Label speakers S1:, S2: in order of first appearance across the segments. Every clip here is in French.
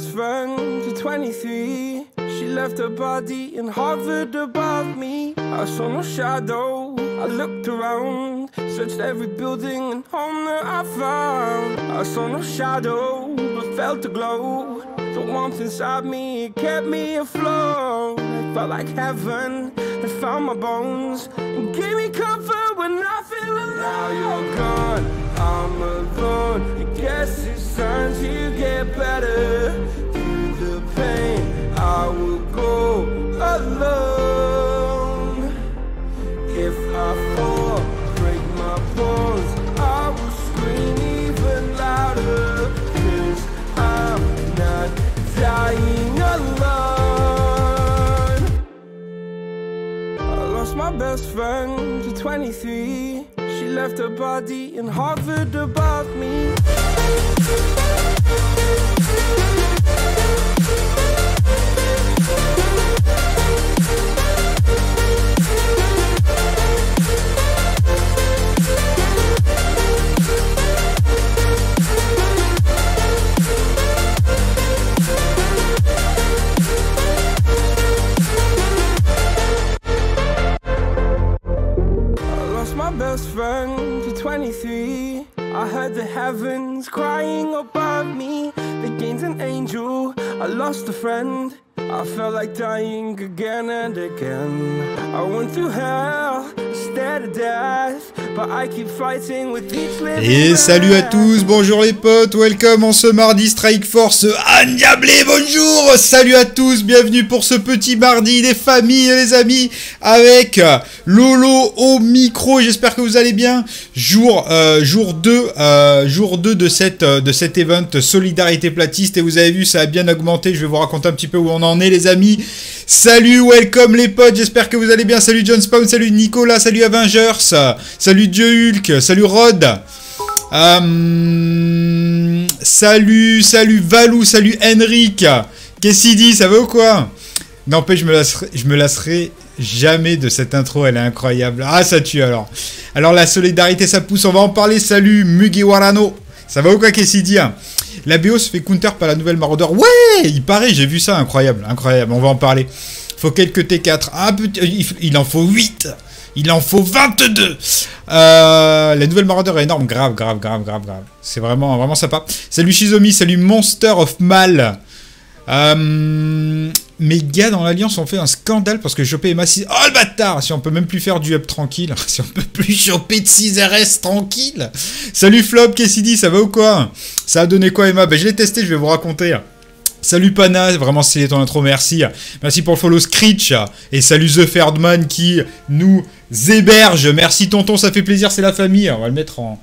S1: first
S2: Et salut à tous, bonjour les potes, welcome en ce mardi Strike Force Diablé, bonjour Salut à tous, bienvenue pour ce petit mardi des familles et les amis avec Lolo au micro, j'espère que vous allez bien. Jour euh, jour 2 euh, jour 2 de cette euh, de cet event Solidarité Platiste et vous avez vu ça a bien augmenté, je vais vous raconter un petit peu où on en est les amis. Salut, welcome les potes, j'espère que vous allez bien. Salut John Spawn, salut Nicolas, salut Avengers, salut Dieu Hulk, salut Rod. Euh, salut, salut Valou, salut Henrik. Qu'est-ce qu'il dit Ça va ou quoi? N'empêche, je me lasserai, je me lasserai jamais de cette intro, elle est incroyable. Ah, ça tue alors. Alors la solidarité, ça pousse, on va en parler. Salut Mugiwarano. Ça va ou quoi, qu'il dit La BO se fait counter par la nouvelle Maraudeur. Ouais, il paraît, j'ai vu ça, incroyable, incroyable. On va en parler. Faut quelques T4. Ah, il en faut 8. Il en faut 22 euh, La nouvelle Marauder est énorme, grave, grave, grave, grave, grave. C'est vraiment, vraiment sympa. Salut Shizomi, salut Monster of Mal. Euh, mes gars dans l'Alliance ont fait un scandale parce que chopé Emma 6... Oh le bâtard Si on peut même plus faire du up tranquille, si on peut plus choper de 6RS tranquille Salut Flop, dit? Ça va ou quoi? Ça a donné quoi Emma? Ben je l'ai testé, je vais vous raconter. Salut Pana, vraiment stylé ton intro, merci. Merci pour le follow Screech. Et salut The Ferdman qui nous héberge. Merci tonton, ça fait plaisir, c'est la famille. On va le mettre en,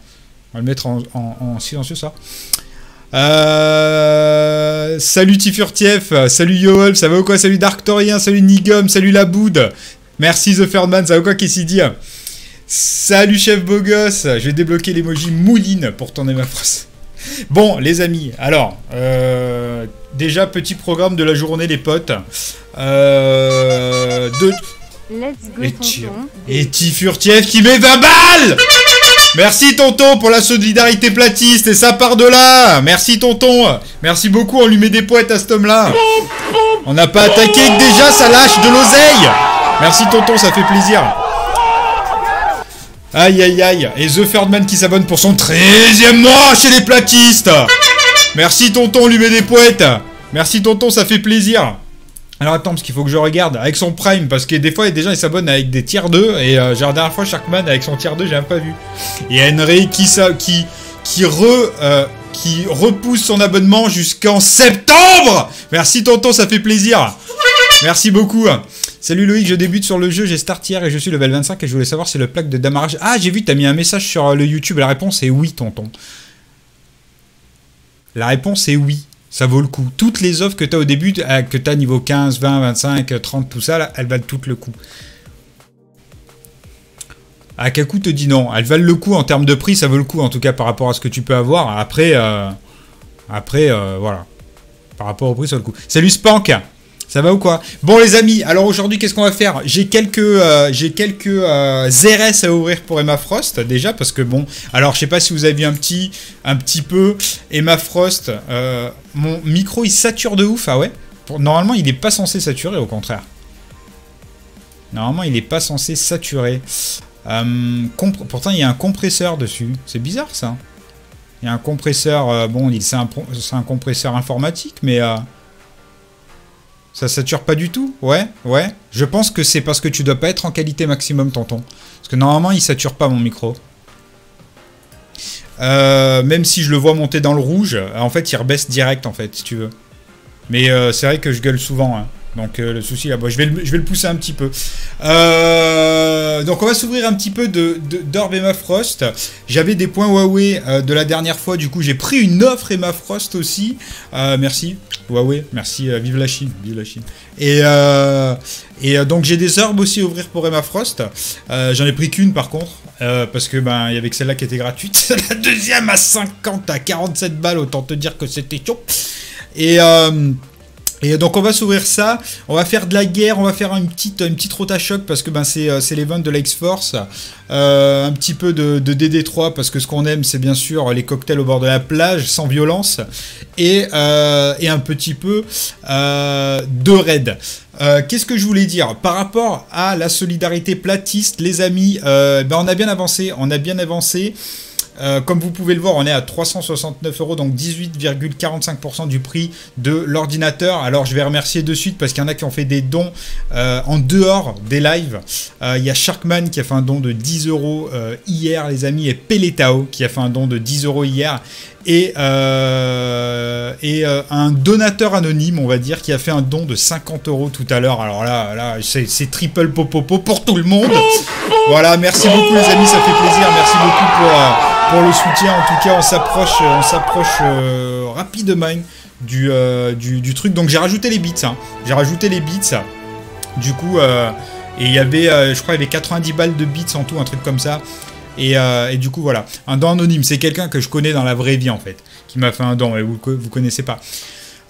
S2: on va le silencieux ça. Euh, salut Tifurtief, salut Yoel, ça va ou quoi? Salut Darktorien, salut Nigum, salut Laboud. Merci The Ferdman, ça va ou quoi dit Salut Chef Beau Gosse, je vais débloquer l'emoji mouline pour tourner ma phrase. Bon, les amis, alors, euh, déjà, petit programme de la journée, les potes. Euh.
S3: Let's go,
S2: Et,
S3: tonton.
S2: Et qui met 20 balles Merci tonton pour la solidarité platiste et ça part de là Merci tonton Merci beaucoup, on lui met des poètes à cet homme-là On n'a pas attaqué que déjà ça lâche de l'oseille Merci tonton, ça fait plaisir Aïe aïe aïe Et The Ferdman qui s'abonne pour son 13ème mois chez les platistes Merci tonton, on lui met des poètes. Merci tonton, ça fait plaisir. Alors attends, parce qu'il faut que je regarde avec son Prime, parce que des fois, des gens ils s'abonnent avec des tiers 2, et euh, genre, la dernière fois, Sharkman avec son tiers 2, j'ai même pas vu. Et Henry qui, qui, qui, re, euh, qui repousse son abonnement jusqu'en septembre. Merci tonton, ça fait plaisir. Merci beaucoup. Salut Loïc, je débute sur le jeu, j'ai start hier et je suis level 25 et je voulais savoir si le plaque de damarrage... Ah, j'ai vu, t'as mis un message sur euh, le YouTube, la réponse est oui tonton. La réponse est oui. Ça vaut le coup. Toutes les offres que tu as au début, euh, que tu as niveau 15, 20, 25, 30, tout ça, elles valent toutes le coup. Akaku te dit non. Elles valent le coup en termes de prix, ça vaut le coup en tout cas par rapport à ce que tu peux avoir. Après, euh, après euh, voilà. Par rapport au prix, ça vaut le coup. Salut Spank Ça va ou quoi? Bon les amis, alors aujourd'hui qu'est-ce qu'on va faire? J'ai quelques, euh, j'ai euh, à ouvrir pour Emma Frost déjà parce que bon, alors je sais pas si vous avez vu un petit, un petit peu Emma Frost. euh, mon micro il sature de ouf, ah ouais? Normalement il est pas censé saturer au contraire. Normalement il est pas censé saturer. Euh, pourtant il y a un compresseur dessus. C'est bizarre ça. Il y a un compresseur, bon c'est un, un compresseur informatique mais... ça sature pas du tout Ouais, ouais. Je pense que c'est parce que tu dois pas être en qualité maximum, tonton. Parce que normalement, il sature pas mon micro. Euh, même si je le vois monter dans le rouge, en fait, il rebaisse direct, en fait, si tu veux. Mais euh, c'est vrai que je gueule souvent. hein. Donc euh, le souci là, bon, je, vais le, pousser un petit peu. Euh, donc on va s'ouvrir un petit peu de d'Orb Emma Frost. J'avais des points Huawei euh, de la dernière fois, du coup j'ai pris une offre Emma Frost aussi. Merci Huawei, merci, vive la Chine, vive la Chine. Et, donc j'ai des orbes aussi à ouvrir pour Emma Frost. J'en ai pris qu'une par contre, parce que ben il y avait que celle-là qui était gratuite. la deuxième à 50 à 47 balles, autant te dire que c'était chaud. Et et donc on va s'ouvrir ça, on va faire de la guerre, on va faire une petite, une petite rota choc parce que ben c'est euh, c'est l'event de l'X-Force, Euh, un petit peu de, de DD3 parce que ce qu'on aime c'est bien sûr les cocktails au bord de la plage sans violence. Et, euh, et un petit peu euh, de raid. Euh, Qu'est-ce que je voulais dire? Par rapport à la solidarité platiste, les amis, euh, ben on a bien avancé, on a bien avancé. Euh, comme vous pouvez le voir, on est à 369 euros, donc 18,45% du prix de l'ordinateur. Alors je vais remercier de suite parce qu'il y en a qui ont fait des dons euh, en dehors des lives. Euh, Il y a Sharkman qui a fait un don de 10 euros hier, les amis, et Peletao qui a fait un don de 10 euros hier. Et, euh, et euh, un donateur anonyme, on va dire, qui a fait un don de 50 euros tout à l'heure. Alors là, là c'est triple popopo pour tout le monde. Voilà, merci beaucoup les amis, ça fait plaisir. Merci beaucoup pour, euh, pour le soutien. En tout cas, on s'approche, on s'approche euh, rapidement du, du, du truc. Donc j'ai rajouté les bits. hein. J'ai rajouté les bits. Du coup, et il y avait, je crois, il y avait 90 balles de bits en tout, un truc comme ça. Et, euh, et du coup, voilà. Un don anonyme, c'est quelqu'un que je connais dans la vraie vie, en fait, qui m'a fait un don, et vous vous connaissez pas.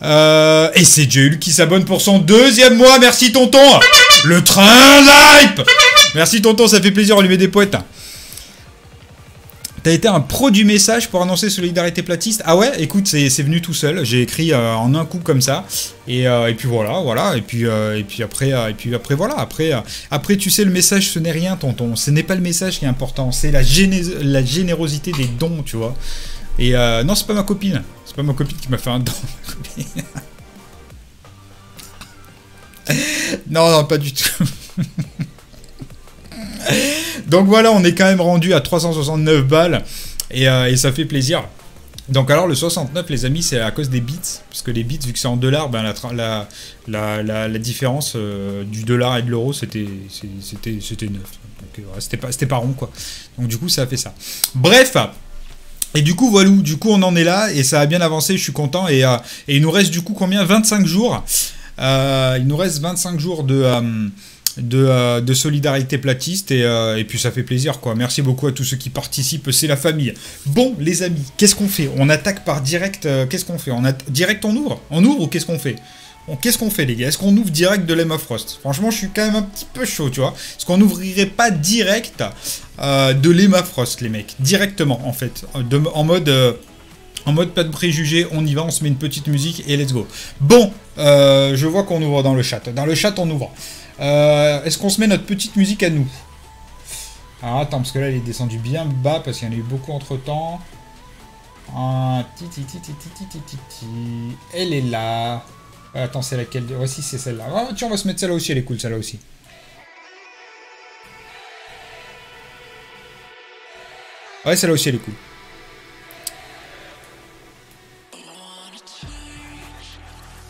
S2: Euh, et c'est Jules qui s'abonne pour son deuxième mois. Merci, tonton. Le train d'hype. Merci, tonton, ça fait plaisir, on lui met des poètes. T'as été un pro du message pour annoncer Solidarité Platiste Ah ouais, écoute, c'est venu tout seul. J'ai écrit euh, en un coup comme ça. Et, euh, et puis voilà, voilà. Et puis, euh, et puis après, et puis après voilà. Après, après, tu sais, le message, ce n'est rien, tonton. Ce n'est pas le message qui est important. C'est la, géné- la générosité des dons, tu vois. Et non, c'est pas ma copine. C'est pas ma copine qui m'a fait un don. non, non, pas du tout. Donc voilà, on est quand même rendu à 369 balles et, euh, et ça fait plaisir. Donc alors le 69 les amis c'est à cause des bits parce que les bits vu que c'est en dollars ben la, différence euh, du dollar et de l'euro c'était c'était c'était neuf. Euh, c'était pas c'était pas rond quoi. Donc du coup ça a fait ça. Bref et du coup voilà du coup on en est là et ça a bien avancé je suis content et, il nous reste du coup combien? 25 jours. Il nous reste 25 jours de de, euh, de solidarité platiste et, euh, et puis ça fait plaisir quoi. Merci beaucoup à tous ceux qui participent, c'est la famille. Bon les amis, qu'est-ce qu'on fait? On attaque par direct, euh, qu'est-ce qu'on fait? On Direct on ouvre? On ouvre ou qu'est-ce qu'on fait? Qu'est-ce qu'on fait les gars? Est-ce qu'on ouvre direct de l'Emma Frost? Franchement je suis quand même un petit peu chaud tu vois. Est-ce qu'on n'ouvrirait pas direct de l'Emma Frost les mecs? Directement en fait. En mode... en mode pas de préjugés, on y va, on se met une petite musique et let's go. Bon, je vois qu'on ouvre dans le chat. Dans le chat, on ouvre. Euh, est-ce qu'on se met notre petite musique à nous Alors attends, parce que là, elle est descendue bien bas, parce qu'il y en a eu beaucoup entre-temps. Ah, elle est là. Euh, attends, c'est laquelle Voici, c'est celle-là. Ah, tiens, on va se mettre celle-là aussi, elle est cool, celle-là aussi. Ouais, celle-là aussi, elle est cool.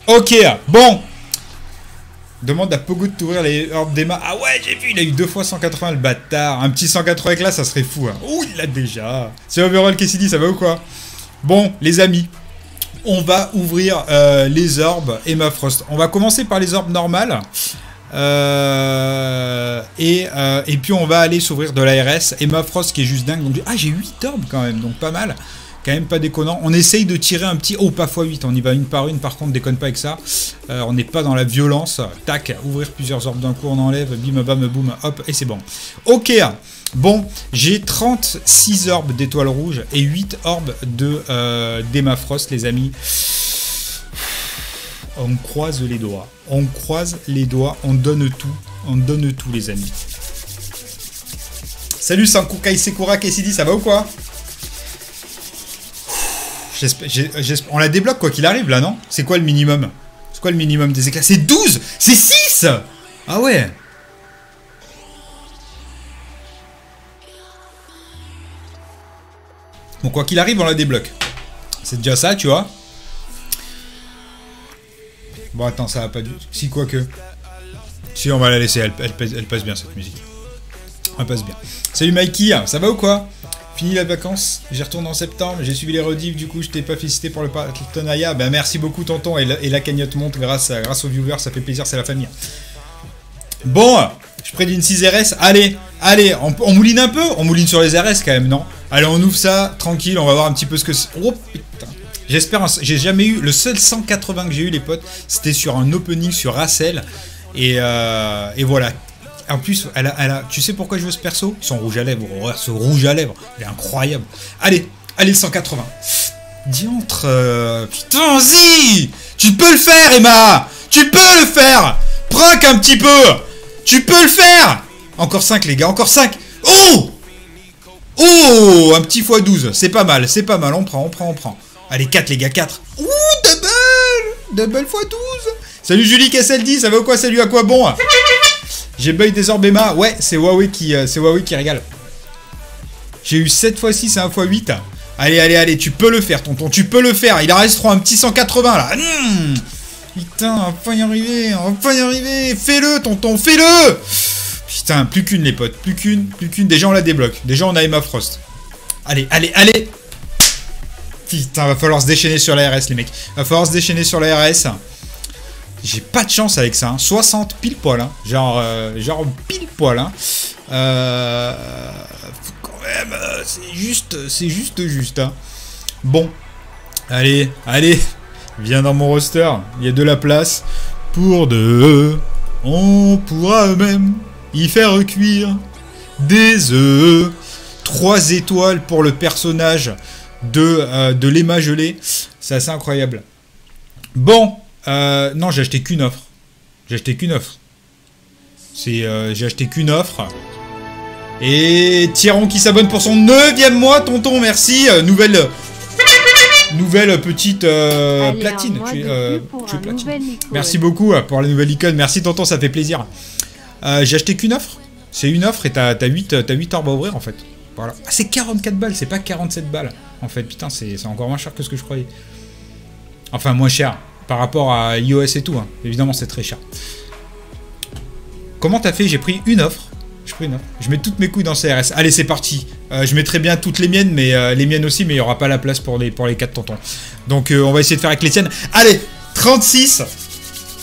S2: Ok, bon, Demande à Pogo de t'ouvrir les orbes d'Emma. Ah ouais, j'ai vu, il a eu deux fois 180 le bâtard. Un petit 180 avec là, ça serait fou. Hein. Ouh, il l'a déjà. C'est Overall dit, ça va ou quoi? Bon, les amis, on va ouvrir euh, les orbes Emma Frost. On va commencer par les orbes normales. Euh, et, euh, et puis on va aller s'ouvrir de l'ARS. Emma Frost qui est juste dingue. Ah, j'ai 8 orbes quand même, donc pas mal. Quand même pas déconnant. On essaye de tirer un petit... Oh, pas x8, on y va une par une, par contre, déconne pas avec ça. Euh, on n'est pas dans la violence. Tac, ouvrir plusieurs orbes d'un coup, on enlève, bim, bam, boum, hop, et c'est bon. Ok, bon, j'ai 36 orbes d'étoiles rouges et 8 orbes de euh, d'Emafrost, les amis. On croise les doigts. On croise les doigts, on donne tout. On donne tout, les amis. Salut Sankukai Sekura dit ça va ou quoi? On la débloque quoi qu'il arrive là, non? C'est quoi le minimum? C'est quoi le minimum des éclats? C'est 12 C'est 6 Ah ouais! Bon, quoi qu'il arrive, on la débloque. C'est déjà ça, tu vois? Bon, attends, ça va pas du... Si, quoi que... Si, on va la laisser, elle, elle passe bien cette musique. Elle passe bien. Salut Mikey, ça va ou quoi? Fini la vacance, j'y retourne en septembre, j'ai suivi les rediffs, du coup je t'ai pas félicité pour le partenariat. Ben merci beaucoup tonton, et la, cagnotte monte grâce, grâce aux viewers, ça fait plaisir, c'est la famille. Bon, je près d'une 6 RS, allez, allez, on, mouline un peu, on mouline sur les RS quand même, non? Allez, on ouvre ça, tranquille, on va voir un petit peu ce que c'est. Oh putain J'espère, j'ai jamais eu, le seul 180 que j'ai eu les potes, c'était sur un opening sur Racel. Et, euh, et voilà, en plus, elle a, tu sais pourquoi je veux ce perso? Son rouge à lèvres, ce rouge à lèvres, il est incroyable. Allez, allez le 180. Diantre, euh, putain, vas-y Tu peux le faire, Emma! Tu peux le faire! Proc un petit peu! Tu peux le faire! Encore 5, les gars, encore 5 Oh! Oh! Un petit x12, c'est pas mal, c'est pas mal, on prend, on prend, on prend. Allez, 4, les gars, 4. Ouh, double! Double x12 Salut Julie dit? Ça va quoi? Salut à quoi bon? J'ai bug des orbes Emma. Ouais, c'est Huawei qui, euh, c'est Huawei qui régale. J'ai eu 7 x 6 et 1 x 8. Allez, allez, allez, tu peux le faire, tonton, tu peux le faire. Il en reste 3, un petit 180 là. Mmh. Putain, on va y arriver, on va y arriver. Fais-le, tonton, fais-le Putain, plus qu'une, les potes, plus qu'une, plus qu'une. Déjà, on la débloque. Déjà, on a Emma Frost. Allez, allez, allez Putain, va falloir se déchaîner sur la RS, les mecs. Va falloir se déchaîner sur la RS. J'ai pas de chance avec ça. 60 hein. pile poil. Hein. Genre, euh, genre pile poil. Hein. Euh, quand même, euh, c'est juste, c'est juste juste. Hein. Bon, allez, allez, viens dans mon roster. Il y a de la place pour deux. On pourra même y faire cuire des œufs. 3 étoiles pour le personnage de, de Lema Gelé. C'est assez incroyable. Bon, euh, non, j'ai acheté qu'une offre. J'ai acheté qu'une offre. C'est, euh, j'ai acheté qu'une offre. Et Thierron qui s'abonne pour son neuvième mois, tonton, merci. Euh, nouvelle, nouvelle petite platine. Tu, es platine. Merci beaucoup pour la nouvelle icône. Merci, tonton, ça fait plaisir. j'ai acheté qu'une offre. C'est une offre et t'as, as 8, as 8 orbes à ouvrir en fait. Voilà. Ah, c'est 44 balles, c'est pas 47 balles. En fait, putain, c'est encore moins cher que ce que je croyais. Enfin, moins cher par rapport à iOS et tout. Hein. Évidemment, c'est très cher. Comment t'as fait? J'ai pris une offre. Je mets toutes mes couilles dans CRS. Allez, c'est parti. Euh, je mettrai bien toutes les miennes, mais euh, les miennes aussi, mais il n'y aura pas la place pour les, pour les 4 tontons. Donc, euh, on va essayer de faire avec les tiennes. Allez, 36.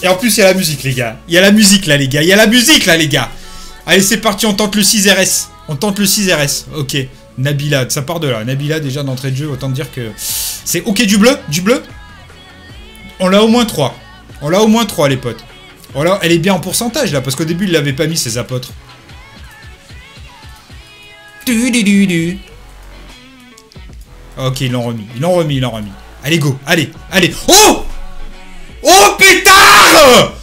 S2: Et en plus, il y a la musique, les gars. Il y a la musique, là, les gars. Il y a la musique, là, les gars. Allez, c'est parti. On tente le 6 RS. On tente le 6 RS. Ok. Nabila, ça part de là. Nabila, déjà d'entrée de jeu, autant dire que. C'est ok du bleu? Du bleu? On l'a au moins 3. On l'a au moins 3, les potes. Voilà, elle est bien en pourcentage, là, parce qu'au début, il l'avait pas mis, ses apôtres. Ok, ils l'ont remis. Ils l'ont remis, ils l'ont remis. Allez, go. Allez, allez. Oh Oh, pétard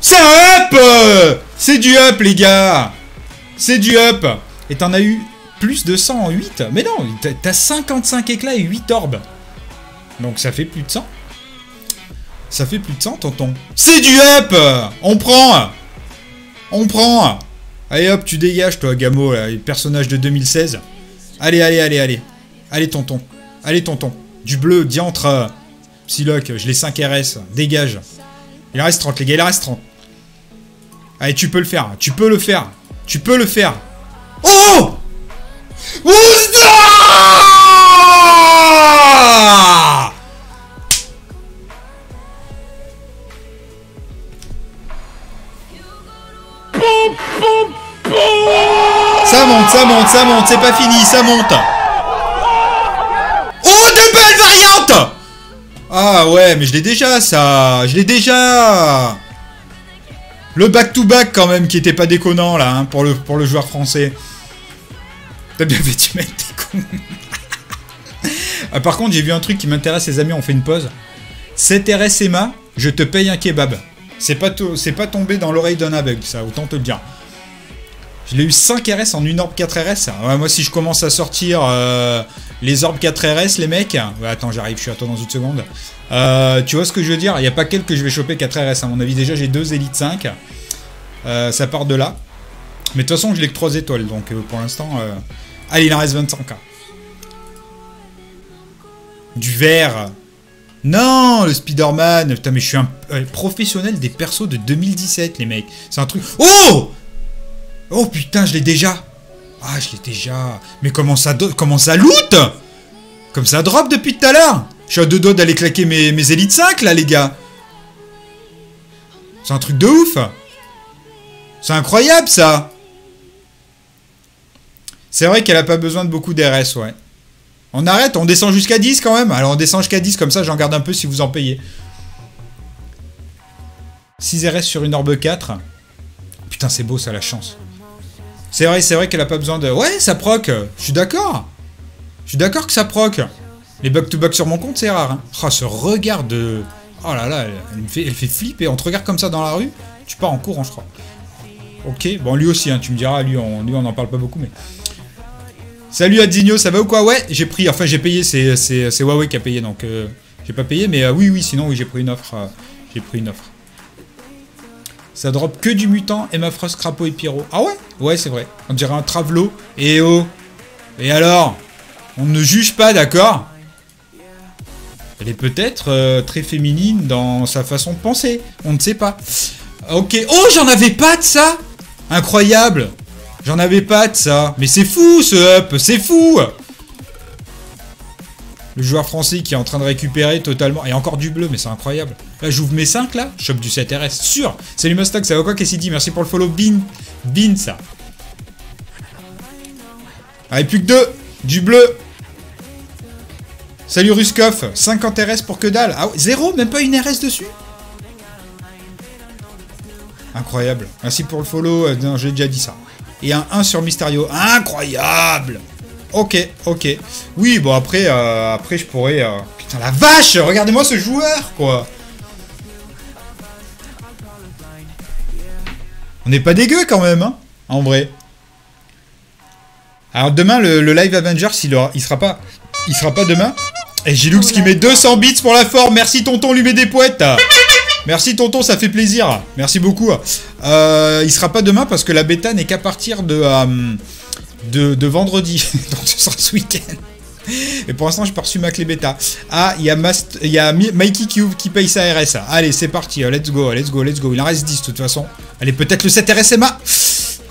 S2: C'est un up C'est du up, les gars C'est du up Et t'en as eu plus de 100 en 8 Mais non, t'as 55 éclats et 8 orbes. Donc ça fait plus de 100. Ça fait plus de 100, tonton. C'est du up On prend On prend Allez hop, tu dégages, toi, Gamo, personnage de 2016. Allez, allez, allez, allez. Allez, tonton. Allez, tonton. Du bleu, diantre. Psylocke, je l'ai 5 RS. Dégage. Il reste 30, les gars, il reste 30. Allez, tu peux le faire. Tu peux le faire. Tu peux le faire. Oh Ça ça monte, ça monte, c'est pas fini, ça monte. Oh, Ah ouais, mais je l'ai déjà, ça Je l'ai déjà Le back-to-back, quand même, qui était pas déconnant, là, hein, pour, le, pour le joueur français. T'as bien fait, tu des cons. ah, par contre, j'ai vu un truc qui m'intéresse, les amis, on fait une pause. 7 RS Emma, je te paye un kebab. C'est pas, pas tombé dans l'oreille d'un aveugle, ça, autant te le dire. Je l'ai eu 5 RS en une orbe 4 RS. moi, si je commence à sortir euh, les orbes 4 RS, les mecs. attends, j'arrive, je suis à toi dans une seconde. Euh, tu vois ce que je veux dire? Il n'y a pas qu'elle que je vais choper 4 RS. À mon avis, déjà, j'ai deux Elite 5. Euh, ça part de là. Mais de toute façon, je l'ai que 3 étoiles. Donc, pour l'instant. Allez, il en reste 25K. Du vert. Non, le Spider-Man. Putain, mais je suis un professionnel des persos de 2017, les mecs. C'est un truc. Oh Oh putain, je l'ai déjà Ah, je l'ai déjà Mais comment ça, comment ça loot? Comme ça drop depuis tout à l'heure Je suis à deux doigts d'aller claquer mes, mes élites 5 là, les gars C'est un truc de ouf C'est incroyable ça C'est vrai qu'elle a pas besoin de beaucoup d'RS, ouais. On arrête, on descend jusqu'à 10 quand même Alors on descend jusqu'à 10, comme ça j'en garde un peu si vous en payez. 6 RS sur une orbe 4. Putain, c'est beau ça, la chance. C'est vrai, c'est vrai qu'elle a pas besoin de... Ouais, ça proc Je suis d'accord Je suis d'accord que ça proc Les back-to-back sur mon compte, c'est rare. Hein. Oh, ce regard de... Oh là là, elle, me fait, elle fait flipper. On te regarde comme ça dans la rue, tu pars en courant, je crois. Ok, bon, lui aussi, hein, tu me diras, lui, on, lui, on parle pas beaucoup, mais... Salut Adzinho, ça va ou quoi? Ouais, j'ai pris, enfin j'ai payé, c'est Huawei qui a payé, donc euh, j'ai pas payé, mais euh, oui, oui, sinon, oui, j'ai pris une offre. Euh, j'ai pris une offre. Ça drop que du mutant, Emma Frost, Crapaud et Pyro. Ah ouais? Ouais, c'est vrai. On dirait un Travelo. Et oh Et alors? On ne juge pas, d'accord? Elle est peut-être euh, très féminine dans sa façon de penser. On ne sait pas. Ok. Oh, j'en avais pas de ça Incroyable J'en avais pas de ça. Mais c'est fou, ce up C'est fou le joueur français qui est en train de récupérer totalement. Et encore du bleu, mais c'est incroyable. Là, j'ouvre mes 5 là. Chope du 7RS. Sûr. Salut Mustang, ça va quoi dit? Merci pour le follow. Bin. Bin, ça. Allez, plus que 2. Du bleu. Salut Ruskov. 50 RS pour que dalle. Ah zéro? Même pas une RS dessus? Incroyable. Merci pour le follow. Euh, non, j'ai déjà dit ça. Et un 1 sur Mysterio. Incroyable Ok, ok. Oui, bon après, euh, après je pourrais... Euh, putain, la vache Regardez-moi ce joueur, quoi On n'est pas dégueu quand même, hein, en vrai. Alors demain, le, live Avengers, il, il sera pas... Il sera pas demain Et Gilux qui met 200 bits pour la forme. Merci tonton, lui met des poètes. Merci tonton, ça fait plaisir. Merci beaucoup. Euh, il sera pas demain parce que la bêta n'est qu'à partir de de, vendredi. Donc ce sera ce week-end. Et pour l'instant, j'ai pas reçu ma clé bêta. Ah, il y, a Mikey Cube qui paye sa RSA. Allez, c'est parti. Euh, let's go, let's go, let's go. Il en reste 10 de toute façon. Allez, peut-être le 7 RSMA.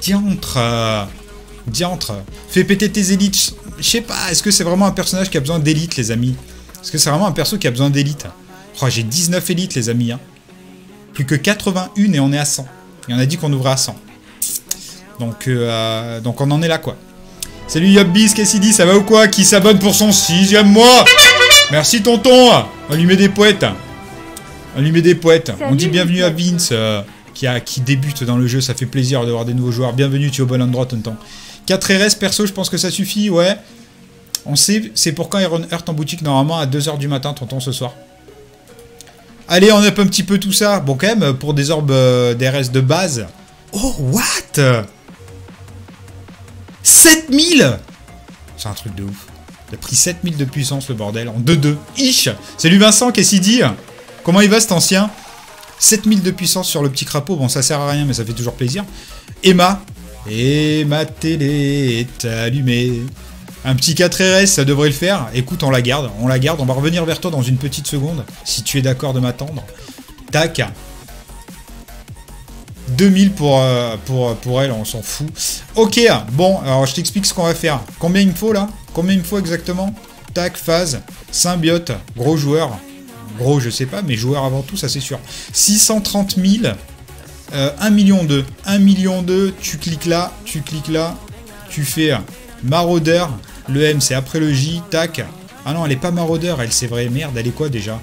S2: Diantre. Diantre. Fais péter tes élites. Je sais pas, est-ce que c'est vraiment un personnage qui a besoin d'élite, les amis? Est-ce que c'est vraiment un perso qui a besoin d'élite? Oh, j'ai 19 élites, les amis. Hein. Plus que 81 et on est à 100. Et on a dit qu'on ouvrait à 100. Donc, euh, donc on en est là, quoi. Salut Yobbis, qu'est-ce qu'il dit Ça va ou quoi? Qui s'abonne pour son sixième mois? Merci tonton On lui met des poètes. On lui met des poètes. on dit bienvenue à Vince, euh, qui, a, qui débute dans le jeu. Ça fait plaisir de voir des nouveaux joueurs. Bienvenue, tu es au bon endroit, tonton. 4 RS, perso, je pense que ça suffit, ouais. On sait, c'est pour quand Iron Heart en boutique, normalement à 2h du matin, tonton, ce soir. Allez, on up un petit peu tout ça. Bon, quand même, pour des orbes euh, d'RS de base. Oh, what? 7000 C'est un truc de ouf. Il a pris 7000 de puissance, le bordel, en 2-2. Ich Salut Vincent, qu'est-ce qu'il dit? Comment il va, cet ancien? 7000 de puissance sur le petit crapaud. Bon, ça sert à rien, mais ça fait toujours plaisir. Emma. Et ma télé est allumée. Un petit 4RS, ça devrait le faire. Écoute, on la garde, on la garde. On va revenir vers toi dans une petite seconde, si tu es d'accord de m'attendre. Tac. 2000 pour, euh, pour, elle, on s'en fout. Ok, bon, alors je t'explique ce qu'on va faire. Combien il me faut là? Combien il me faut exactement? Tac, phase, symbiote, gros joueur. Gros, je sais pas, mais joueur avant tout, ça c'est sûr. 630 000, 1 million 2. 1 million 2, tu cliques là, tu cliques là, tu fais maraudeur. Le M c'est après le J, tac. Ah non, elle est pas maraudeur, elle c'est vrai. Merde, elle est quoi déjà?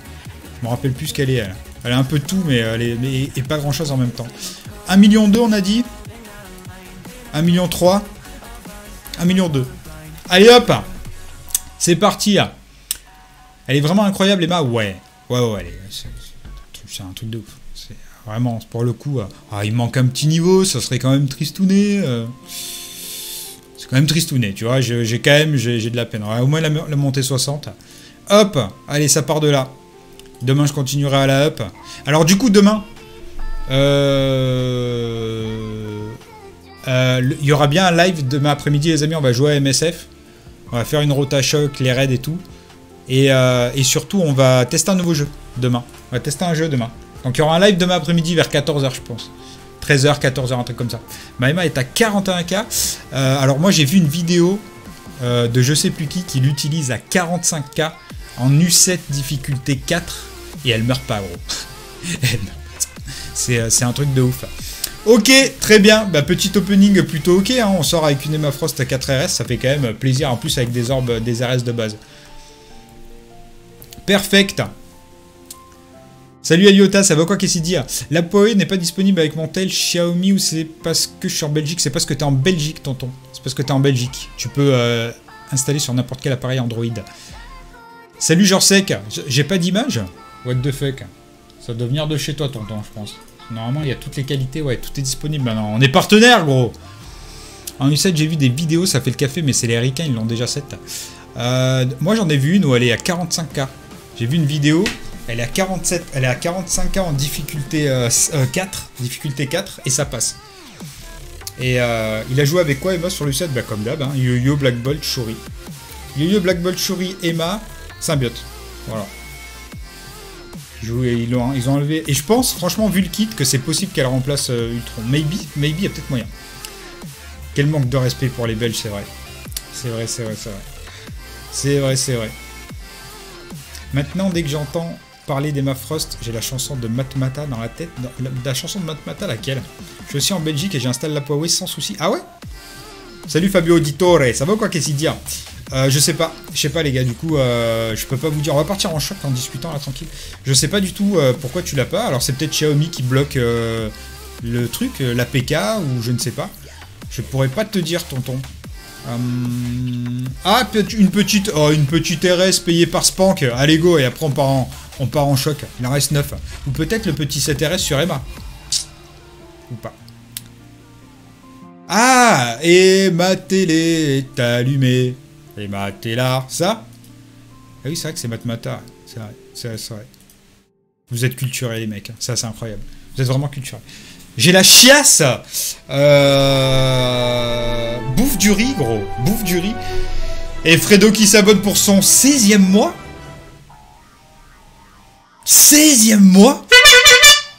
S2: Je me rappelle plus ce qu'elle est, elle. Elle a un peu tout, mais elle est, et pas grand chose en même temps. 1 million 2, on a dit 1 million 3 1 million 2. Allez hop C'est parti Elle est vraiment incroyable, Emma Ouais. Ouais, ouais, est- c'est un truc de ouf. C'est vraiment, pour le coup, euh, ah, il manque un petit niveau, ça serait quand même tristouné. euh. C'est quand même tristouné, tu vois. J'ai quand même, j'ai de la peine. Au moins la, la montée 60. Hop Allez, ça part de là. Demain, je continuerai à la up. Alors, du coup, demain, il y aura bien un live demain après-midi, les amis. On va jouer à MSF. On va faire une rota choc, les raids et tout. Et, euh, et surtout, on va tester un nouveau jeu demain. On va tester un jeu demain. Donc, il y aura un live demain après-midi vers 14h, je pense. 13h, 14h, un truc comme ça. Maëma est à 41k. Euh, alors, moi, j'ai vu une vidéo euh, de je sais plus qui qui l'utilise à 45k en U7 difficulté 4 et elle meurt pas, gros. Elle meurt. C'est euh, c'est un truc de ouf. Ok, très bien. Bah, petit opening plutôt ok. hein. On sort avec une Emma Frost à 4 RS. Ça fait quand même plaisir en plus avec des orbes, des RS de base. Perfect. Salut Aliota, ça va quoi qu'est-ce qu'il dit La Poe n'est pas disponible avec mon tel Xiaomi ou c'est parce que je suis en Belgique? C'est parce que t'es en Belgique, tonton. C'est parce que t'es en Belgique. Tu peux euh, installer sur n'importe quel appareil Android. Salut Jorsec, j'ai pas d'image? What the fuck? Ça doit venir de chez toi, tonton, je pense. Normalement, il y a toutes les qualités, ouais, tout est disponible maintenant. On est partenaire, gros En U7, j'ai vu des vidéos, ça fait le café, mais c'est les ricains, ils l'ont déjà 7. Euh, moi, j'en ai vu une où elle est à 45K. J'ai vu une vidéo, elle est à 47, elle est à 45K en difficulté euh, euh, 4, difficulté 4, et ça passe. Et euh, il a joué avec quoi Emma sur le 7 Bah comme d'hab, hein, Yo-Yo, Black Bolt, Shuri. Yo-Yo, Black Bolt, Shuri, Emma, Symbiote. Voilà. Ils, ont, enlevé. Et je pense, franchement, vu le kit, que c'est possible qu'elle remplace euh, Ultron. Maybe, maybe, il y a peut-être moyen. Quel manque de respect pour les Belges, c'est vrai. C'est vrai, c'est vrai, c'est vrai. C'est vrai, c'est vrai. Maintenant, dès que j'entends parler d'Emma Frost, j'ai la chanson de Matmata dans la tête. La, chanson de Matmata, laquelle? Je suis aussi en Belgique et j'installe la Huawei sans souci. Ah ouais? Salut Fabio Auditore, ça va quoi qu'est-ce qu'il dit euh, Je sais pas, je sais pas les gars, du coup, euh, je peux pas vous dire. On va partir en choc en discutant là tranquille. Je sais pas du tout euh, pourquoi tu l'as pas. Alors c'est peut-être Xiaomi qui bloque le truc, l'APK ou je ne sais pas. Je pourrais pas te dire, tonton. Hum, Ah, une petite, oh, une petite RS payée par Spank. Allez go et après on part en, on part en choc. Il en reste 9. Ou peut-être le petit 7RS sur Emma. Ou pas. Ah, et ma télé est allumée. Et ma télé là, ça Ah oui, c'est vrai que c'est Matmata. C'est vrai, c'est vrai, c'est vrai. Vous êtes culturés, les mecs. hein. Ça, c'est incroyable. Vous êtes vraiment culturés. J'ai la chiasse euh... Bouffe du riz, gros. Bouffe du riz. Et Fredo qui s'abonne pour son 16e mois 16e mois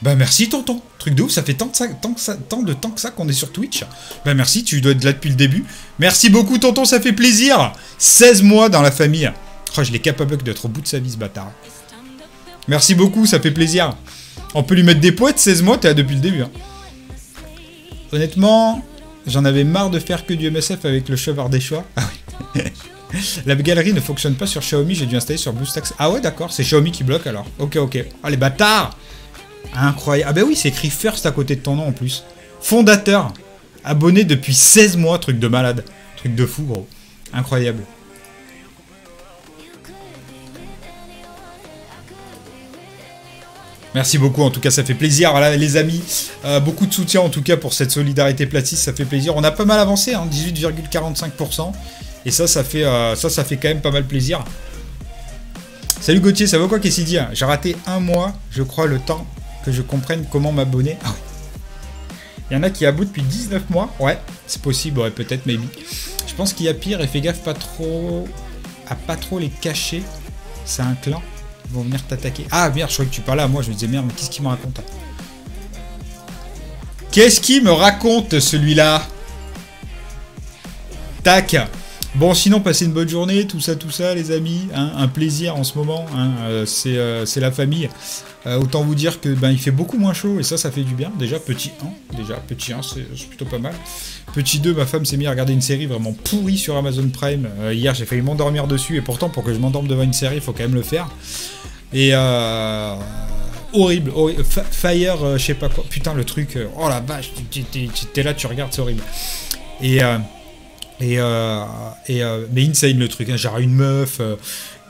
S2: Bah merci tonton. Truc de ouf, ça fait tant de, tant que tant de temps que ça qu'on est sur Twitch. Bah merci, tu dois être là depuis le début. Merci beaucoup tonton, ça fait plaisir. 16 mois dans la famille. Oh, je l'ai capable d'être au bout de sa vie ce bâtard. Merci beaucoup, ça fait plaisir. On peut lui mettre des poètes, 16 mois, t'es là depuis le début. hein. Honnêtement, j'en avais marre de faire que du MSF avec le chevard des choix. Ah oui. La galerie ne fonctionne pas sur Xiaomi, j'ai dû installer sur BlueStacks. Ah ouais, d'accord, c'est Xiaomi qui bloque alors. Ok, ok. Ah les bâtards Incroyable. Ah bah oui, c'est écrit First à côté de ton nom en plus. Fondateur. Abonné depuis 16 mois, truc de malade. Truc de fou, gros. Incroyable. Merci beaucoup, en tout cas ça fait plaisir, voilà les amis. Euh, beaucoup de soutien en tout cas pour cette solidarité platiste, ça fait plaisir. On a pas mal avancé, hein, 18,45%. Et ça, ça fait, euh, ça, ça fait quand même pas mal plaisir. Salut Gauthier, ça va quoi qu'est-ce qu'il dit J'ai raté un mois, je crois, le temps que je comprenne comment m'abonner. Il y en a qui aboutent depuis 19 mois. Ouais, c'est possible, ouais, peut-être, maybe. Je pense qu'il y a pire et fais gaffe pas trop à pas trop les cacher. C'est un clan. Ils vont venir t'attaquer. Ah merde, je croyais que tu parlais à moi. Je me disais merde, mais qu'est-ce qu'il me raconte Qu'est-ce qu'il me raconte celui-là? Tac. Bon, sinon, passez une bonne journée, tout ça, tout ça, les amis. hein, un plaisir en ce moment. hein, euh, c'est euh, c'est la famille. Euh, autant vous dire que ben il fait beaucoup moins chaud et ça, ça fait du bien. Déjà, petit 1, déjà, petit 1, c'est plutôt pas mal. Petit 2, ma femme s'est mise à regarder une série vraiment pourrie sur Amazon Prime. Hier, j'ai failli m'endormir dessus et pourtant, pour que je m'endorme devant une série, il faut quand même le faire. Et horrible, horrible. Fire, je sais pas quoi. Putain, le truc. oh la vache, t'es là, tu regardes, c'est horrible. Et. Et, euh, et euh, mais insane le truc, hein, genre une meuf, euh,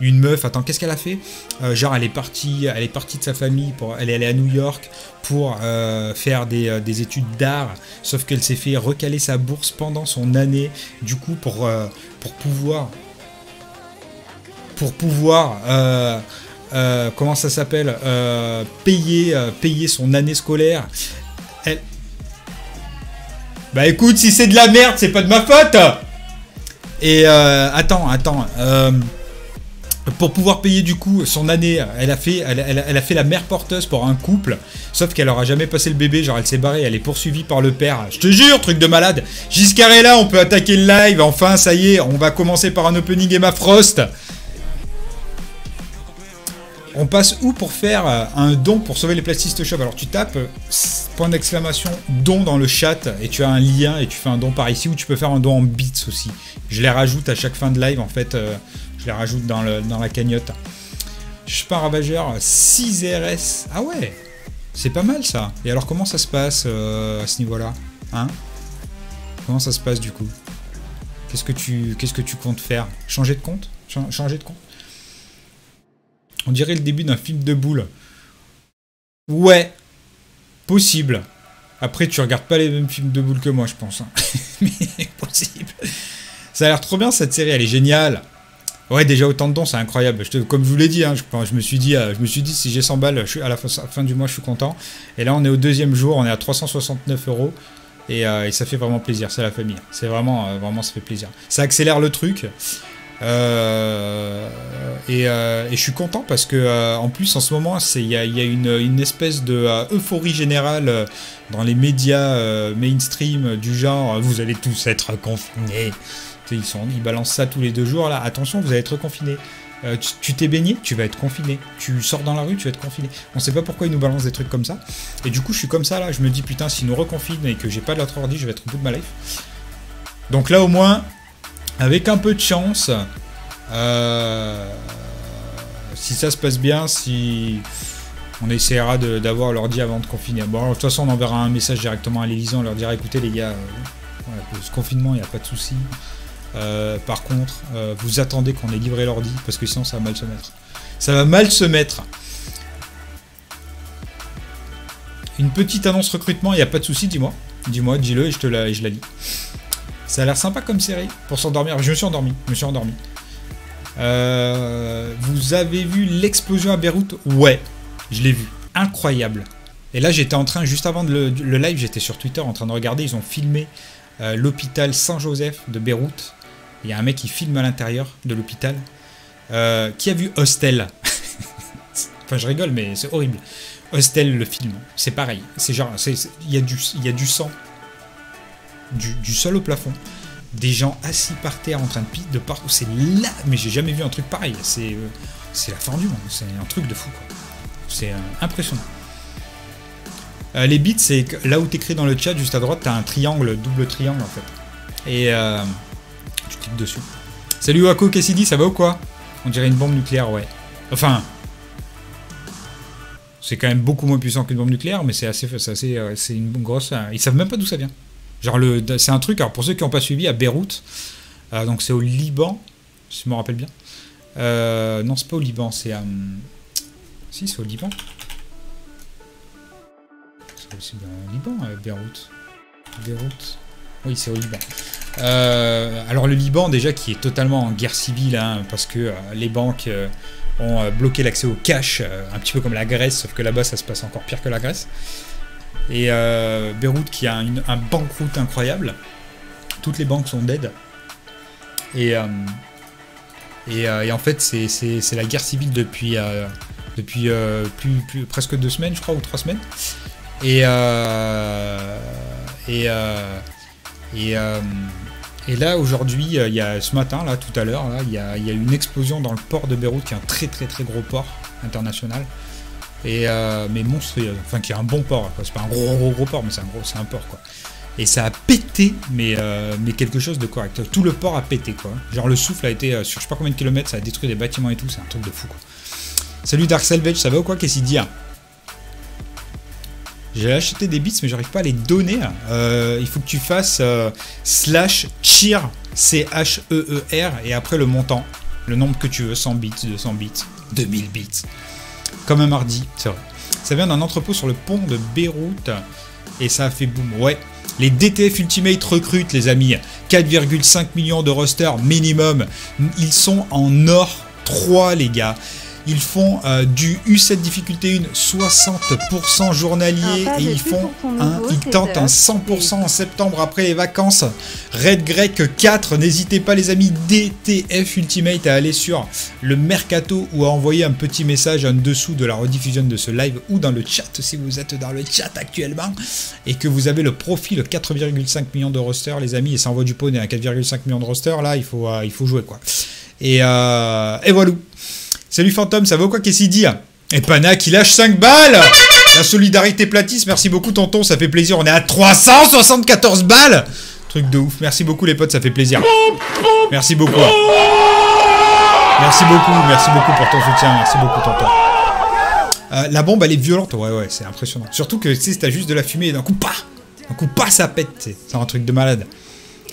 S2: une meuf. Attends, qu'est-ce qu'elle a fait? Euh, Genre elle est partie, elle est partie de sa famille pour, elle est allée à New York pour euh, faire des, des études d'art. Sauf qu'elle s'est fait recaler sa bourse pendant son année, du coup pour pour pouvoir pour pouvoir comment ça s'appelle? Payer payer son année scolaire. Bah écoute, si c'est de la merde, c'est pas de ma faute. Et euh, attends, attends. euh, pour pouvoir payer du coup son année, elle a fait, elle, elle- elle a fait la mère porteuse pour un couple. Sauf qu'elle aura jamais passé le bébé, genre elle s'est barrée, elle est poursuivie par le père. Je te jure, truc de malade. Giscard est là, on peut attaquer le live. Enfin, ça y est, on va commencer par un opening Emma Frost. On passe où pour faire euh, un don pour sauver les platistes shop Alors tu tapes euh, point d'exclamation don dans le chat et tu as un lien et tu fais un don par ici ou tu peux faire un don en bits aussi. Je les rajoute à chaque fin de live en fait, euh, je les rajoute dans, la cagnotte. Je un ravageur, 6 RS. Ah ouais, c'est pas mal ça. Et alors comment ça se passe à ce niveau-là? Hein? Comment ça se passe du coup? Qu'est-ce que tu comptes faire? Changer de compte? Chan- Changer de compte? On dirait le début d'un film de boule. Ouais, possible. Après, tu regardes pas les mêmes films de boule que moi, je pense. hein. Mais possible. Ça a l'air trop bien cette série, elle est géniale. Ouais, déjà autant de dons, c'est incroyable. Comme je vous l'ai dit, hein, je, enfin, je me suis dit, euh, je me suis dit, si j'ai 100 balles, à la fin, du mois, je suis content. Et là, on est au deuxième jour, on est à 369 euros. Et, euh, et ça fait vraiment plaisir, c'est la famille. C'est vraiment, euh, vraiment, ça fait plaisir. Ça accélère le truc. Euh, et, euh, et je suis content parce que euh, en plus en ce moment il y a, une, espèce de euphorie générale dans les médias mainstream du genre vous allez tous être confinés. Ils, balancent ça tous les deux jours là. Attention, vous allez être confinés. Tu t'es baigné, tu vas être confiné. Tu sors dans la rue, tu vas être confiné. On sait pas pourquoi ils nous balancent des trucs comme ça. Et du coup, je suis comme ça là. Je me dis putain, s'ils nous reconfinent et que j'ai pas de l'autre ordi, je vais être au bout de ma life. Donc là, au moins, avec un peu de chance, euh, si ça se passe bien, si on essaiera d'avoir l'ordi avant de confiner. Bon, de toute façon, on enverra un message directement à l'Élysée, on leur dira écoutez les gars, euh, ce confinement, il n'y a pas de souci. Euh, par contre, vous attendez qu'on ait livré l'ordi, parce que sinon ça va mal se mettre. Ça va mal se mettre. Une petite annonce recrutement, il n'y a pas de souci, dis-moi. Dis-moi, dis-le et je te la, et je la lis. Ça a l'air sympa comme série pour s'endormir. Je me suis endormi. Je me suis endormi. Euh, vous avez vu l'explosion à Beyrouth? Ouais, je l'ai vu. Incroyable. Et là, j'étais en train, juste avant le, live, j'étais sur Twitter en train de regarder. Ils ont filmé euh, l'hôpital Saint-Joseph de Beyrouth. Il y a un mec qui filme à l'intérieur de l'hôpital. Euh, qui a vu Hostel? Enfin, je rigole, mais c'est horrible. Hostel, le film, c'est pareil. C'est genre, il y a du sang du, sol au plafond. Des gens assis par terre en train de piller de partout. C'est là, mais j'ai jamais vu un truc pareil. C'est euh, c'est la fin du monde. C'est un truc de fou. C'est euh, impressionnant. Euh, les bits, c'est là où t'écris dans le chat, juste à droite, t'as un triangle, double triangle en fait. Et tu cliques dessus. Salut Wako Cassidy, ça va ou quoi? On dirait une bombe nucléaire, ouais. Enfin, c'est quand même beaucoup moins puissant qu'une bombe nucléaire, mais c'est assez, assez, c'est une grosse. ils savent même pas d'où ça vient. Genre le, c'est un truc. Alors pour ceux qui n'ont pas suivi, à Beyrouth, euh, donc c'est au Liban, si je me rappelle bien. Euh, non, c'est pas au Liban, c'est à. Si, c'est au Liban. C'est bien au Liban, euh, Beyrouth. Beyrouth. Oui, c'est au Liban. Euh, alors le Liban déjà qui est totalement en guerre civile hein, parce que euh, les banques euh, ont euh, bloqué l'accès au cash, euh, un petit peu comme la Grèce, sauf que là-bas ça se passe encore pire que la Grèce. Et euh, Beyrouth qui a une- un banqueroute incroyable. Toutes les banques sont dead. Et, euh, euh, et en fait c'est- la guerre civile depuis, depuis plus, plus- presque deux semaines je crois ou trois semaines. Et, et, et, là, aujourd'hui, ce matin, là, tout à l'heure, il y a, y a une explosion dans le port de Beyrouth, qui est un très très très gros port international. Et, euh, mais monstrueux, enfin qui est un bon port, c'est pas un gros gros gros port, mais c'est un gros, c'est un port quoi. Et ça a pété, mais, euh, mais quelque chose de correct. Tout le port a pété quoi. Genre le souffle a été euh, sur je sais pas combien de kilomètres, ça a détruit des bâtiments et tout, c'est un truc de fou quoi. Salut Dark Salvage, ça va ou quoi? Qu'est-ce qu'il dit hein? J'ai acheté des bits, mais j'arrive pas à les donner. Euh, il faut que tu fasses slash cheer, C-H-E-E-R, et après le montant. Le nombre que tu veux, 100 bits, 200 bits, 2000 bits. Comme un mardi, c'est vrai. Ça vient d'un entrepôt sur le pont de Beyrouth, et ça a fait boum. Ouais, les DTF Ultimate recrutent, les amis. 4,5 millions de rosters minimum. Ils sont en or 3, les gars. Ils font euh, du U7 difficulté 1 60% journalier et ils font un, ils tentent un 100% en septembre après les vacances. Red Grec 4, n'hésitez pas les amis DTF Ultimate à aller sur le Mercato ou à envoyer un petit message en dessous de la rediffusion de ce live ou dans le chat si vous êtes dans le chat actuellement et que vous avez le profil 4,5 millions de rosters les amis et ça envoie du poney à 4,5 millions de rosters là il faut, euh, il faut jouer quoi. Et, euh, et voilà. Salut Fantôme, ça va quoi qu'est-ce qu'il dit Et Pana qui lâche 5 balles La solidarité platiste, merci beaucoup tonton, ça fait plaisir. On est à 374 balles Truc de ouf. Merci beaucoup les potes, ça fait plaisir. Merci beaucoup. Merci beaucoup, merci beaucoup pour ton soutien, merci beaucoup tonton. Euh, la bombe elle est violente, ouais ouais, c'est impressionnant. Surtout que tu sais, t'as juste de la fumée et d'un coup, pas D'un coup, pas ça pète, c'est un truc de malade.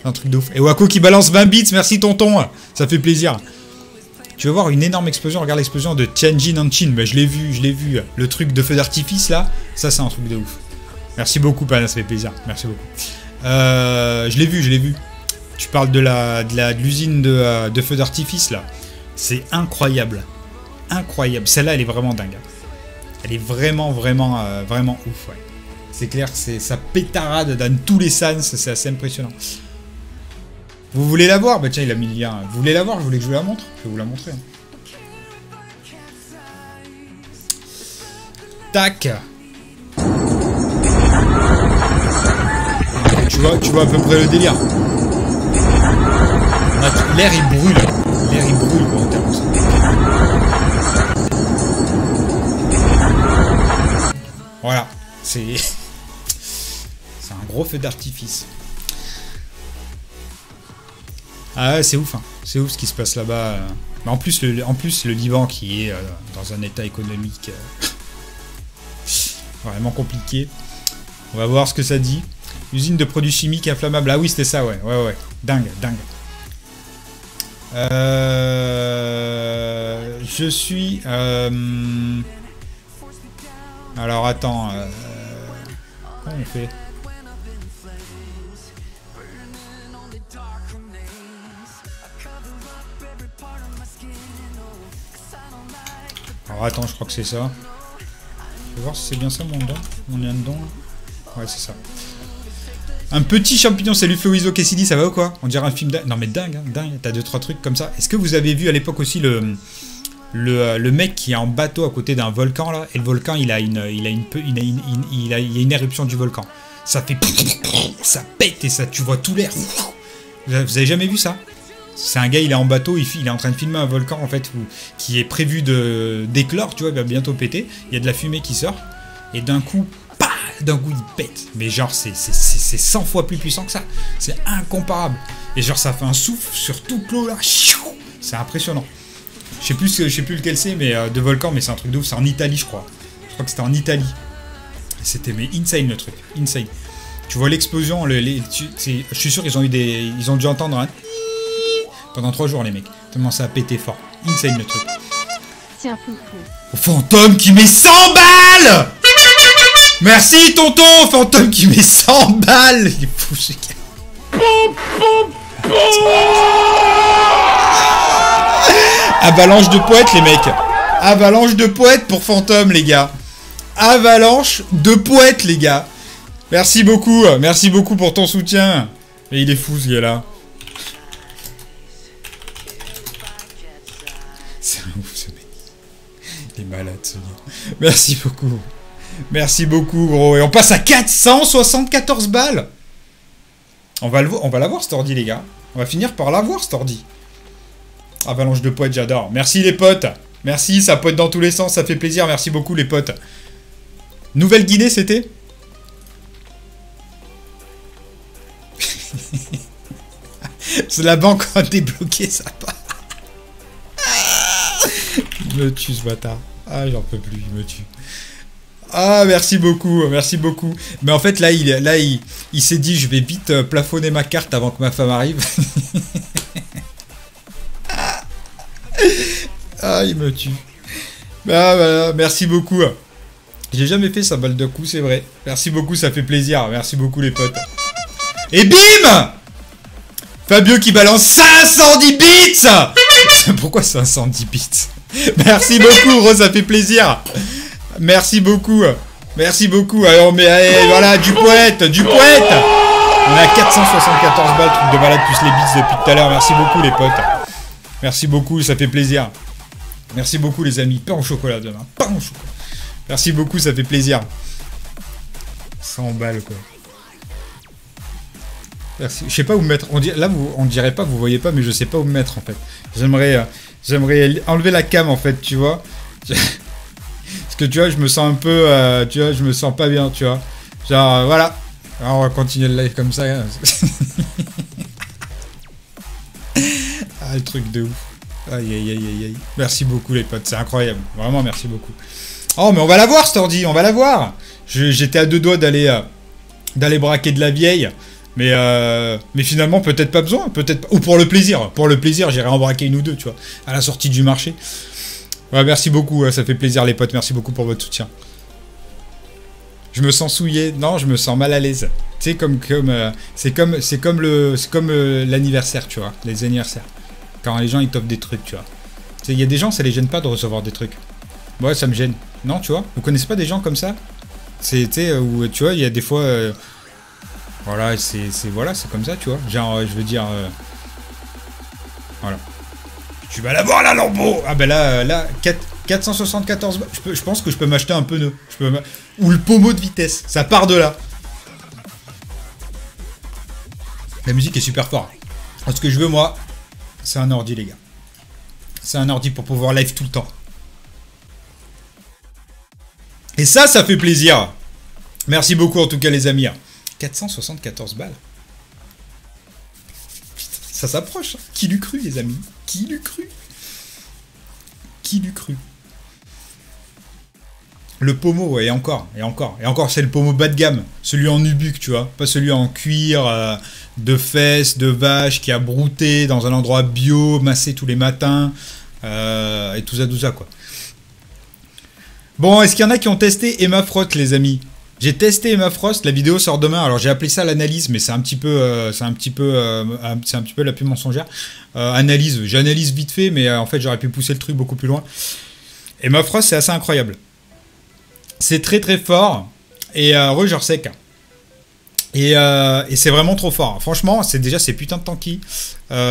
S2: Un truc de ouf. Et Wako qui balance 20 bits, merci tonton, ça fait plaisir. Tu vas voir une énorme explosion? Regarde l'explosion de Tianjin Anchin. Mais je l'ai vu, je l'ai vu. Le truc de feu d'artifice là, ça c'est un truc de ouf. Merci beaucoup, Pana, ça fait plaisir. Merci beaucoup. Euh, je l'ai vu, je l'ai vu. Tu parles de la de l'usine de, de, feu d'artifice là. C'est incroyable, incroyable. Celle-là, elle est vraiment dingue. Elle est vraiment, vraiment, euh, vraiment ouf. Ouais. C'est clair, c'est ça pétarade dans tous les sens. C'est assez impressionnant. Vous voulez la voir Bah tiens, il a mis le. Vous voulez la voir Je voulais que je vous la montre Je vais vous la montrer. Tac tu vois, tu vois à peu près le délire. L'air il brûle. L'air il brûle quoi en termes Voilà. C'est. C'est un gros feu d'artifice. Ah ouais, c'est ouf, hein. c'est ouf ce qui se passe là-bas. Mais en plus, le, en plus, le Liban qui est euh, dans un état économique euh, vraiment compliqué. On va voir ce que ça dit. Usine de produits chimiques inflammables. Ah oui, c'était ça, ouais, ouais, ouais. Dingue, dingue. Euh, je suis. Alors attends. Comment on fait? Attends, je crois que c'est ça. Je vais voir si c'est bien ça mon don. On est dedans. Ouais, c'est ça. Un petit champignon, salut Feuizo Kessidi, ça va ou quoi? On dirait un film dingue. Non mais dingue, hein, dingue, t'as deux trois trucs comme ça. Est-ce que vous avez vu à l'époque aussi le, le, le, mec qui est en bateau à côté d'un volcan là? Et le volcan il a une il a une, il a une, il a, il a une éruption du volcan. Ça fait ça pète et ça tu vois tout l'air. Vous avez jamais vu ça? C'est un gars, il est en bateau, il, est en train de filmer un volcan en fait qui est prévu de d'éclore, tu vois, il va bientôt péter. Il y a de la fumée qui sort et d'un coup, d'un coup il pète. Mais genre c'est c'est 100 fois plus puissant que ça. C'est incomparable. Et genre ça fait un souffle sur toute l'eau là. C'est impressionnant. Je sais plus je sais plus lequel c'est, mais euh, de volcan, mais c'est un truc de ouf. C'est en Italie, je crois. Je crois que c'était en Italie. C'était mais insane le truc, insane. Tu vois l'explosion, je suis sûr qu'ils ont eu des, ils ont dû entendre un pendant trois jours, les mecs. Tellement ça a pété fort. Insane le truc.
S3: Tiens, foufou.
S2: Au fantôme qui met 100 balles Merci, tonton Fantôme qui met 100 balles Il est fou, ce gars. Avalanche de poètes, les mecs. Avalanche de poètes pour Fantôme, les gars. Avalanche de poètes, les gars. Merci beaucoup. Merci beaucoup pour ton soutien. Et il est fou, ce gars-là. Malade. Merci beaucoup. Merci beaucoup gros. Et on passe à 474 balles. On va, l'avoir cet ordi les gars. On va finir par l'avoir cet ordi. Avalanche de poètes, j'adore. Merci les potes. Merci, ça poète dans tous les sens, ça fait plaisir. Merci beaucoup les potes. Nouvelle-Guinée c'était? C'est la banque a débloqué ça me tue ce bâtard. Ah, j'en peux plus, il me tue. Ah, merci beaucoup, merci beaucoup. Mais en fait, là, il, là, il, il s'est dit, je vais vite euh, plafonner ma carte avant que ma femme arrive. ah, il me tue. Bah, voilà, merci beaucoup. J'ai jamais fait sa balle de coup, c'est vrai. Merci beaucoup, ça fait plaisir. Merci beaucoup, les potes. Et bim Fabio qui balance 510 bits Pourquoi 510 bits Merci beaucoup, Rose, ça fait plaisir. Merci beaucoup. Merci beaucoup. On met, allez, voilà, du poète, du poète. On a 474 balles, truc de malade, plus les bits depuis tout à l'heure. Merci beaucoup, les potes. Merci beaucoup, ça fait plaisir. Merci beaucoup, les amis. Pain au chocolat demain. Pain au chocolat. Merci beaucoup, ça fait plaisir. 100 balles, quoi. Merci. Je sais pas où me mettre. On là, on dirait pas, vous voyez pas, mais je sais pas où me mettre, en fait. J'aimerais, euh, j'aimerais enlever la cam, en fait, tu vois. Parce que tu vois, je me sens un peu, euh, tu vois, je me sens pas bien, tu vois. Genre, euh, voilà. On va continuer le live comme ça. hein. ah, le truc de ouf. Aïe, aïe, aïe, aïe. Merci beaucoup, les potes. C'est incroyable. Vraiment, merci beaucoup. Oh, mais on va la voir, cet ordi. On va la voir. J'étais à deux doigts d'aller, d'aller braquer de la vieille. Mais, euh, mais finalement, peut-être pas besoin. Peut-être Ou pour le plaisir. Pour le plaisir, j'irai en braquer une ou deux, tu vois. À la sortie du marché. Ouais, merci beaucoup, ça fait plaisir les potes, merci beaucoup pour votre soutien. Je me sens souillé, non, je me sens mal à l'aise. Tu sais, comme, comme, euh, c'est comme, comme euh, l'anniversaire, tu vois, les anniversaires. Quand les gens ils t'offrent des trucs, tu vois. Il y a des gens, ça les gêne pas de recevoir des trucs. Ouais, ça me gêne. Non, tu vois, vous connaissez pas des gens comme ça? C'est, euh, où, tu vois, il y a des fois, voilà, c'est, voilà, comme ça, tu vois. Genre, euh, je veux dire, euh, voilà. Tu vas la voir la lambeau Ah ben là, euh, là 4 474 balles. Je, je pense que je peux m'acheter un pneu. Ou le pommeau de vitesse. Ça part de là. La musique est super forte. Ce que je veux, moi, c'est un ordi, les gars. C'est un ordi pour pouvoir live tout le temps. Et ça, ça fait plaisir. Merci beaucoup, en tout cas, les amis. 474 balles. Ça s'approche. hein. Qui l'eût cru, les amis? Qui l'eût cru? Qui l'eût cru? Le pommeau, ouais, et encore, et encore, et encore, c'est le pommeau bas de gamme. Celui en nubuck, tu vois. Pas celui en cuir, euh, de fesses, de vache, qui a brouté dans un endroit bio, massé tous les matins, euh, et tout ça, tout ça, quoi. Bon, est-ce qu'il y en a qui ont testé Emma Frost, les amis? J'ai testé Emma Frost, la vidéo sort demain. Alors j'ai appelé ça l'analyse, mais c'est un petit peu, euh, c'est un petit peu, euh, c'est un petit peu la pub mensongère. Euh, analyse, j'analyse vite fait, mais en fait j'aurais pu pousser le truc beaucoup plus loin. Emma Frost, c'est assez incroyable. C'est très très fort et euh, Roger sec. Et, c'est vraiment trop fort. Franchement, c'est déjà c'est putain de tanky.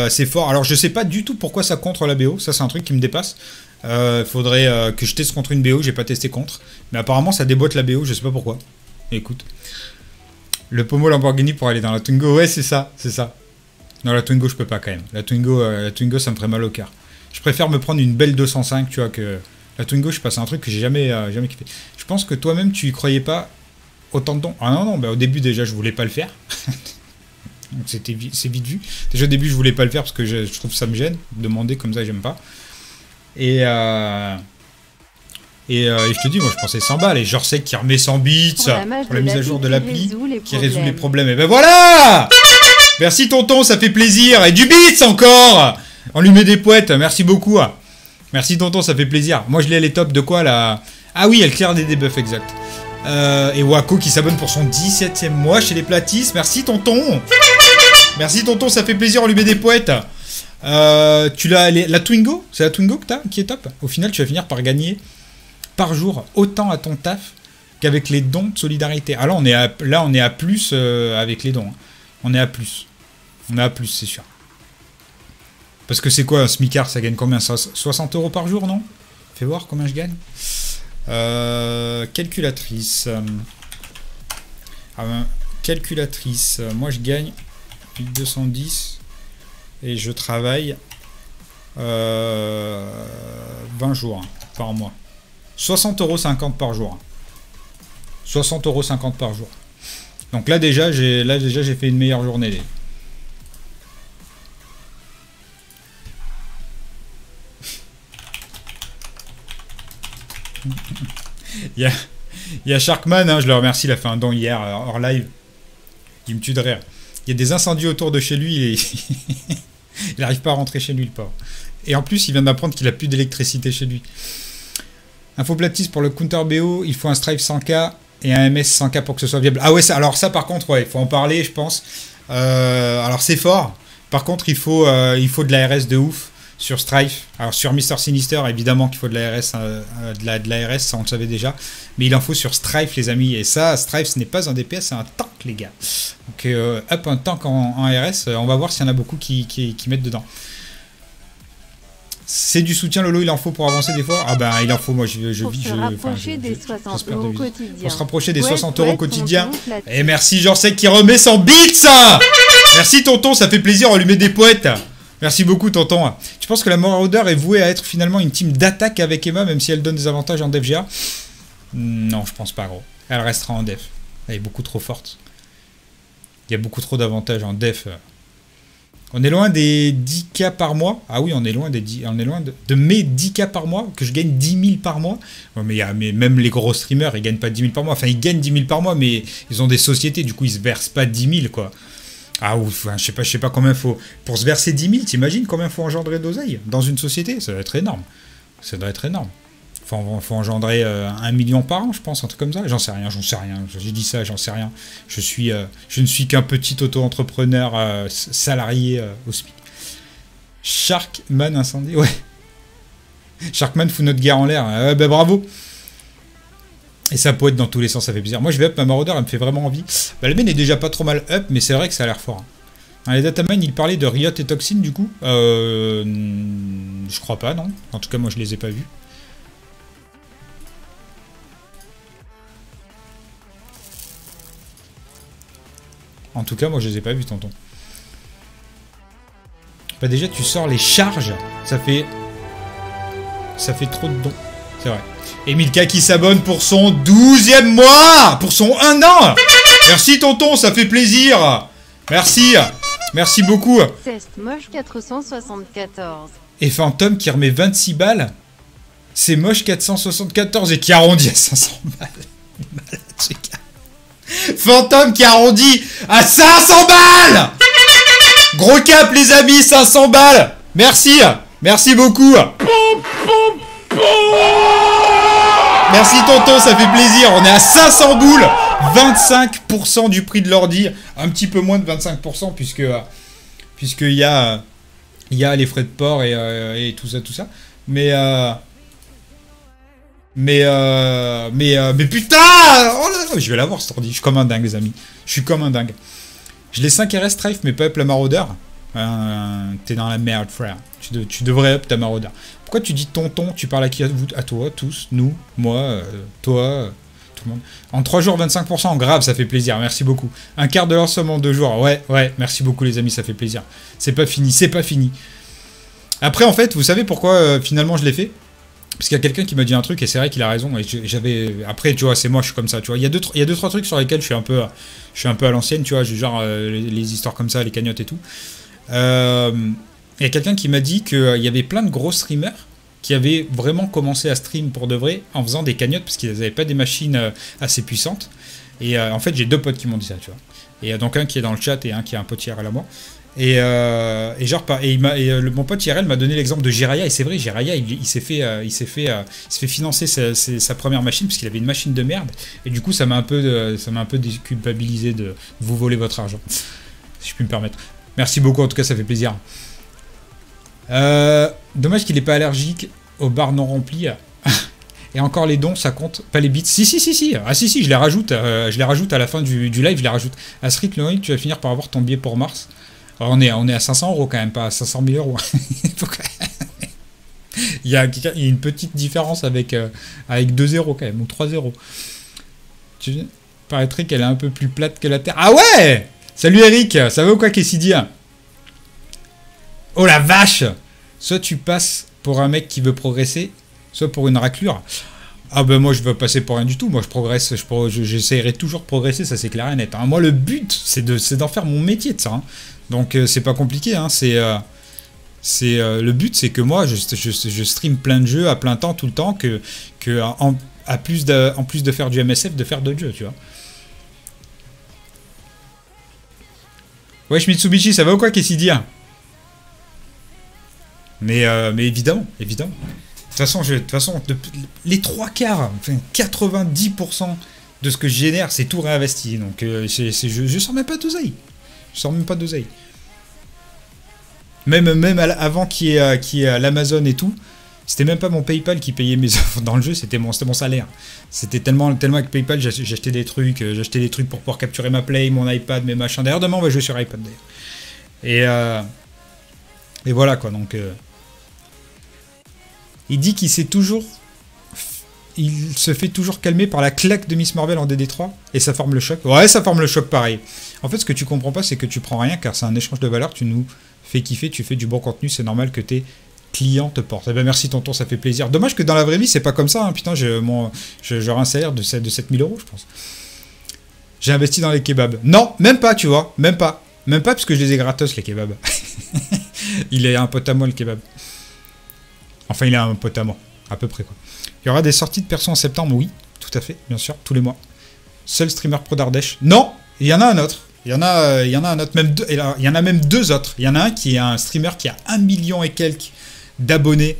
S2: C'est fort. Alors je sais pas du tout pourquoi ça contre la BO. Ça c'est un truc qui me dépasse. Faudrait que je teste contre une BO. J'ai pas testé contre. Mais apparemment ça déboîte la BO. Je sais pas pourquoi. Écoute. Le pommeau Lamborghini pour aller dans la Twingo. Ouais, c'est ça, c'est ça. Non, la Twingo, je peux pas quand même. La Twingo, euh, la Twingo, ça me ferait mal au cœur. Je préfère me prendre une belle 205, tu vois, que la Twingo, je passe un truc que j'ai jamais, euh, jamais kiffé. Je pense que toi-même, tu y croyais pas autant de dons. Ah non, non, bah, au début, déjà, je voulais pas le faire. C'était vite vu. Déjà au début, je voulais pas le faire parce que je, trouve ça me gêne. Demander comme ça, j'aime pas. Et euh, et, euh, et je te dis, moi, je pensais 100 balles. Et genre, c'est qui remet 100 bits
S3: Pour la mage
S2: pour la mise à jour de l'appli qui résout les
S3: problèmes.
S2: Et ben voilà Merci tonton, ça fait plaisir. Et du bits encore On lui met des poètes, merci beaucoup. Merci tonton, ça fait plaisir. Moi je l'ai les top de quoi là? Ah oui, elle claire des debuffs, exact. Euh, et Wako qui s'abonne pour son 17ème mois chez les platistes. Merci tonton Merci tonton, ça fait plaisir, on lui met des poètes. Euh, tu l'as la Twingo C'est la Twingo que t'as qui est top? Au final, tu vas finir par gagner par jour autant à ton taf qu'avec les dons de solidarité. Ah là, on est à, là, on est à plus euh, avec les dons. hein. On est à plus. On est à plus, c'est sûr. Parce que c'est quoi un smicard Ça gagne combien? So- 60 euros par jour, non? Fais voir combien je gagne. Euh, calculatrice. Euh, ah ben, calculatrice. Euh, Moi, je gagne 1210 et je travaille euh, 20 jours hein, par mois. 60,50 euros par jour. 60,50 euros par jour. Donc là déjà, j'ai là déjà j'ai fait une meilleure journée. il, y a, il y a Sharkman, hein, je le remercie, il a fait un don hier euh, hors live. Il me tue de rire. Il y a des incendies autour de chez lui et il n'arrive pas à rentrer chez lui, le pauvre. Et en plus, il vient d'apprendre qu'il a plus d'électricité chez lui. Info platiste pour le counter BO, il faut un Strive 100K et un MS 100K pour que ce soit viable. Ah ouais, ça, alors ça par contre, ouais, il faut en parler, je pense. Euh, alors c'est fort. Par contre, il faut, euh, il faut de l'ARS de ouf sur Strife. Alors sur Mister Sinister, évidemment qu'il faut de l'ARS, euh, de la, de l'ARS, ça on le savait déjà. Mais il en faut sur Strife, les amis. Et ça, Strife, ce n'est pas un DPS, c'est un tank, les gars. Donc, euh, hop, un tank en, RS. On va voir s'il y en a beaucoup qui mettent dedans. C'est du soutien, Lolo, il en faut pour avancer des fois? Ah ben, il en faut, moi, je, vis...
S3: se
S2: je- enfin, je-
S3: des
S2: je-
S3: 60
S2: j'espère
S3: euros quotidiens.
S2: Pour se rapprocher des
S3: Ouais,
S2: 60
S3: ouais,
S2: euros quotidiens. Et merci Jean-Sec qui remet 100 bits Merci tonton, ça fait plaisir, on lui met des poètes Merci beaucoup tonton. Tu penses que la Marauder est vouée à être finalement une team d'attaque avec Emma, même si elle donne des avantages en DevGA Non, je pense pas gros. Elle restera en def. Elle est beaucoup trop forte. Il y a beaucoup trop d'avantages en def. On est loin des 10k par mois. Ah oui, on est loin des 10, on est loin de, de mes 10k par mois, que je gagne 10 000 par mois. Mais, il même les gros streamers, ils gagnent pas 10 000 par mois. Enfin, ils gagnent 10 000 par mois, mais ils ont des sociétés, du coup, ils se versent pas 10 000, quoi. Ah ouf, je sais pas, je sais pas combien faut pour se verser 10 000. T'imagines combien faut engendrer d'oseille dans une société? Ça doit être énorme. Ça doit être énorme. Faut, faut engendrer euh, un million par an, je pense, un truc comme ça. J'en sais rien, j'en sais rien. J'ai dit ça, j'en sais rien. Je suis, euh, je ne suis qu'un petit auto-entrepreneur euh, salarié au SMIC. Sharkman incendie, ouais. Sharkman fout notre guerre en l'air. Ah bah bravo. Et ça peut être dans tous les sens, ça fait plaisir. Moi, je vais up ma Marauder, elle me fait vraiment envie. Bah, le main est déjà pas trop mal up, mais c'est vrai que ça a l'air fort. hein. Dans les datamen, il parlait de Riot et Toxin, du coup? Euh, je crois pas, non. En tout cas, moi, je les ai pas vus. En tout cas, moi, je les ai pas vus, tonton. Bah, déjà, tu sors les charges. Ça fait. Ça fait trop de dons. C'est vrai. Et Milka qui s'abonne pour son 12e mois Pour son 1 an Merci tonton, ça fait plaisir Merci Merci beaucoup
S3: Cest moche 474.
S2: Et Phantom qui remet 26 balles C'est moche 474 et qui arrondit à 500 balles. Malade, Phantom qui arrondit à 500 balles Gros cap les amis, 500 balles Merci Merci beaucoup Merci tonton, ça fait plaisir. On est à 500 boules. 25% du prix de l'ordi. Un petit peu moins de 25% puisque euh, puisqu'il y a euh, il y a les frais de port et, euh, et tout ça tout ça. Mais euh, mais euh, mais euh, mais putain oh là là, Je vais l'avoir cet ordi. Je suis comme un dingue les amis. Je suis comme un dingue. Je l'ai 5 RS Strife mais pas up la Marauder. Euh, T'es dans la merde frère. Tu, de- tu devrais up ta Marauder. Pourquoi tu dis tonton? Tu parles à qui? À, toi, tous, nous, moi, euh, toi, euh, tout le monde. En 3 jours, 25% grave, ça fait plaisir, merci beaucoup. Un quart de l'heure seulement en 2 jours, ouais, ouais, merci beaucoup les amis, ça fait plaisir. C'est pas fini, c'est pas fini. Après, en fait, vous savez pourquoi euh, finalement je l'ai fait? Parce qu'il y a quelqu'un qui m'a dit un truc et c'est vrai qu'il a raison. J'avais après, tu vois, c'est moi, je suis comme ça, tu vois. Il y a deux, il y a deux trois trucs sur lesquels je suis un peu, je suis un peu à l'ancienne, tu vois, genre euh, les, histoires comme ça, les cagnottes et tout. Euh, il y a quelqu'un qui m'a dit qu'il y avait plein de gros streamers qui avaient vraiment commencé à stream pour de vrai en faisant des cagnottes parce qu'ils n'avaient pas des machines euh, assez puissantes. Et euh, en fait, j'ai deux potes qui m'ont dit ça, tu vois. Et euh, donc un qui est dans le chat et un qui est un pote IRL à moi. Et, euh, et genre, et, il et, euh, mon pote IRL m'a donné l'exemple de Jiraya. Et c'est vrai, Jiraya, il, s'est fait, euh, il s'est fait, euh, s'est fait financer sa, première machine parce qu'il avait une machine de merde. Et du coup, ça m'a un peu, ça m'a un peu déculpabilisé de vous voler votre argent, si je puis me permettre. Merci beaucoup, en tout cas, ça fait plaisir. Euh, dommage qu'il n'est pas allergique aux barres non remplies. Et encore les dons, ça compte Pas les bits Si, si, si, si. Ah, si, si, je les rajoute. euh, je les rajoute à la fin du, live, je les rajoute. Astrid, Loïc, tu vas finir par avoir ton billet pour mars. On, est, on est à 500 euros quand même, pas à 500 000 euros. Il y a, une petite différence avec, euh, avec 2 zéros quand même, ou 3 zéros. Tu paraîtrait qu'elle est un peu plus plate que la Terre. Ah ouais Salut Eric, ça ou quoi, Kessidi Oh la vache Soit tu passes pour un mec qui veut progresser, soit pour une raclure. Ah ben moi je veux passer pour rien du tout, moi je progresse, je pro- je- j'essaierai toujours de progresser, ça c'est clair et net. hein. Moi le but c'est d'en faire mon métier de ça. hein. Donc euh, c'est pas compliqué, hein. c'est euh, C'est euh, le but, c'est que moi, je, je, je stream plein de jeux à plein temps, tout le temps, que, que en, à plus de, en plus de faire du MSF, de faire d'autres jeux, tu vois. Wesh Mitsubishi, ça va ou quoi, qu'est-ce qu'il hein? Mais, euh, mais évidemment, évidemment. De toute façon, je, toute façon les trois quarts, enfin 90% de ce que je génère, c'est tout réinvesti. Donc euh, je, je sors même pas d'oseille. Je sors même pas d'oseille. Même, même avant qu'il y ait, euh, ait, euh, l'Amazon et tout, c'était même pas mon PayPal qui payait mes offres dans le jeu, c'était mon, mon salaire. C'était tellement, tellement avec PayPal, j'ach- j'achetais des trucs, euh, j'achetais des trucs pour pouvoir capturer ma Play, mon iPad, mes machins. D'ailleurs, demain, on va jouer sur iPad d'ailleurs. Et, et voilà quoi, donc. il dit qu'il s'est toujours. Il se fait toujours calmer par la claque de Miss Marvel en DD3 et ça forme le choc. Ouais, ça forme le choc pareil. En fait, ce que tu comprends pas, c'est que tu prends rien car c'est un échange de valeur. Tu nous fais kiffer, tu fais du bon contenu, c'est normal que tes clients te portent. Eh ben merci tonton, ça fait plaisir. Dommage que dans la vraie vie, c'est pas comme ça. hein. Putain, j'ai- mon- je- j'aurais un salaire de, de 7000 euros, je pense. J'ai investi dans les kebabs. Non, même pas, tu vois. Même pas. Même pas parce que je les ai gratos, les kebabs. il est un pote à moi, le kebab. Enfin, il a un pote à moi, à peu près quoi. Il y aura des sorties de perso en septembre, oui, tout à fait, bien sûr, tous les mois. Seul streamer pro d'Ardèche. Non, il y en a un autre. Il y en a, euh, y en a un autre, même deux, il y en a même deux autres. Il y en a un qui est un streamer qui a un million et quelques d'abonnés,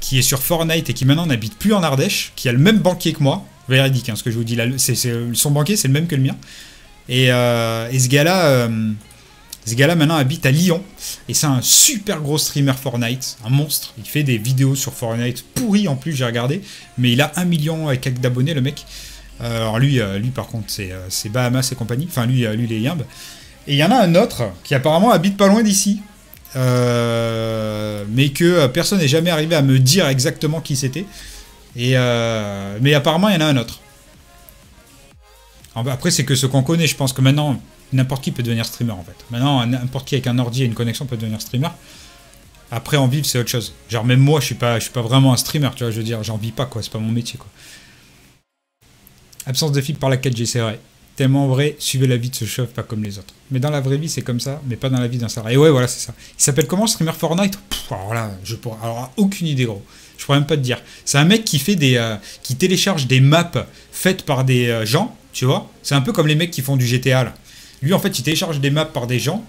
S2: qui est sur Fortnite et qui maintenant n'habite plus en Ardèche, qui a le même banquier que moi. Véridique, hein, ce que je vous dis là. son banquier, c'est le même que le mien. Et, euh, et ce gars-là, euh, ce gars-là maintenant habite à Lyon. Et c'est un super gros streamer Fortnite, un monstre. Il fait des vidéos sur Fortnite pourries en plus, j'ai regardé. Mais il a un million et quelques d'abonnés, le mec. Euh, Alors lui, euh, lui par contre, c'est euh, c'est Bahamas et compagnie. Enfin, lui, lui, les Yimbes. Et il y en a un autre qui apparemment habite pas loin d'ici. Mais que personne n'est jamais arrivé à me dire exactement qui c'était. Mais apparemment, il y en a un autre. Alors, Après, c'est que ce qu'on connaît. Je pense que maintenant, n'importe qui peut devenir streamer en fait. Maintenant, n'importe qui avec un ordi et une connexion peut devenir streamer. Après, en vivre, c'est autre chose. Genre, même moi, je suis pas, je suis pas vraiment un streamer, tu vois. Je veux dire, j'en vis pas, quoi. C'est pas mon métier, quoi. Absence de fil par la 4G, c'est vrai. Tellement vrai, suivez la vie de ce chauve, pas comme les autres. Mais dans la vraie vie, c'est comme ça, mais pas dans la vie d'un salarié. Et ouais, voilà, c'est ça. Il s'appelle comment, streamer Fortnite? Pff, Alors là, je pourrais. Alors, aucune idée, gros. Je pourrais même pas te dire. C'est un mec qui fait des. euh, qui télécharge des maps faites par des euh, gens, tu vois. C'est un peu comme les mecs qui font du GTA, là. Lui, en fait, il télécharge des maps par des gens,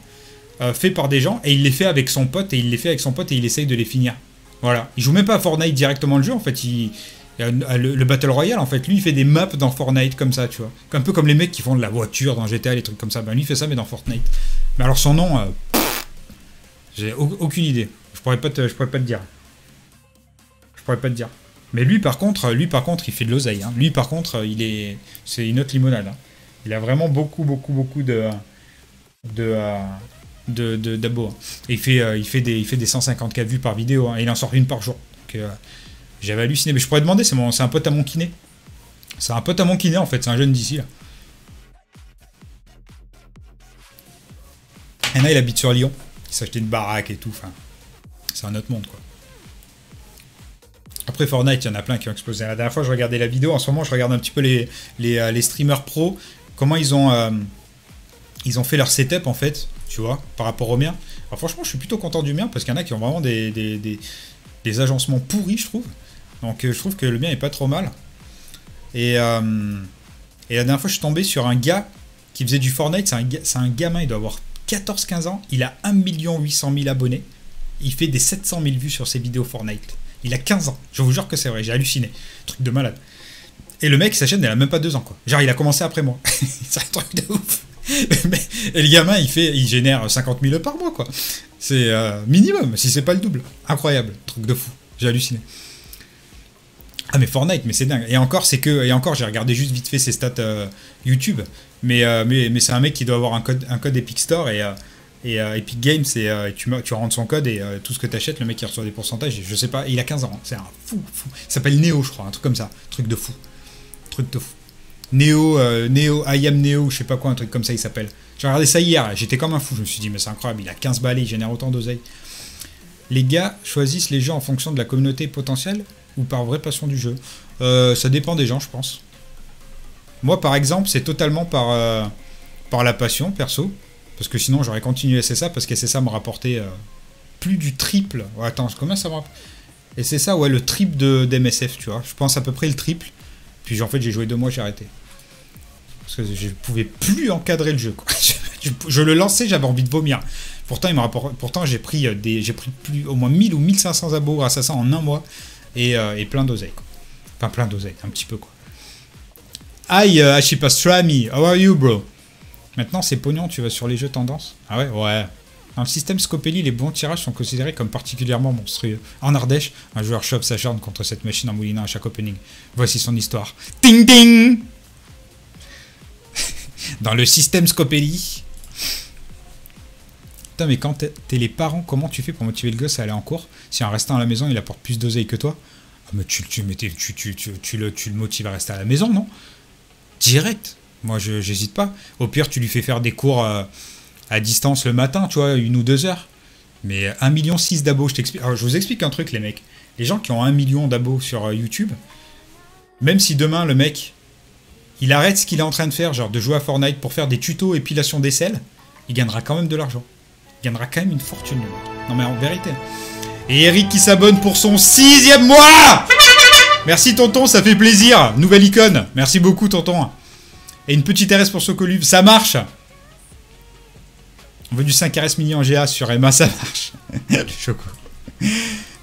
S2: euh, fait par des gens, et il les fait avec son pote, et il les fait avec son pote, et il essaye de les finir. Voilà. Il joue même pas à Fortnite directement le jeu, en fait. Il, a le, le Battle Royale, en fait. Lui, il fait des maps dans Fortnite comme ça, tu vois. Un peu comme les mecs qui font de la voiture dans GTA, les trucs comme ça. Ben, lui, il fait ça, mais dans Fortnite. Mais alors, son nom, euh, j'ai au- aucune idée. Je pourrais pas te, je pourrais pas te dire. Je pourrais pas te dire. Mais lui, par contre, lui, par contre, il fait de l'oseille. hein. Lui, par contre, il est, c'est une autre limonade. hein. Il a vraiment beaucoup, beaucoup, beaucoup de, de, euh, de, il fait, euh, il fait des, il fait des 150K vues par vidéo. hein. Il en sort une par jour. Euh, j'avais halluciné. Mais je pourrais demander, c'est c'est un pote à mon kiné. C'est un pote à mon kiné, en fait. C'est un jeune d'ici, là. Et là, il habite sur Lyon. Il s'est acheté une baraque et tout. Enfin, c'est un autre monde, quoi. Après Fortnite, il y en a plein qui ont explosé. La dernière fois, je regardais la vidéo. En ce moment, je regarde un petit peu les, les, les streamers pro. Comment ils ont, euh, ils ont fait leur setup, en fait, tu vois, par rapport au mien. Alors, franchement, je suis plutôt content du mien parce qu'il y en a qui ont vraiment des, agencements pourris, je trouve. Donc, euh, je trouve que le mien est pas trop mal. Et, euh, et la dernière fois, je suis tombé sur un gars qui faisait du Fortnite. C'est un, un gamin, il doit avoir 14-15 ans. Il a 1 800 000 abonnés. Il fait des 700 000 vues sur ses vidéos Fortnite. Il a 15 ans. Je vous jure que c'est vrai, j'ai halluciné. Truc de malade. Et le mec, sa chaîne, elle a même pas 2 ans, quoi. Genre, il a commencé après moi. c'est un truc de ouf. Mais- et le gamin, il, fait, il génère 50 000 par mois, quoi. C'est euh, minimum, si c'est pas le double. Incroyable. Truc de fou. J'ai halluciné. Ah mais Fortnite, mais c'est dingue. Et encore, c'est que et encore, j'ai regardé juste vite fait ses stats euh, YouTube. Mais euh, mais, mais c'est un mec qui doit avoir un code un code Epic Store et et Epic Games et tu rentres son code et tout ce que tu achètes, le mec il reçoit des pourcentages. Je sais pas, il a 15 ans. C'est un fou fou. Il s'appelle Neo, je crois, un truc comme ça, truc de fou, truc de fou. Neo, euh, Neo, I am Neo, je sais pas quoi, un truc comme ça il s'appelle. J'ai regardé ça hier, j'étais comme un fou. Je me suis dit mais c'est incroyable, il a 15 balais, il génère autant d'oseille. Les gars choisissent les jeux en fonction de la communauté potentielle ou par vraie passion du jeu Euh, Ça dépend des gens, je pense. Moi, par exemple, c'est totalement par, euh, par la passion, perso. Parce que sinon, j'aurais continué SSA parce que SSA me rapportait euh, plus du triple. Attends, comment ça va Et c'est ça, ouais, le triple de d'MSF, tu vois. Je pense à peu près le triple. Puis en fait, j'ai joué deux mois, j'ai arrêté. Parce que je pouvais plus encadrer le jeu. Quoi. Je, le lançais, j'avais envie de vomir. Pourtant, pourtant j'ai pris, euh, des, pris plus, au moins 1000 ou 1500 abos grâce à ça en un mois. Et, euh, et plein d'oseilles. Enfin, plein d'oseilles, un petit peu quoi. Aïe, uh, Ashipastrami, how are you, bro? Maintenant, c'est pognon, tu vas sur les jeux tendance? Ah ouais? Ouais. Dans le système Scopelli, les bons tirages sont considérés comme particulièrement monstrueux. En Ardèche, un joueur shop s'acharne contre cette machine en moulinant à chaque opening. Voici son histoire. Ding ding Dans le système Scopelli. Putain, mais quand t'es les parents, comment tu fais pour motiver le gosse à aller en cours? Si en restant à la maison, il apporte plus d'oseille que toi? Ah, mais tu, tu, mais tu, tu, tu le, tu le motives à rester à la maison, non? Direct. Moi, je j'hésite pas. Au pire, tu lui fais faire des cours euh, à distance le matin, tu vois, une ou deux heures. Mais 1,6 million d'abos, je t'explique. Alors, je vous explique un truc, les mecs. Les gens qui ont 1 million d'abos sur euh, YouTube, même si demain, le mec, il arrête ce qu'il est en train de faire, genre de jouer à Fortnite pour faire des tutos épilation d'aisselle, il gagnera quand même de l'argent. Il gagnera quand même une fortune. Non, mais en vérité. Et Eric qui s'abonne pour son sixième mois Merci tonton, ça fait plaisir. Nouvelle icône. Merci beaucoup tonton. Et une petite RS pour Socoluve, ça marche. On veut du 5RS mini en GA sur Emma, ça marche. Le choco.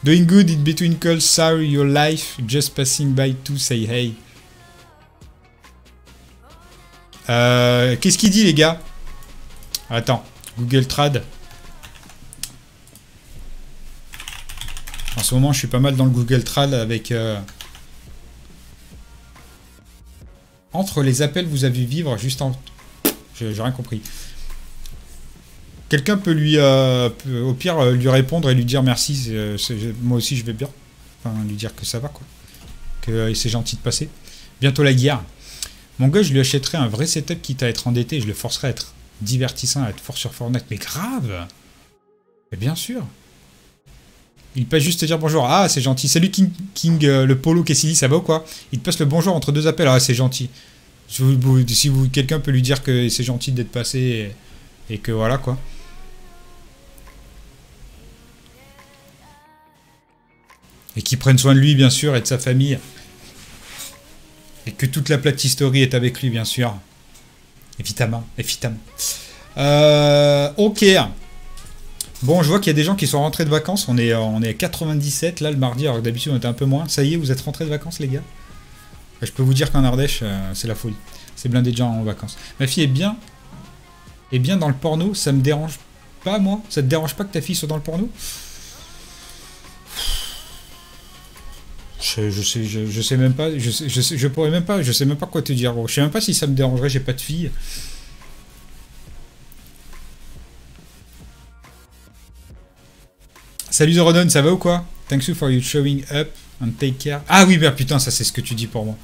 S2: Doing good in between calls, sorry your life, just passing by to say hey. Euh, Qu'est-ce qu'il dit les gars? Attends, Google Trad. En ce moment, je suis pas mal dans le Google Trad avec. euh, Entre les appels, vous avez vivre juste en. J'ai rien compris. Quelqu'un peut lui, euh, au pire, euh, lui répondre et lui dire merci. c'est- moi aussi, je vais bien. Enfin, lui dire que ça va, quoi. Que euh, c'est gentil de passer. Bientôt la guerre. Mon gars, je lui achèterais un vrai setup quitte à être endetté. Je le forcerais à être divertissant, à être fort sur Fortnite. Mais grave Mais bien sûr il peut juste te dire bonjour. Ah, c'est gentil. Salut King, King euh, le polo Cassidy, ça va ou quoi? Il te passe le bonjour entre deux appels. Ah, c'est gentil. Si, quelqu'un peut lui dire que c'est gentil d'être passé et que voilà quoi. Et qu'il prenne soin de lui, bien sûr, et de sa famille. Et que toute la plate history est avec lui, bien sûr. Évidemment, évidemment. Euh, ok. Bon, je vois qu'il y a des gens qui sont rentrés de vacances. On est, on est à 97 là le mardi, alors que d'habitude on était un peu moins. Ça y est, vous êtes rentrés de vacances, les gars? Je peux vous dire qu'en Ardèche, euh, c'est la folie. C'est blindé de gens en vacances. Ma fille est bien, est bien dans le porno. Ça me dérange pas, moi? Ça te dérange pas que ta fille soit dans le porno? Je, sais, je, sais même pas. Je, sais- je, sais- je pourrais même pas. Je sais même pas quoi te dire. gros. Je sais même pas si ça me dérangerait. J'ai pas de fille. Salut Zorodon, ça va ou quoi? Thanks you for you showing up and take care. Ah oui, bah putain, ça c'est ce que tu dis pour moi.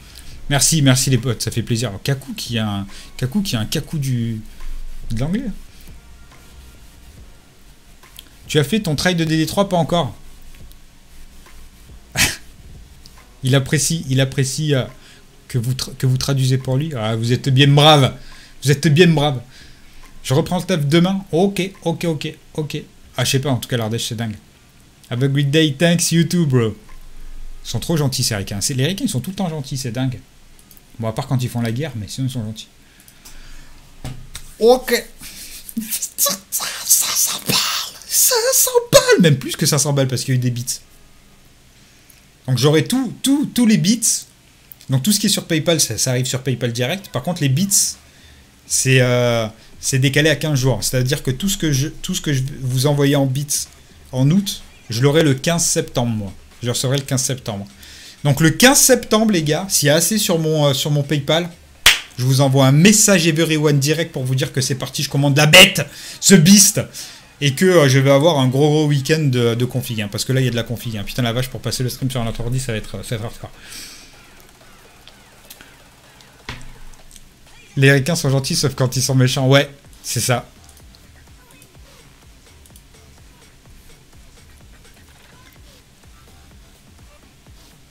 S2: Merci, merci les potes, ça fait plaisir. Kaku qui a un Kaku qui a un Kaku du de l'anglais. Tu as fait ton trail de DD3 pas encore? Il apprécie, il apprécie euh, que vous que vous traduisez pour lui. Ah, vous êtes bien brave. Vous êtes bien brave. Je reprends le taf demain. Ok, ok, ok, ok. Ah, je sais pas, en tout cas, l'Ardèche, c'est dingue. Have a great day, thanks, you too, bro. Ils sont trop gentils, ces ricains. Les ricains, ils sont tout le temps gentils, c'est dingue. Bon, à part quand ils font la guerre, mais sinon, ils sont gentils. Ok. Ça, ça, ça s'emballe. Ça s'emballe. Même plus que ça s'emballe parce qu'il y a eu des bits. Donc, j'aurai tout, tous les bits. Donc, tout ce qui est sur PayPal, ça, arrive sur PayPal direct. Par contre, les bits, c'est euh, c'est décalé à 15 jours. C'est-à-dire que tout ce que je, vous envoyez en bits en août, je l'aurai le 15 septembre, moi. Je recevrai le 15 septembre. Donc le 15 septembre, les gars, s'il y a assez sur mon, euh, sur mon PayPal, je vous envoie un message Everyone direct pour vous dire que c'est parti, je commande la bête, ce beast, et que euh, je vais avoir un gros gros week-end de, de config, parce que là il y a de la config. hein. Putain la vache, pour passer le stream sur un autre ordi, ça va être, ça va être hardcore. Les ricains sont gentils sauf quand ils sont méchants. Ouais, c'est ça.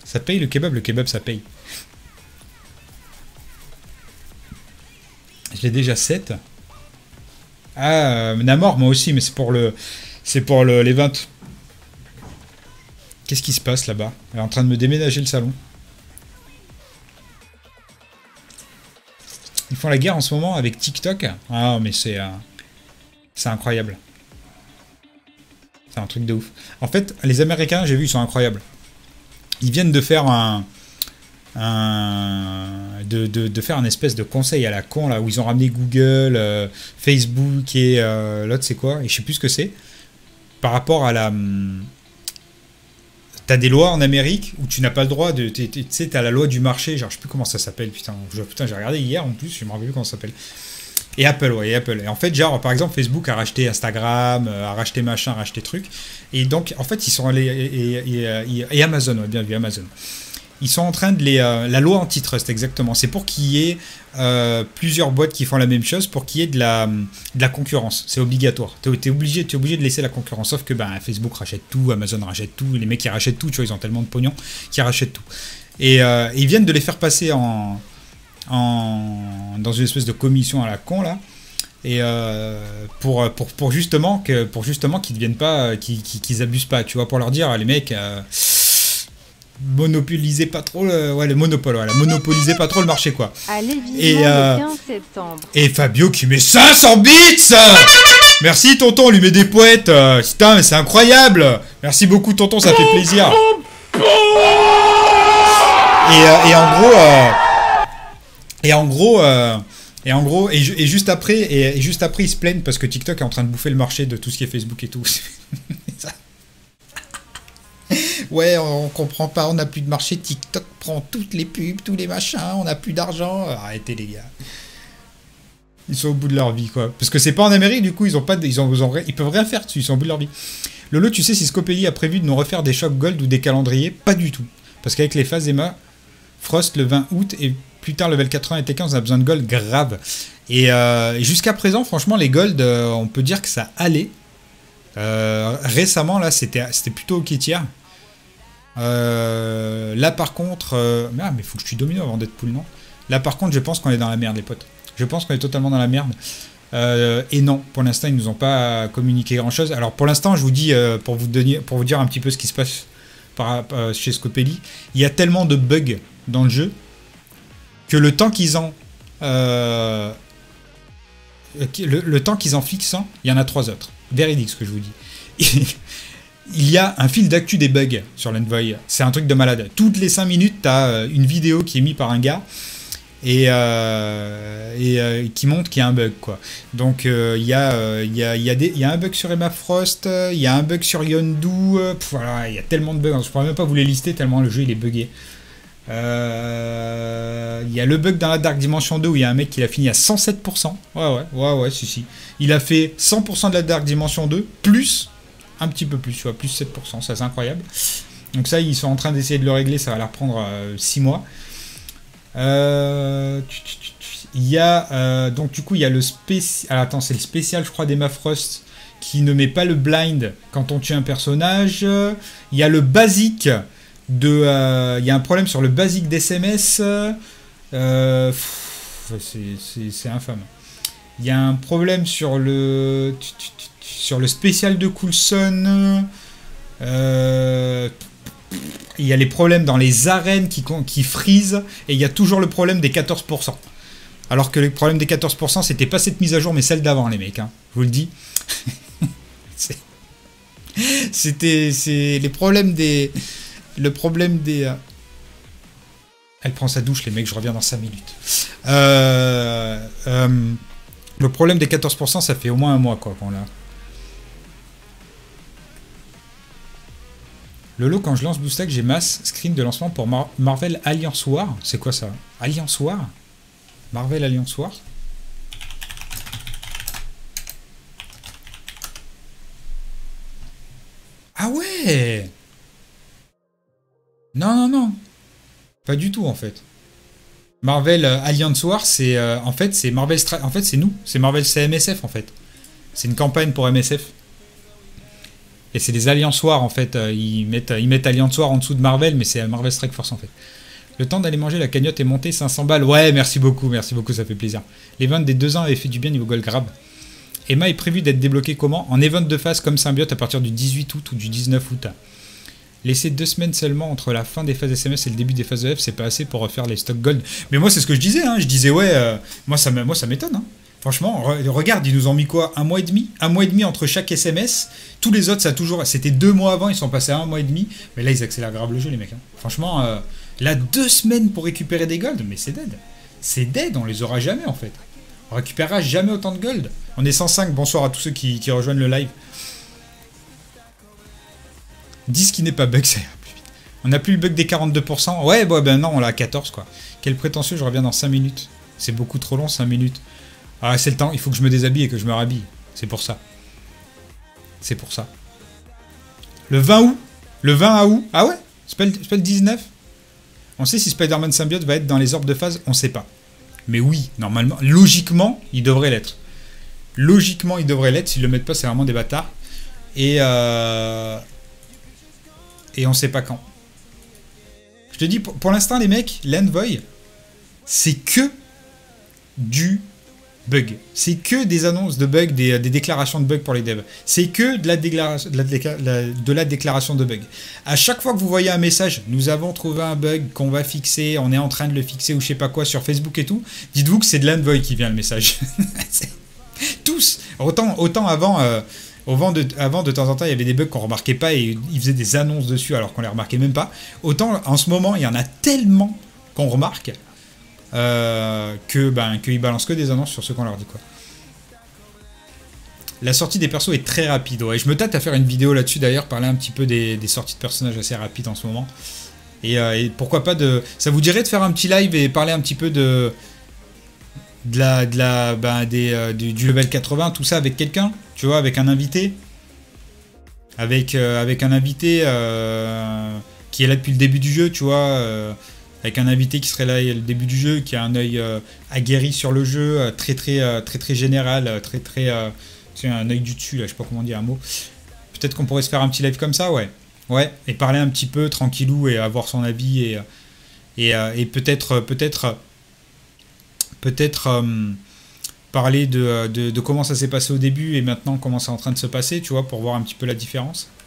S2: Ça paye le kebab, le kebab ça paye. Je l'ai déjà 7. Ah, euh, Namor, moi aussi, mais c'est pour le. C'est pour le, les 20. Qu'est-ce qui se passe là-bas? Elle est en train de me déménager le salon. Ils font la guerre en ce moment avec TikTok? Ah, mais euh, c'est incroyable. C'est un truc de ouf. En fait, les Américains, j'ai vu, ils sont incroyables. Ils viennent de faire un. De, de- faire un espèce de conseil à la con, là, où ils ont ramené Google, euh, Facebook et euh, l'autre, c'est quoi? Et je sais plus ce que c'est. Par rapport à la. hum, T'as des lois en Amérique où tu n'as pas le droit de. Tu sais, t'as la loi du marché, genre, je sais plus comment ça s'appelle, putain. Je- Putain, j'ai regardé hier en plus, je me rappelle plus comment ça s'appelle. Et Apple, ouais, et Apple. Et en fait, genre, par exemple, Facebook a racheté Instagram, euh, a racheté machin, a racheté truc. Et donc, en fait, ils sont allés. Et- et- et Amazon, ouais, bien vu, Amazon. Ils sont en train de les. euh, la loi antitrust, exactement. C'est pour qu'il y ait euh, plusieurs boîtes qui font la même chose, pour qu'il y ait de la, de la concurrence. C'est obligatoire. Tu es, obligé, t'es obligé de laisser la concurrence. Sauf que ben, Facebook rachète tout, Amazon rachète tout. Les mecs qui rachètent tout, tu vois, ils ont tellement de pognon qu'ils rachètent tout. Et euh, ils viennent de les faire passer en, en, dans une espèce de commission à la con, là. Et pour, pour, pour justement que pour justement deviennent pas qu'ils qu'ils abusent pas tu vois pour leur dire les mecs monopolisez pas trop le, ouais, le monopole voilà monopolisez pas trop le marché quoi
S3: Allez
S2: Et, euh,
S3: le 15 septembre.
S2: et Fabio qui met 500 bits Merci tonton, on lui met des poètes. euh, Putain, mais c'est incroyable. Merci beaucoup tonton, ça fait plaisir. Et, euh, et en gros, euh, et en gros, euh, et en gros, et juste après, et, et juste après, ils se plaignent parce que TikTok est en train de bouffer le marché de tout ce qui est Facebook et tout. Ouais, on, comprend pas, on n'a plus de marché. TikTok prend toutes les pubs, tous les machins, on n'a plus d'argent. Arrêtez les gars. Ils sont au bout de leur vie, quoi. Parce que c'est pas en Amérique, du coup, ils ont pas, ils ont, ils peuvent rien faire dessus, ils sont au bout de leur vie. Lolo, tu sais si Scopelli a prévu de nous refaire des chocs gold ou des calendriers? Pas du tout. Parce qu'avec les phases Emma, Frost le 20 août et plus tard level 80 et T15, on a besoin de gold grave. Et, euh, jusqu'à présent, franchement, les gold, euh, on peut dire que ça allait. Euh, récemment, là, c'était plutôt ok tiers. Euh, là, par contre, euh, ah, mais faut que je suis domino avant d'être pool, non? Là, par contre, je pense qu'on est dans la merde, les potes. Je pense qu'on est totalement dans la merde. Euh, et non, pour l'instant, ils nous ont pas communiqué grand chose. Alors, pour l'instant, je vous dis, pour, vous donner, pour vous dire un petit peu ce qui se passe chez Scopelli, il y a tellement de bugs dans le jeu que le temps qu'ils en. le, le temps qu'ils en fixent, hein, il y en a trois autres. Véridique ce que je vous dis. il y a un fil d'actu des bugs sur l'Envoy. C'est un truc de malade. Toutes les 5 minutes, tu as une vidéo qui est mise par un gars et, euh, et euh, qui montre qu'il y a un bug. quoi. Donc euh, il y, a, euh, y, a, un bug sur Emma Frost, euh, il y a un bug sur Yondu. euh, voilà, il y a tellement de bugs. Je ne pourrais même pas vous les lister tellement le jeu il est buggé. Euh, Il y a le bug dans la Dark Dimension 2 où il y a un mec qui l'a fini à 107%. Ouais, ouais, ouais, ouais, si, si. Il a fait 100% de la Dark Dimension 2, plus un petit peu plus, tu vois, plus 7%, ça c'est incroyable. Donc ça, ils sont en train d'essayer de le régler, ça va leur prendre 6 mois. Euh, tu- tu- Il y a, euh, donc du coup, il y a le spécial, attends, c'est le spécial, je crois, d'Emma Frost, qui ne met pas le blind quand on tue un personnage. Il y a le basique de, euh, il y a un problème sur le basique d'SMS. Euh, c'est- infâme. Il y a un problème sur le sur le spécial de Coulson. Euh, il y a les problèmes dans les arènes qui, qui freeze et il y a toujours le problème des 14%. Alors que le problème des 14%, c'était pas cette mise à jour, mais celle d'avant, les mecs. hein. Je vous le dis. C'était les problèmes des le problème des euh, elle prend sa douche, les mecs, je reviens dans 5 minutes. Euh, le problème des 14%, ça fait au moins un mois, quoi, qu'on l'a. Le lot, quand je lance Boostak, j'ai masse screen de lancement pour Mar- Marvel Alliance War. C'est quoi ça Alliance War Marvel Alliance War Ah ouais Non, non, non. Pas du tout, en fait. Marvel euh, Alliance War, c'est euh, en fait c'est Marvel Stra- en fait c'est nous, c'est Marvel c'est MSF en fait. C'est une campagne pour MSF. Et c'est des Alliance War en fait, euh, ils mettent ils mettent Alliance War en dessous de Marvel mais c'est Marvel Strike Force en fait. Le temps d'aller manger la cagnotte est monté 500 balles. Ouais, merci beaucoup, merci beaucoup, ça fait plaisir. Les ventes des deux ans avaient fait du bien niveau gold grab. Emma est prévu d'être débloqué comment? En event de phase comme Symbiote à partir du 18 août ou du 19 août. Laisser deux semaines seulement entre la fin des phases SMS et le début des phases EF, c'est pas assez pour refaire les stocks gold. Mais moi, c'est ce que je disais. Hein. Je disais, ouais, euh, moi, ça me- moi, ça m'étonne. hein. Franchement, re- regarde, ils nous ont mis quoi Un mois et demi? Un mois et demi entre chaque SMS. Tous les autres, ça a toujours. C'était deux mois avant, ils sont passés à un mois et demi. Mais là, ils accélèrent grave le jeu, les mecs. hein. Franchement, euh, là, deux semaines pour récupérer des golds, mais c'est dead. C'est dead, on les aura jamais en fait. On récupérera jamais autant de gold. On est 105, bonsoir à tous ceux qui, rejoignent le live. Dis ce qui n'est pas bug, ça plus vite. On n'a plus le bug des 42%. Ouais, bah, ben non, on l'a à 14 quoi. Quel prétentieux, je reviens dans 5 minutes. C'est beaucoup trop long, 5 minutes. Ah, c'est le temps, il faut que je me déshabille et que je me rhabille. C'est pour ça. C'est pour ça. Le 20 août Le 20 août Ah ouais? C'est pas, pas le 19 On sait si Spider-Man Symbiote va être dans les orbes de phase On sait pas. Mais oui, normalement, logiquement, il devrait l'être. Logiquement, il devrait l'être. S'ils le mettent pas, c'est vraiment des bâtards. Et euh... et on sait pas quand. Je te dis, pour, pour l'instant, les mecs, l'Envoy, c'est que du bug. C'est que des annonces de bugs, des, des déclarations de bugs pour les devs. C'est que de la, déclaration, de, la, bugs. À chaque fois que vous voyez un message, nous avons trouvé un bug qu'on va fixer, on est en train de le fixer ou je sais pas quoi sur Facebook et tout, dites-vous que c'est de l'Envoy qui vient le message. Tous Autant, avant, euh, de, avant, de temps en temps, il y avait des bugs qu'on remarquait pas et ils faisaient des annonces dessus alors qu'on les remarquait même pas. Autant en ce moment, il y en a tellement qu'on remarque euh, que ben qu'ils balancent que des annonces sur ce qu'on leur dit quoi. La sortie des persos est très rapide. Je me tâte à faire une vidéo là-dessus d'ailleurs, parler un petit peu des, sorties de personnages assez rapides en ce moment. Et, euh, et pourquoi pas de. Ça vous dirait de faire un petit live et parler un petit peu de. De la, de la, ben, des, euh, du, level 80, tout ça avec quelqu'un, tu vois, avec un invité? Avec, avec un invité qui est là depuis le début du jeu, tu vois. Avec un invité qui serait là le début du jeu, qui a un œil euh, aguerri sur le jeu, euh, très très euh, très très général, très très c'est un œil du dessus là, je sais pas comment dire un mot. Peut-être qu'on pourrait se faire un petit live comme ça, ouais, ouais, et parler un petit peu tranquillou et avoir son avis et et, et peut-être peut-être peut-être parler de, de, de comment ça s'est passé au début et maintenant comment c'est en train de se passer, tu vois, pour voir un petit peu la différence. «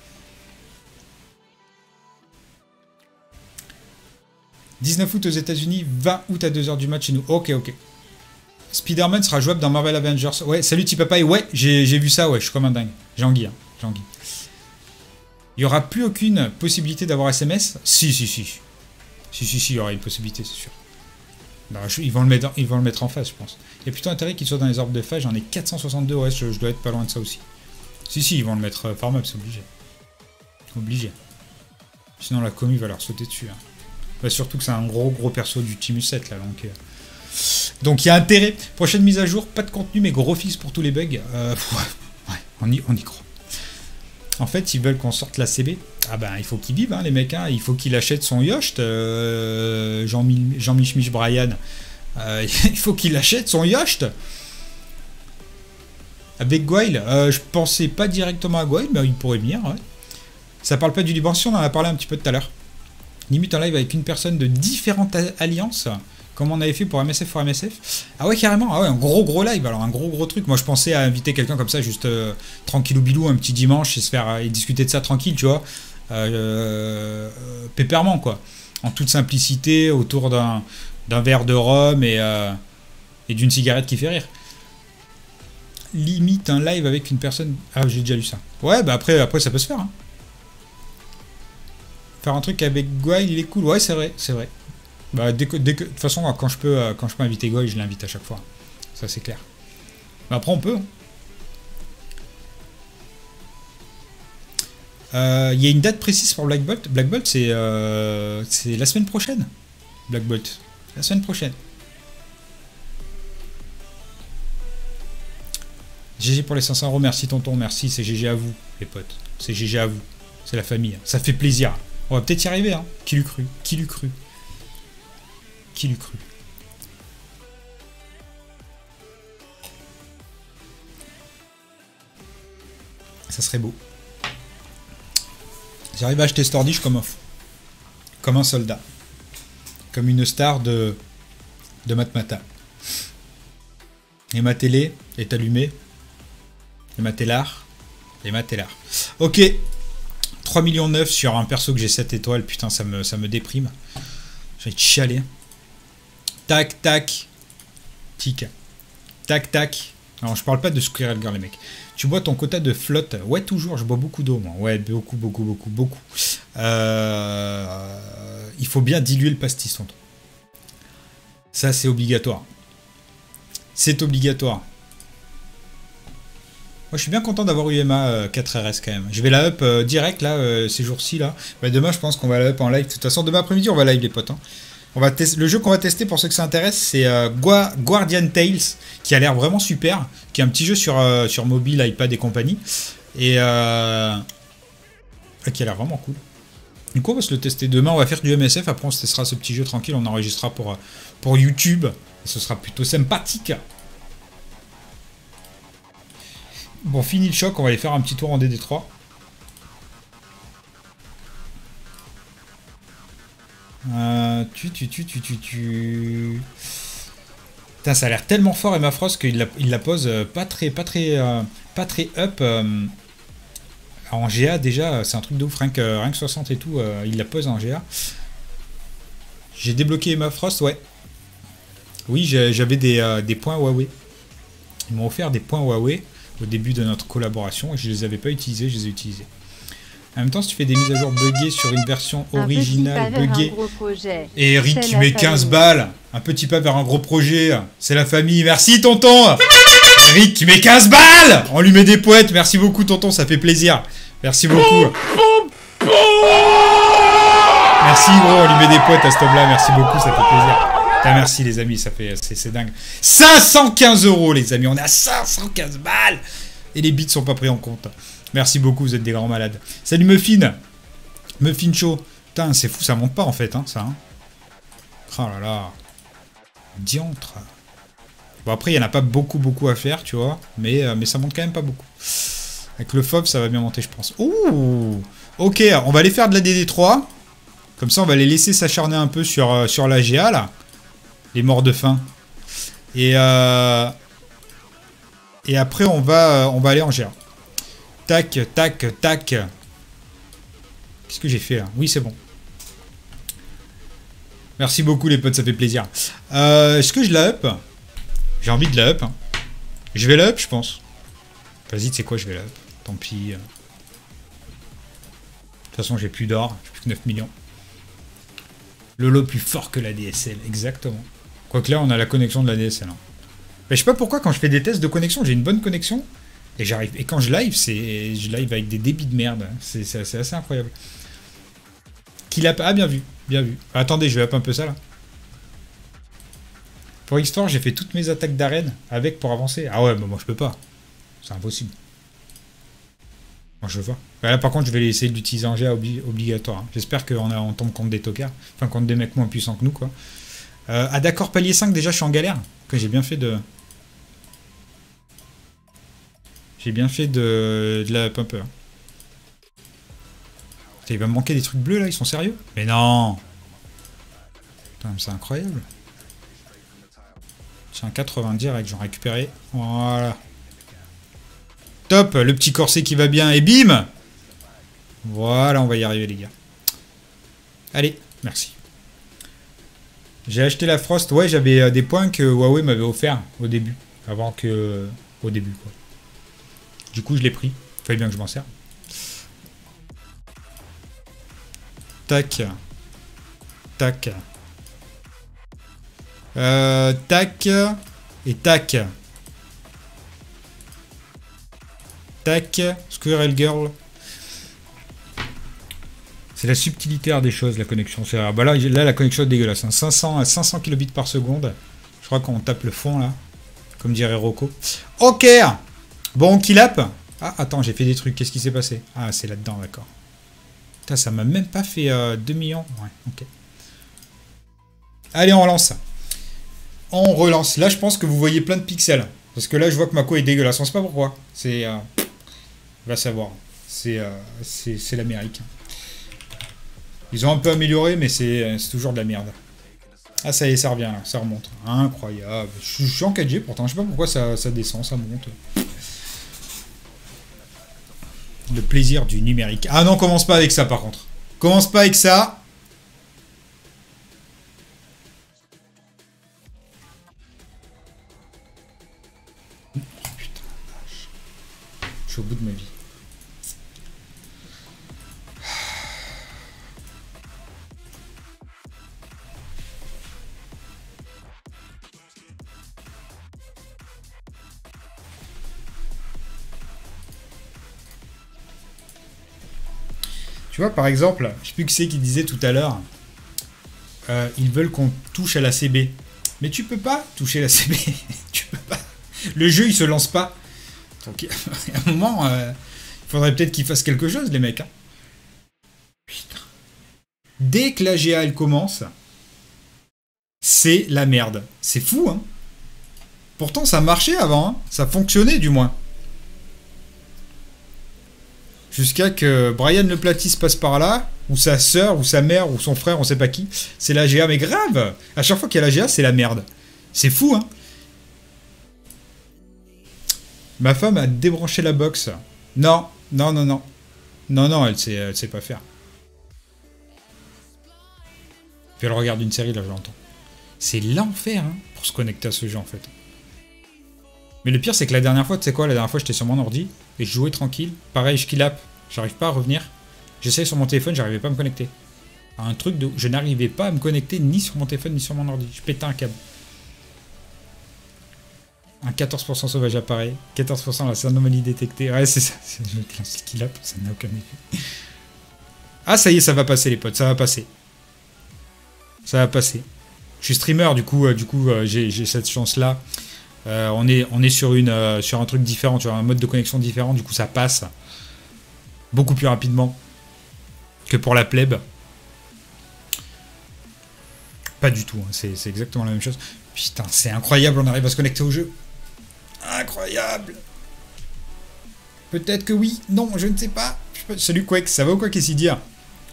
S2: 19 août aux États-Unis, 20 août à 2h du match chez nous. Ok, ok. Spider-Man sera jouable dans Marvel Avengers. Ouais, salut petit papa. Et ouais, j'ai vu ça, ouais, je suis comme un dingue. J'ai envie, hein. J'ai. Il n'y aura plus aucune possibilité d'avoir SMS Si, si, si. Si, si, si, il y aura une possibilité, c'est sûr. Ils, vont le mettre, ils vont le mettre en face, je pense. Il y a plutôt intérêt qu'il soit dans les orbes de phase. J'en ai 462, ouais, je, je dois être pas loin de ça aussi. Si, si, ils vont le mettre euh, c'est obligé. Obligé. Sinon, la commu va leur sauter dessus. hein. Surtout que c'est un gros, gros perso du Team 7 là, donc. euh, Donc il y a intérêt. Prochaine mise à jour, pas de contenu, mais gros fixe pour tous les bugs. Euh, ouais, on y, on y croit. En fait, ils veulent qu'on sorte la CB. Ah ben, il faut qu'ils vivent, hein, les mecs. hein. Il faut qu'il achète son Yost, euh, Jean, Mi- Jean Mich Mich Brian. Il faut qu'il achète son Yost. Avec Guile, euh, je pensais pas directement à Guile, mais il pourrait venir. ouais. Ça parle pas du Liban, si on en a parlé un petit peu tout à l'heure. Limite un live avec une personne de différentes alliances, comme on avait fait pour MSF pour MSF. Ah ouais, carrément, ah ouais, un gros gros live, alors un gros gros truc. Moi je pensais à inviter quelqu'un comme ça, juste euh, tranquillou bilou, un petit dimanche, et se faire et discuter de ça tranquille, tu vois. Euh, euh, pépèrement, quoi. En toute simplicité, autour d'un d'un verre de rhum et, euh, et d'une cigarette qui fait rire. Limite un live avec une personne. Ah, j'ai déjà lu ça. Ouais, bah après, après ça peut se faire. hein. Faire un truc avec Guile, il est cool. Ouais, c'est vrai, c'est vrai. Bah, dès que, de toute façon, quand je peux, euh, quand je peux inviter Guile, je l'invite à chaque fois. Ça, c'est clair. Bah, après, on peut. hein. Euh, Il y a une date précise pour Black Bolt. Black Bolt, c'est euh, la semaine prochaine. Black Bolt. La semaine prochaine. GG pour les 500 euros. Merci, tonton. Merci. C'est GG à vous, les potes. C'est GG à vous. C'est la famille. Ça fait plaisir. On va peut-être y arriver. Hein. Qui l'eût cru? Qui l'eût cru? Qui l'eût cru? Ça serait beau. J'arrive à acheter Stordish comme un fou. Comme un soldat. Comme une star de, de Matmata. Et ma télé est allumée Les Matellar. Les Matellar. Ok. 3 millions 9 sur un perso que j'ai 7 étoiles. Putain, ça me, ça me déprime. J'ai chialer. Tac, tac. Tic. Tac, tac. Non, je parle pas de Squirrel Girl, les mecs. Tu bois ton quota de flotte. Ouais, toujours, je bois beaucoup d'eau, moi. Ouais, beaucoup, beaucoup, beaucoup, beaucoup. Euh, il faut bien diluer le pastis. Ça, c'est obligatoire. C'est obligatoire. Moi, je suis bien content d'avoir eu Emma 4RS quand même. Je vais la up euh, direct là, euh, ces jours-ci là. Bah, demain, je pense qu'on va la up en live. De toute façon, demain après-midi, on va live les potes. hein. On va le jeu qu'on va tester pour ceux que ça intéresse, c'est euh, Gua- Guardian Tales, qui a l'air vraiment super, qui est un petit jeu sur, euh, sur mobile, iPad et compagnie, et euh, qui a l'air vraiment cool. Du coup, on va se le tester demain. On va faire du MSF. Après, on se testera ce petit jeu tranquille. On enregistrera pour, euh, pour YouTube. Et ce sera plutôt sympathique. Bon, fini le choc. On va aller faire un petit tour en DD3. Euh, tu, tu, tu, tu, tu. Putain, ça a l'air tellement fort Emma Frost qu'il la, il la pose euh, pas très, pas très, euh, pas très up. euh, en GA déjà, c'est un truc de ouf. Rien que, rien que 60 et tout, euh, il la pose en GA. J'ai débloqué Emma Frost, ouais. Oui, j'avais euh, des points Huawei. Ils m'ont offert des points Huawei au début de notre collaboration et je les avais pas utilisés, je les ai utilisés. En même temps, si tu fais des mises à jour buggées sur une version originale buggée, et Eric qui met
S3: famille.
S2: 15 balles, un petit pas vers un gros projet, c'est la famille. Merci tonton Eric qui met 15 balles On lui met des poètes, merci beaucoup tonton, ça fait plaisir. Merci beaucoup. Merci gros, on lui met des poètes à cet homme-là, merci beaucoup, ça fait plaisir. Putain, merci les amis, ça fait c'est c'est dingue. 515 euros les amis, on est à 515 balles Et les bits sont pas pris en compte. Merci beaucoup, vous êtes des grands malades. Salut Muffin Muffin Show. Putain, c'est fou, ça monte pas en fait, hein, ça. hein. Oh là là. Diantre. Bon, après, il n'y en a pas beaucoup, beaucoup à faire, tu vois. Mais, euh, mais ça monte quand même pas beaucoup. Avec le FOB, ça va bien monter, je pense. Ouh Ok, on va aller faire de la DD3. Comme ça, on va les laisser s'acharner un peu sur, euh, sur la GA, là. Les morts de faim. Et, euh, et après, on va, euh, on va aller en GA. Tac, tac, tac. Qu'est-ce que j'ai fait là? Oui, c'est bon. Merci beaucoup les potes, ça fait plaisir. Euh, Est-ce que je la up? J'ai envie de la up. hein. Je vais la up, je pense. Vas-y, tu sais quoi, je vais la up. Tant pis. euh. De toute façon, j'ai plus d'or, j'ai plus que 9 millions. Le lot plus fort que la DSL, exactement. Quoique là, on a la connexion de la DSL. hein. Mais je sais pas pourquoi, quand je fais des tests de connexion, j'ai une bonne connexion. Et j'arrive. Et quand je live, c'est. Je live avec des débits de merde. C'est assez incroyable. Qu'il a Ah, bien vu. Bien vu. Attendez, je vais up un peu ça là. Pour Histoire, j'ai fait toutes mes attaques d'arène avec pour avancer. Ah ouais, bah moi je peux pas. C'est impossible. Moi je vois. Là par contre, je vais essayer d'utiliser GA obli- obligatoire. hein. J'espère qu'on tombe contre des tocards. Enfin, contre des mecs moins puissants que nous quoi. Euh, ah d'accord, palier 5, déjà je suis en galère. J'ai bien fait de. J'ai bien fait de, de la pumper. Putain, il va me manquer des trucs bleus là, ils sont sérieux? Mais non c'est incroyable. Un 80 direct, j'en récupéré. Voilà. Top, le petit corset qui va bien et bim Voilà, on va y arriver les gars. Allez, merci. J'ai acheté la Frost. Ouais, j'avais euh, des points que Huawei m'avait offert au début. Avant que... Au début, quoi. Du coup, je l'ai pris. Fallait bien que je m'en sers. Tac. Tac. Euh, tac. Et tac. Tac. Squirrel Girl. C'est la subtilité des choses, la connexion. Ah bah là, là, la connexion est dégueulasse. hein. 500 à 500 kilobits par seconde. Je crois qu'on tape le fond, là. Comme dirait Rocco. Ok Bon, kill up Ah, attends, j'ai fait des trucs. Qu'est-ce qui s'est passé? Ah, c'est là-dedans, d'accord. Putain, ça m'a même pas fait euh, 2 millions. Ouais, ok. Allez, on relance. On relance. Là, je pense que vous voyez plein de pixels. Parce que là, je vois que ma co est dégueulasse. On sait pas pourquoi. C'est... euh, Va savoir. C'est euh, l'Amérique. Ils ont un peu amélioré, mais c'est euh, c'est toujours de la merde. Ah, ça y est, ça revient là. Ça remonte. Incroyable. Je, suis- en 4G pourtant. Je sais pas pourquoi ça, ça descend, ça monte. Le plaisir du numérique. Ah non, commence pas avec ça par contre. Commence pas avec ça. Oh. Je suis au bout de ma vie. Tu vois, par exemple, je sais plus qui c'est qui disait tout à l'heure, euh, ils veulent qu'on touche à la CB. Mais tu peux pas toucher la CB. tu peux pas. Le jeu, il se lance pas. Donc, à un moment, euh, il faudrait peut-être qu'ils fassent quelque chose, les mecs. hein. Dès que la GA, elle commence, c'est la merde. C'est fou, hein. Pourtant, ça marchait avant, hein. Ça fonctionnait, du moins. Jusqu'à que Brian Le Platis passe par là, ou sa sœur, ou sa mère, ou son frère, on sait pas qui. C'est la GA, mais grave À chaque fois qu'il y a la GA, c'est la merde. C'est fou, hein Ma femme a débranché la box. Non, non, non, non. Non, non, elle sait, elle sait pas faire. Puis elle regarde une série, là, je l'entends. C'est l'enfer, hein, pour se connecter à ce jeu, en fait. Mais le pire, c'est que la dernière fois, tu sais quoi, la dernière fois, j'étais sur mon ordi et je jouais tranquille. Pareil, je kill j'arrive pas à revenir. J'essayais sur mon téléphone, j'arrivais pas à me connecter. Un truc de. Je n'arrivais pas à me connecter ni sur mon téléphone ni sur mon ordi. Je pétais un câble. Un 14% sauvage apparaît. 14% la anomalie détectée. Ouais, c'est ça. Je lance kill up, ça n'a aucun effet. Ah, ça y est, ça va passer, les potes, ça va passer. Ça va passer. Je suis streamer, du coup, euh, du coup euh, j'ai cette chance-là. Euh, on, est, on est sur, une, euh, sur un truc différent, vois, un mode de connexion différent, du coup ça passe beaucoup plus rapidement que pour la plèbe. Pas du tout, hein, c'est exactement la même chose. Putain, c'est incroyable, on arrive à se connecter au jeu. Incroyable Peut-être que oui, non, je ne sais pas. Je sais pas. Salut Quake, ça va ou quoi qu'est-ce qu'il dire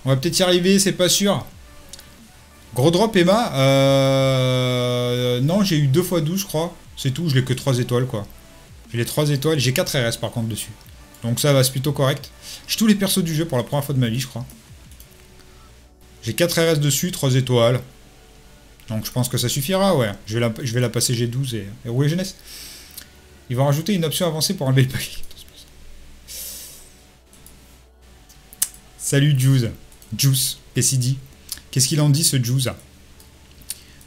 S2: On va peut-être y arriver, c'est pas sûr. Gros drop Emma euh... Non, j'ai eu 2 x 12 je crois. C'est tout, je l'ai que 3 étoiles quoi. J'ai les 3 étoiles, j'ai 4 RS par contre dessus. Donc ça va, c'est plutôt correct. J'ai tous les persos du jeu pour la première fois de ma vie je crois. J'ai 4 RS dessus, 3 étoiles. Donc je pense que ça suffira, ouais. Je vais la, je vais la passer G12 et, et rouler jeunesse. Ils vont rajouter une option avancée pour enlever le paquet. Salut Juice. Juice, qu'est-ce qu'il dit Qu'est-ce qu'il en dit ce Juice?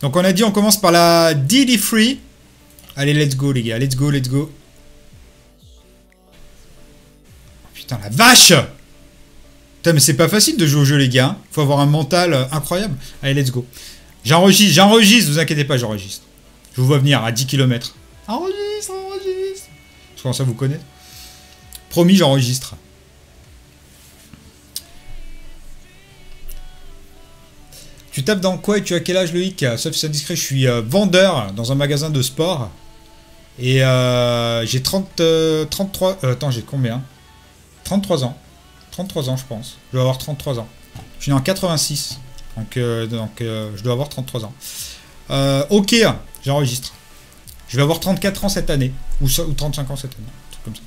S2: Donc on a dit on commence par la DD Free. Allez, let's go les gars, let's go, let's go. Putain, la vache Putain, mais c'est pas facile de jouer au jeu les gars. Faut avoir un mental euh, incroyable. Allez, let's go. J'enregistre, j'enregistre, vous inquiétez pas, j'enregistre. Je vous vois venir à 10 km. Enregistre, enregistre. Je commence à vous connaître. Promis, j'enregistre. Tu tapes dans quoi et tu as quel âge Loïc? Sauf si c'est indiscret, je suis euh, vendeur dans un magasin de sport. Et euh, j'ai 30, euh, 33... euh, attends, j'ai combien? 33 ans. 33 ans, je pense. Je dois avoir 33 ans. Je suis né en 86. Donc, euh, donc euh, je dois avoir 33 ans. Euh, ok, j'enregistre. Je vais avoir 34 ans cette année. Ou, so- ou 35 ans cette année. Un truc comme ça.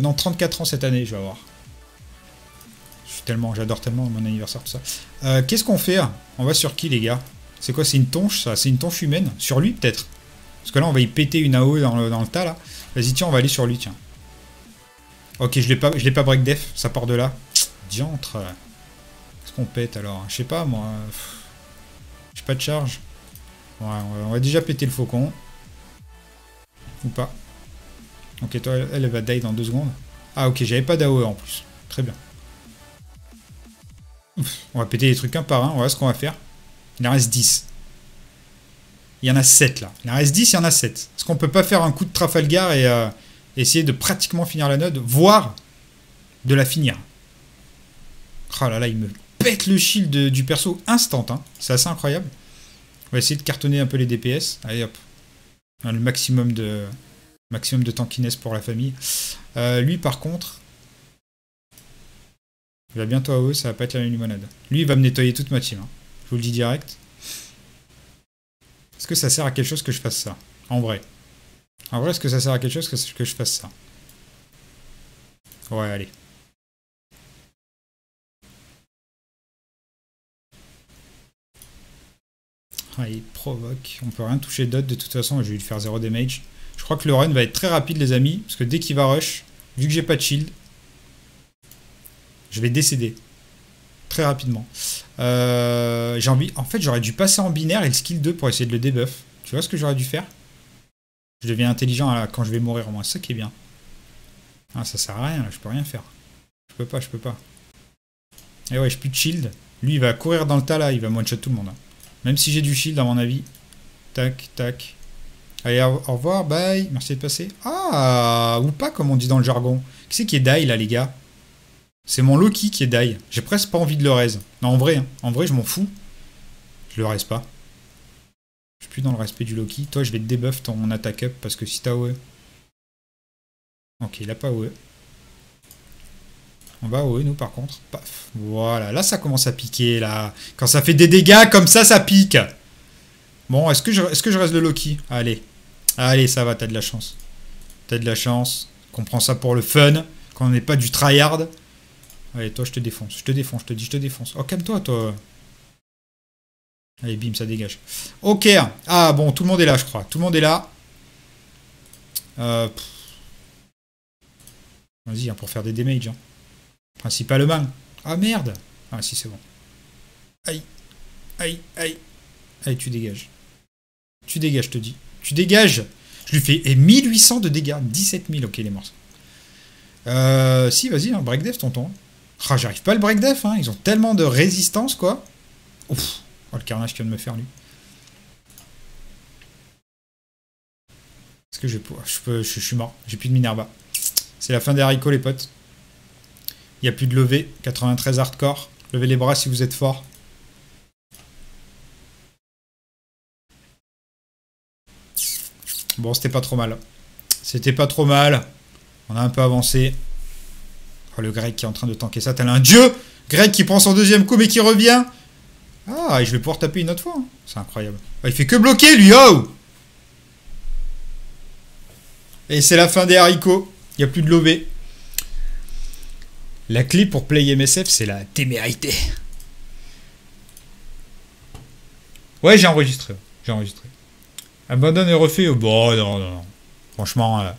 S2: Non, 34 ans cette année, je vais avoir. Je tellement, j'adore tellement mon anniversaire, tout ça. Qu'est-ce qu'on fait On va sur qui, les gars? C'est quoi C'est une tonche, ça C'est une tonche humaine Sur lui, peut-être Parce que là, on va y péter une AO dans le, dans le tas, là. Vas-y, tiens, on va aller sur lui, tiens. Ok, je l'ai pas, je pas break def, ça part de là. Diantre. Qu'est-ce qu'on pète alors? Je sais pas, moi. J'ai pas de charge. Ouais, on va, déjà péter le faucon. Ou pas. Ok, toi, elle, elle va die dans deux secondes. Ah, ok, j'avais pas d'AOE en plus. Très bien. On va péter les trucs un par un. Voilà ce qu'on va faire. Il en reste 10. Il y en a 7 là. Il en reste 10, il y en a 7. Est-ce qu'on peut pas faire un coup de Trafalgar et euh, essayer de pratiquement finir la node, voire de la finir? Oh là là, il me pète le shield du perso instant. Hein. C'est assez incroyable. On va essayer de cartonner un peu les DPS. Allez hop. Un, Le maximum de, maximum de tankiness pour la famille. Euh, lui par contre, il va bientôt à eux, ça va pas être la même limonade. Lui il va me nettoyer toute ma team. hein. Je vous le dis direct. Est-ce que ça sert à quelque chose que je fasse ça En vrai? En vrai, est-ce que ça sert à quelque chose que, je fasse ça? Ouais, allez. Ah, il provoque. On peut rien toucher d'autre. De toute façon, je vais lui faire 0 damage. Je crois que le run va être très rapide, les amis. Parce que dès qu'il va rush, vu que j'ai pas de shield, je vais décéder. Très rapidement. Euh, j'ai envie... En fait, j'aurais dû passer en binaire et le skill 2 pour essayer de le debuff. Tu vois ce que j'aurais dû faire? Je deviens intelligent quand je vais mourir au moins. Ça qui est bien. Ah, ça sert à rien, là. Je peux rien faire. Je peux pas, je peux pas. Et ouais, j'ai plus de shield. Lui, il va courir dans le tas. Il va one-shot tout le monde. hein. Même si j'ai du shield, à mon avis. Tac, tac. Allez, au au revoir, bye. Merci de passer. Ah, ou pas, comme on dit dans le jargon. Qui c'est qui est die, là, les gars? C'est mon Loki qui est die. J'ai presque pas envie de le raise. Non, en vrai, hein. en vrai, je m'en fous. Je le raise pas. Je suis plus dans le respect du Loki. Toi, je vais te debuff ton attack up parce que si t'as OE. Ok, il a pas OE. On va OE, nous, par contre. Paf. Voilà, là, ça commence à piquer, là. Quand ça fait des dégâts comme ça, ça pique. Bon, est-ce que, je, que je reste le Loki? Allez. Allez, ça va, t'as de la chance. T'as de la chance. Qu'on prend ça pour le fun. Qu'on n'est pas du tryhard. Allez, toi, je te défonce. Je te défonce, je te dis, je te défonce. Oh, calme-toi, toi. Allez, bim, ça dégage. Ok. Ah, bon, tout le monde est là, je crois. Tout le monde est là. Euh. Vas-y, hein, pour faire des damages. Hein. Principalement. Ah, merde. Ah, si, c'est bon. Aïe. Aïe, aïe. Allez, tu dégages. Tu dégages, je te dis. Tu dégages. Je lui fais et 1800 de dégâts. 17 000. Ok, il est mort. Euh, si, vas-y, hein, break def, tonton. Ah, j'arrive pas à le break def. Hein. Ils ont tellement de résistance, quoi. Ouf. Oh, le carnage qu'il vient de me faire, lui. Est-ce que je, peux- je, peux, je, je suis mort. J'ai plus de Minerva. C'est la fin des haricots, les potes. Il n'y a plus de lever. 93 hardcore. Levez les bras si vous êtes fort. Bon, c'était pas trop mal. C'était pas trop mal. On a un peu avancé. Oh, le grec qui est en train de tanker ça, tel un dieu Greg qui prend son deuxième coup mais qui revient Ah, et je vais pouvoir taper une autre fois. hein. C'est incroyable. Ah, il fait que bloquer, lui, oh Et c'est la fin des haricots. Il n'y a plus de lové. La clé pour play MSF, c'est la témérité. Ouais, j'ai enregistré. J'ai enregistré. Abandonne et refait. oh, Bon, non, non, non. Franchement, euh,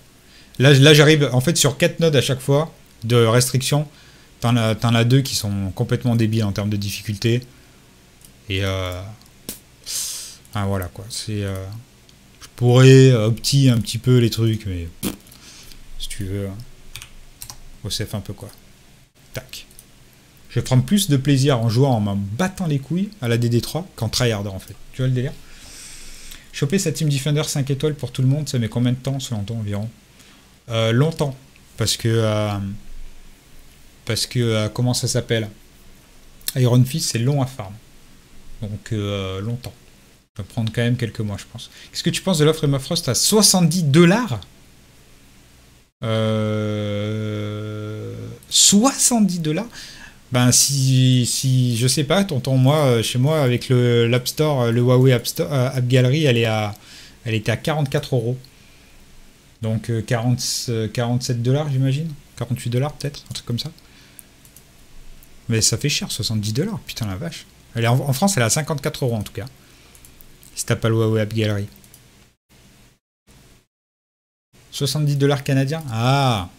S2: là, là j'arrive en fait sur 4 nodes à chaque fois de restriction. T'en as, as deux qui sont complètement débiles en termes de difficulté. Et euh, voilà quoi. C'est, euh, je pourrais opti un petit peu les trucs, mais si tu veux, au CF un peu quoi. Tac. Je prendre plus de plaisir en jouant en me battant les couilles à la DD3 qu'en tryharder en fait. Tu vois le délire? Choper sa Team Defender 5 étoiles pour tout le monde, ça met combien de temps selon toi environ? Euh, Longtemps. Parce que. Euh, parce que. euh, comment ça s'appelle? Iron Fist, c'est long à farm. Donc, euh, longtemps. Ça va prendre quand même quelques mois, je pense. Qu'est-ce que tu penses de l'offre Emma Frost à 70 dollars? Euh, 70 dollars? Ben si, si je sais pas tonton moi euh, chez moi avec le l'App Store euh, le Huawei App, Store, euh, App Gallery elle est à elle était à 44 euros donc euh, 40, euh, 47 dollars j'imagine? 48 dollars peut-être un truc comme ça mais ça fait cher 70 dollars. Putain la vache. En France elle est à 54 euros en tout cas. Si t'as pas le Huawei App Gallery. 70 dollars canadiens. Ah.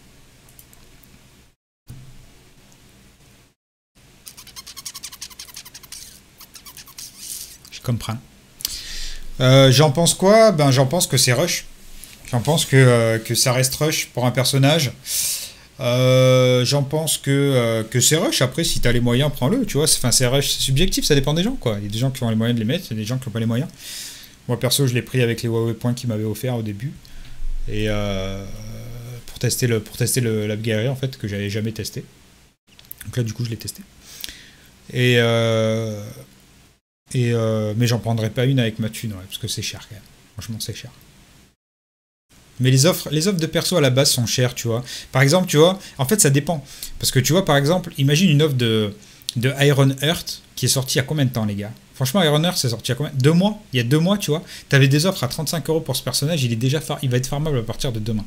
S2: Je comprends. Euh, j'en pense quoi? Ben j'en pense que c'est rush. J'en pense que, euh, que ça reste rush pour un personnage. Euh, j'en pense que, euh, que c'est rush. Après, si t'as les moyens, prends-le. Tu vois, c'est rush, c'est subjectif, ça dépend des gens. Quoi. Il y a des gens qui ont les moyens de les mettre, il y a des gens qui n'ont pas les moyens. Moi perso, je l'ai pris avec les Huawei points qu'ils m'avaient offert au début. Et euh, pour tester le pour tester en fait que j'avais jamais testé. Donc là du coup je l'ai testé. Et et mais j'en prendrai pas une avec ma thune, parce que c'est cher quand même. Franchement, c'est cher. Mais les offres, les offres de perso à la base sont chères, tu vois. Par exemple, tu vois, en fait, ça dépend. Parce que tu vois, par exemple, imagine une offre de, Iron Earth qui est sortie il y a combien de temps, les gars? Franchement, Iron Earth, c'est sorti il y a combien? Deux mois? Il y a deux mois, tu vois. T'avais des offres à 35 euros pour ce personnage, il, est déjà il va être farmable à partir de demain.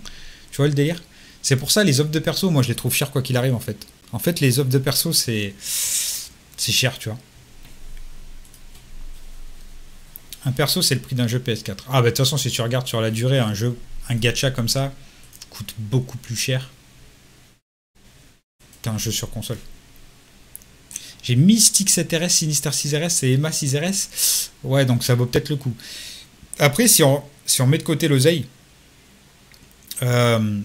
S2: Tu vois le délire? C'est pour ça les offres de perso, moi je les trouve chères quoi qu'il arrive en fait. En fait, les offres de perso, c'est c'est cher, tu vois. Un perso, c'est le prix d'un jeu PS4. Ah bah de toute façon, si tu regardes sur la durée, un jeu, un gacha comme ça coûte beaucoup plus cher qu'un jeu sur console. J'ai Mystic 7RS, Sinister 6RS et Emma 6RS. Ouais, donc ça vaut peut-être le coup. Après, si on, si on met de côté l'oseille, euh,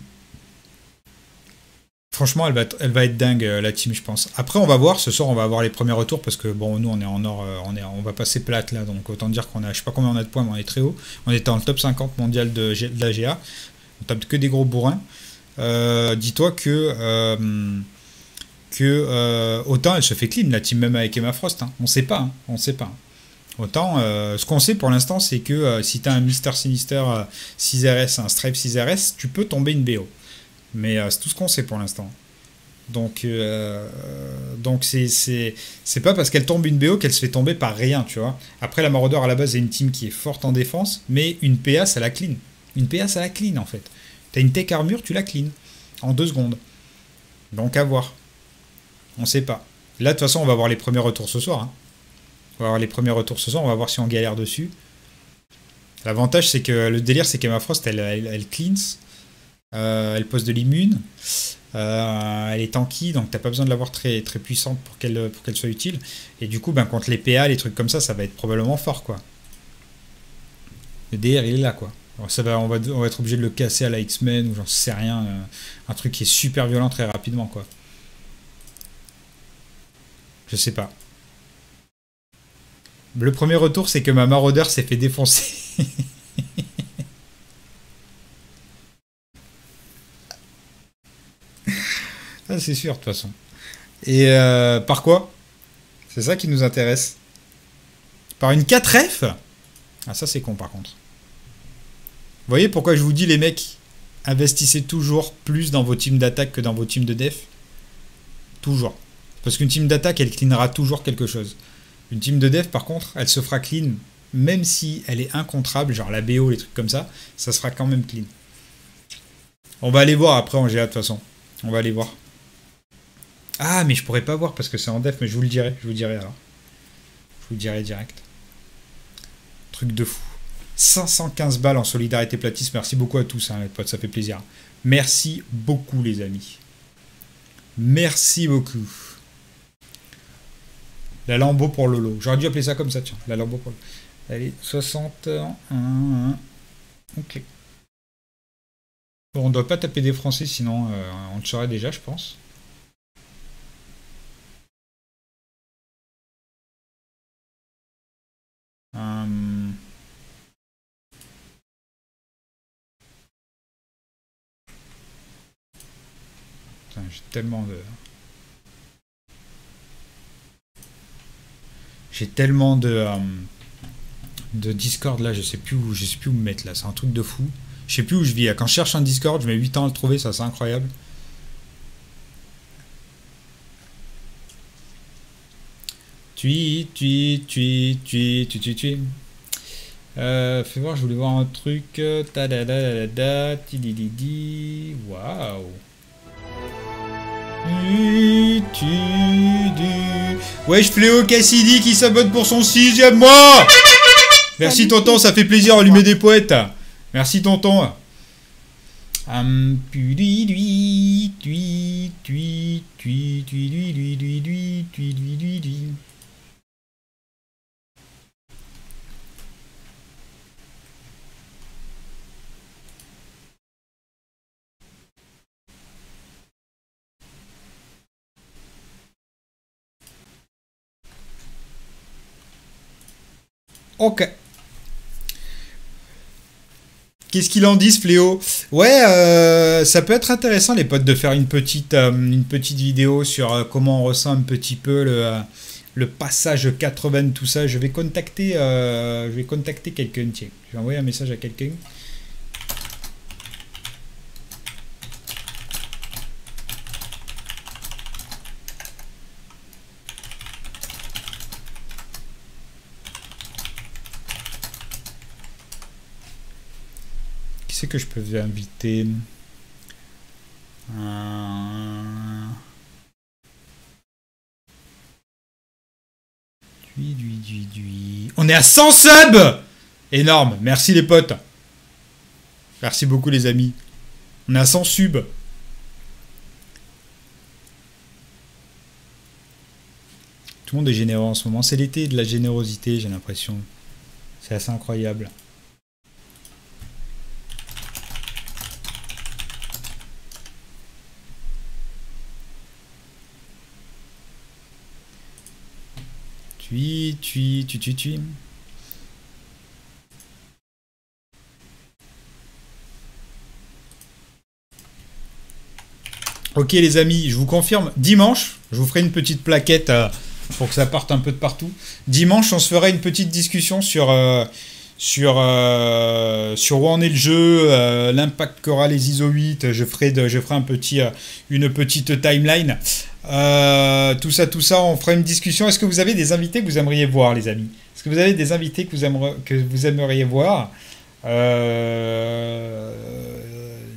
S2: franchement, elle va, être, dingue, euh, la team, je pense. Après, on va voir. Ce soir, on va avoir les premiers retours parce que, bon, nous, on est en or. euh, On, va passer plate là. Donc, autant dire qu'on a, je sais pas combien on a de points, mais on est très haut. On était le top 50 mondial de, la GA. On tape que des gros bourrins. Euh, Dis-toi que. que autant elle se fait clean la team même avec Emma Frost hein. on sait pas hein. on sait pas autant euh, ce qu'on sait pour l'instant c'est que si tu un Mister Sinister euh, 6RS un Stripe 6RS tu peux tomber une BO mais euh, c'est tout ce qu'on sait pour l'instant donc euh, donc c'est pas parce qu'elle tombe une BO qu'elle se fait tomber par rien tu vois après la Marauder à la base c'est une team qui est forte en défense mais une PA ça la clean une PA ça la clean en fait t'as une tech armure tu la clean en deux secondes donc à voir on sait pas. Là, de toute façon, on va voir les premiers retours ce soir. hein. On va voir les premiers retours ce soir. On va voir si on galère dessus. L'avantage, c'est que le délire, c'est qu'Emma Frost, elle, elle, elle cleanse. Euh, elle pose de l'immune. Euh, elle est tanky, donc t'as pas besoin de l'avoir très, très puissante pour qu'elle soit utile. Et du coup, ben, contre les PA, les trucs comme ça, ça va être probablement fort, quoi. Le DR, il est là, quoi. On, va, on va être obligé de le casser à la X-Men ou j'en sais rien. euh, un truc qui est super violent très rapidement, quoi. Je sais pas. Le premier retour, c'est que ma maraudeur s'est fait défoncer. ah, c'est sûr, de toute façon. Et euh, par quoi? C'est ça qui nous intéresse. Par une 4F Ah, ça, c'est con, par contre. Vous voyez pourquoi je vous dis, les mecs, investissez toujours plus dans vos teams d'attaque que dans vos teams de def? Toujours. Parce qu'une team d'attaque, elle cleanera toujours quelque chose. Une team de dev, par contre, elle se fera clean, même si elle est incontrable, genre la BO, les trucs comme ça, ça sera quand même clean. On va aller voir après en GA de toute façon. On va aller voir. Ah, mais je pourrais pas voir parce que c'est en def, mais je vous le dirai. Je vous le dirai alors. Je vous le dirai direct. Truc de fou. 515 balles en solidarité platiste. Merci beaucoup à tous, hein, les potes, ça fait plaisir. Merci beaucoup, les amis. Merci beaucoup. La lambeau pour Lolo. J'aurais dû appeler ça comme ça, tiens. La lambeau pour Lolo. Allez, 61. Ok. Bon, on doit pas taper des Français, sinon euh, on le saurait déjà, je pense. J'ai tellement de... J'ai tellement de, euh, de Discord là, je sais plus où je sais plus où me mettre là, c'est un truc de fou. Je sais plus où je vis. Quand je cherche un Discord, je mets 8 ans à le trouver, ça c'est incroyable. Tui, tui, tui, tui, tui, tui, tui. Euh, fais voir, je voulais voir un truc. Ta da da da da. Waouh. Wesh Fléau Cassidy qui s'abonne pour son sixième mois Merci tonton, ça fait plaisir allumer des poètes. Merci tonton. Hum, pui, lui, tui, tui, tui, tui, lui, lui, lui, lui, tui, lui, lui, lui. Ok. Qu'est-ce qu'il en dit, ce fléau? Ouais, euh, ça peut être intéressant, les potes, de faire une petite, euh, vidéo sur euh, comment on ressent un petit peu le, passage 80, tout ça. Je vais contacter, je contacter quelqu'un, tiens. Je vais envoyer un message à quelqu'un. Que je peux inviter. On est à 100 subs Énorme, merci les potes. Merci beaucoup les amis. On est à 100 subs. Tout le monde est généreux en ce moment. C'est l'été de la générosité, j'ai l'impression. C'est assez incroyable. Tui. Ok les amis, je vous confirme, dimanche, je vous ferai une petite plaquette euh, pour que ça parte un peu de partout. Dimanche, on se fera une petite discussion sur, euh, euh, où en est le jeu, l'impact qu'aura les ISO 8. Je ferai, une petite timeline. Euh, tout ça, tout ça, on fera une discussion. Est-ce que vous avez des invités que vous aimeriez voir, les amis? Est-ce que vous avez des invités que vous, aimeriez, voir? Euh,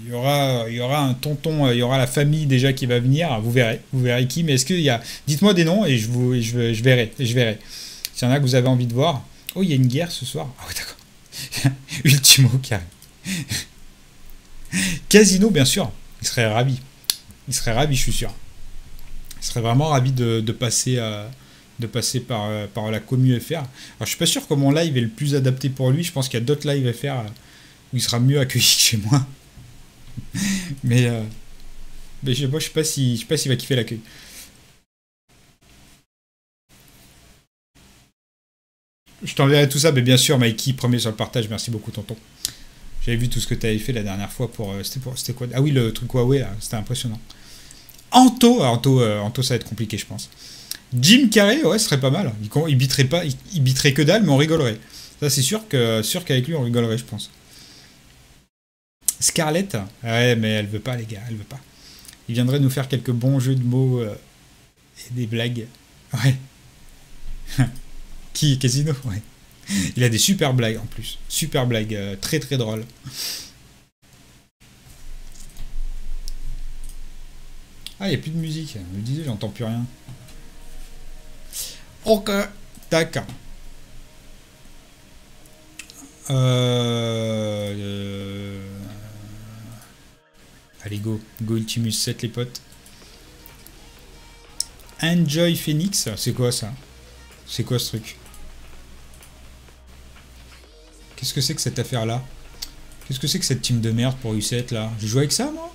S2: il y aura, y aura un tonton, euh, il y aura la famille déjà qui va venir. Vous verrez, vous verrez qui. Mais est-ce qu'il y a Dites-moi des noms et je vous, je, verrai, je verrai. S'il y en a que vous avez envie de voir. Oh, il y a une guerre ce soir. Ah oui, d'accord. Ultimo arrive. Casino, bien sûr. Il serait ravi. Il serait ravi, je suis sûr. Il serait vraiment ravi de, passer, euh, euh, par la commu FR. Alors, je suis pas sûr que mon live est le plus adapté pour lui. Je pense qu'il y a d'autres lives FR euh, où il sera mieux accueilli que chez moi. mais, je, moi, je sais pas si, je sais pas s'il va kiffer l'accueil. Je t'enverrai tout ça, mais bien sûr, Mikey, premier sur le partage. Merci beaucoup, tonton. J'avais vu tout ce que tu avais fait la dernière fois pour. C'était quoi? Ah oui, le truc Huawei, c'était impressionnant. Anto, Anto, euh, Anto, ça va être compliqué, je pense. Jim Carrey, ouais, ce serait pas mal. Il, biterait pas, il, que dalle, mais on rigolerait. Ça, c'est sûr que sûr qu'avec lui, on rigolerait, je pense. Scarlett, ouais, mais elle veut pas, les gars, elle veut pas. Il viendrait nous faire quelques bons jeux de mots euh, et des blagues. Ouais. Qui Casino Ouais. Il a des super blagues en plus. Super blagues, euh, très très drôles. Ah, il n'y a plus de musique. Je me disais, j'entends plus rien. Ok. Tac. Euh, euh, Allez, go. Go Ultimus 7, les potes. Enjoy Phoenix. C'est quoi ça? C'est quoi ce truc? Qu'est-ce que c'est que cette affaire-là? Qu'est-ce que c'est que cette team de merde pour U7 là? J'ai joué avec ça moi?